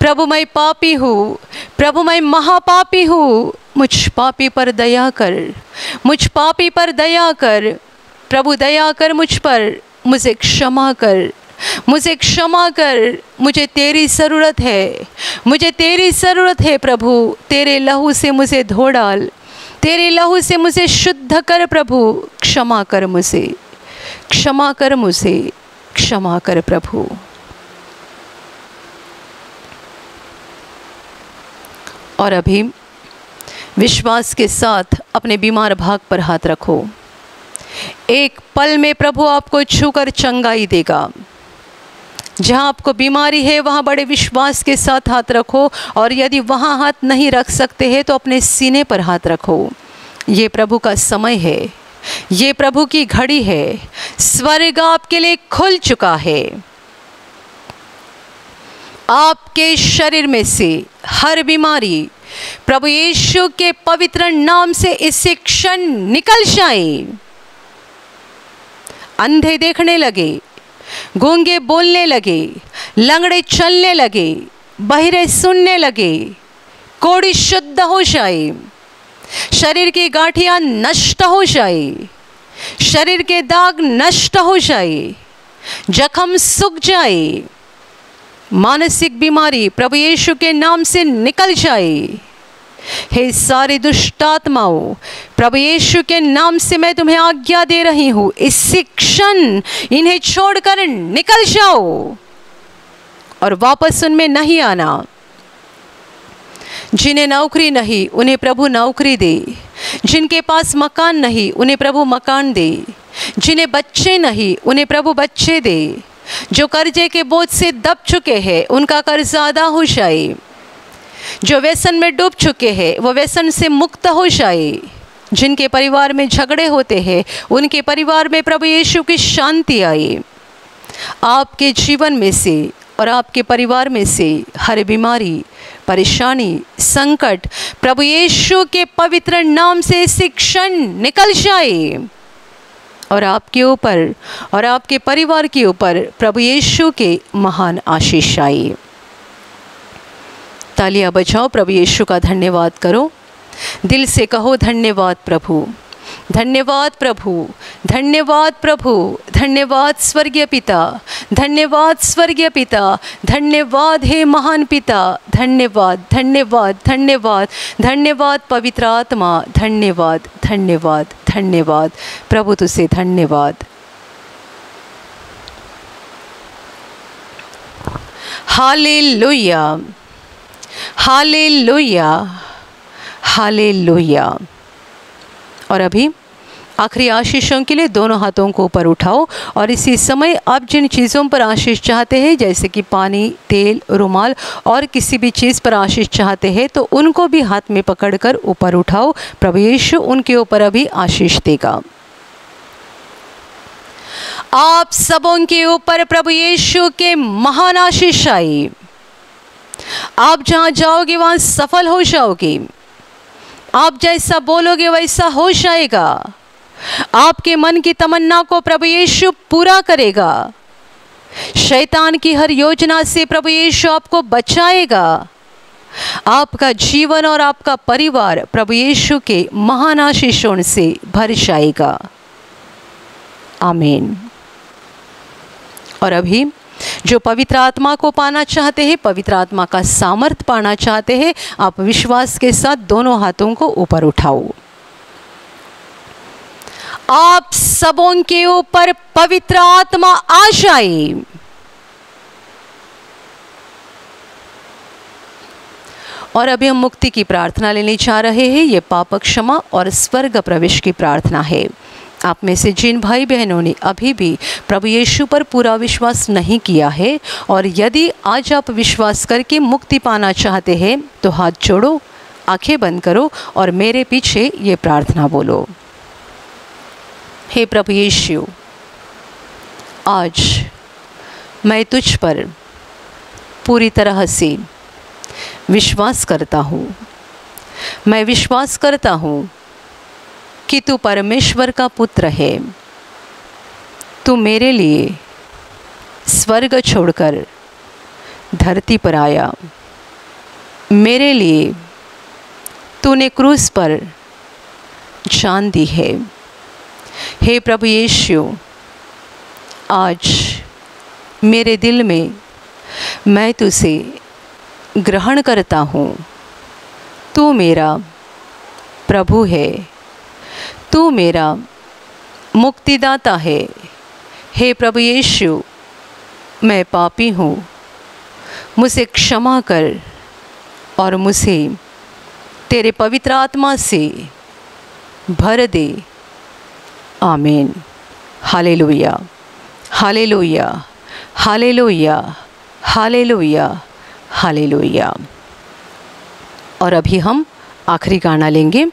प्रभु मैं पापी हूँ प्रभु मैं महापापी हूँ, मुझ पापी पर दया कर, मुझ पापी पर दया कर, प्रभु दया कर मुझ पर, मुझे क्षमा कर, मुझे क्षमा कर, मुझे तेरी ज़रूरत है, मुझे तेरी ज़रूरत है प्रभु, तेरे लहू से मुझे धो डाल, तेरे लहू से मुझे शुद्ध कर प्रभु, क्षमा कर मुझे, क्षमा कर मुझे, क्षमा कर प्रभु। और अभी विश्वास के साथ अपने बीमार भाग पर हाथ रखो। एक पल में प्रभु आपको छूकर चंगाई देगा। जहाँ आपको बीमारी है, वहाँ बड़े विश्वास के साथ हाथ रखो और यदि वहाँ हाथ नहीं रख सकते हैं तो अपने सीने पर हाथ रखो। ये प्रभु का समय है। ये प्रभु की घड़ी है। स्वर्ग आपके लिए खुल चुका है। आपके शरीर में से हर बीमारी प्रभु यीशु के पवित्र नाम से इस क्षण निकल जाए। अंधे देखने लगे, गूँगे बोलने लगे, लंगड़े चलने लगे, बहिरे सुनने लगे, कोड़ी शुद्ध हो जाए। शरीर की गांठियाँ नष्ट हो जाए, शरीर के दाग नष्ट हो जाए, जख्म सूख जाए। मानसिक बीमारी प्रभु यीशु के नाम से निकल जाए। हे सारी दुष्टात्माओं, प्रभु यीशु के नाम से मैं तुम्हें आज्ञा दे रही हूँ, इसी क्षण इन्हें छोड़कर निकल जाओ और वापस उनमें नहीं आना। जिन्हें नौकरी नहीं, उन्हें प्रभु नौकरी दे। जिनके पास मकान नहीं, उन्हें प्रभु मकान दे। जिन्हें बच्चे नहीं, उन्हें प्रभु बच्चे दे। जो कर्जे के बोझ से दब चुके हैं, उनका कर्ज हो जाए। जो व्यसन में डूब चुके हैं, वो व्यसन से मुक्त हो जाए। जिनके परिवार में झगड़े होते हैं, उनके परिवार में प्रभु यीशु की शांति आए। आपके जीवन में से और आपके परिवार में से हर बीमारी, परेशानी, संकट, प्रभु यीशु के पवित्र नाम से शिक्षण निकल जाए। और आपके ऊपर और आपके परिवार के ऊपर प्रभु यीशु के महान आशीष आई। तालियाँ बजाओ, प्रभु यीशु का धन्यवाद करो। दिल से कहो, धन्यवाद प्रभु। धन्यवाद प्रभु धन्यवाद प्रभु, धन्यवाद स्वर्गीय पिता, धन्यवाद स्वर्गीय पिता, धन्यवाद हे महान पिता, धन्यवाद धन्यवाद धन्यवाद धन्यवाद पवित्र आत्मा, धन्यवाद धन्यवाद धन्यवाद, प्रभु तुझे धन्यवाद। Hallelujah hallelujah hallelujah. और अभी आखिरी आशीषों के लिए दोनों हाथों को ऊपर उठाओ और इसी समय आप जिन चीज़ों पर आशीष चाहते हैं, जैसे कि पानी, तेल, रुमाल और किसी भी चीज़ पर आशीष चाहते हैं तो उनको भी हाथ में पकड़कर ऊपर उठाओ। प्रभु यीशु उनके ऊपर अभी आशीष देगा। आप सबों के ऊपर प्रभु यीशु के महान आशीष आई। आप जहाँ जाओगे, वहाँ सफल हो जाओगे। आप जैसा बोलोगे वैसा हो जाएगा। आपके मन की तमन्ना को प्रभु यीशु पूरा करेगा। शैतान की हर योजना से प्रभु यीशु आपको बचाएगा। आपका जीवन और आपका परिवार प्रभु यीशु के महान आशीषों से भर जाएगा। आमीन। और अभी जो पवित्र आत्मा को पाना चाहते हैं, पवित्र आत्मा का सामर्थ पाना चाहते हैं, आप विश्वास के साथ दोनों हाथों को ऊपर उठाओ। आप सबों के ऊपर पवित्र आत्मा आ जाए। और अभी हम मुक्ति की प्रार्थना लेने जा रहे हैं। ये पाप क्षमा और स्वर्ग प्रवेश की प्रार्थना है। आप में से जिन भाई बहनों ने अभी भी प्रभु यीशु पर पूरा विश्वास नहीं किया है, और यदि आज आप विश्वास करके मुक्ति पाना चाहते हैं तो हाथ जोड़ो, आँखें बंद करो और मेरे पीछे ये प्रार्थना बोलो। हे प्रभु यीशु, आज मैं तुझ पर पूरी तरह से विश्वास करता हूँ। मैं विश्वास करता हूँ कि तू परमेश्वर का पुत्र है। तू मेरे लिए स्वर्ग छोड़कर धरती पर आया। मेरे लिए तूने क्रूस पर जान दी है। हे प्रभु यीशु, आज मेरे दिल में मैं तुझे ग्रहण करता हूँ। तू मेरा प्रभु है। तू मेरा मुक्तिदाता है। हे प्रभु यीशु, मैं पापी हूँ। मुझे क्षमा कर और मुझे तेरे पवित्र आत्मा से भर दे। Amen. Hallelujah. Hallelujah. Hallelujah. Hallelujah. Hallelujah. और अभी हम आखिरी गाना लेंगे।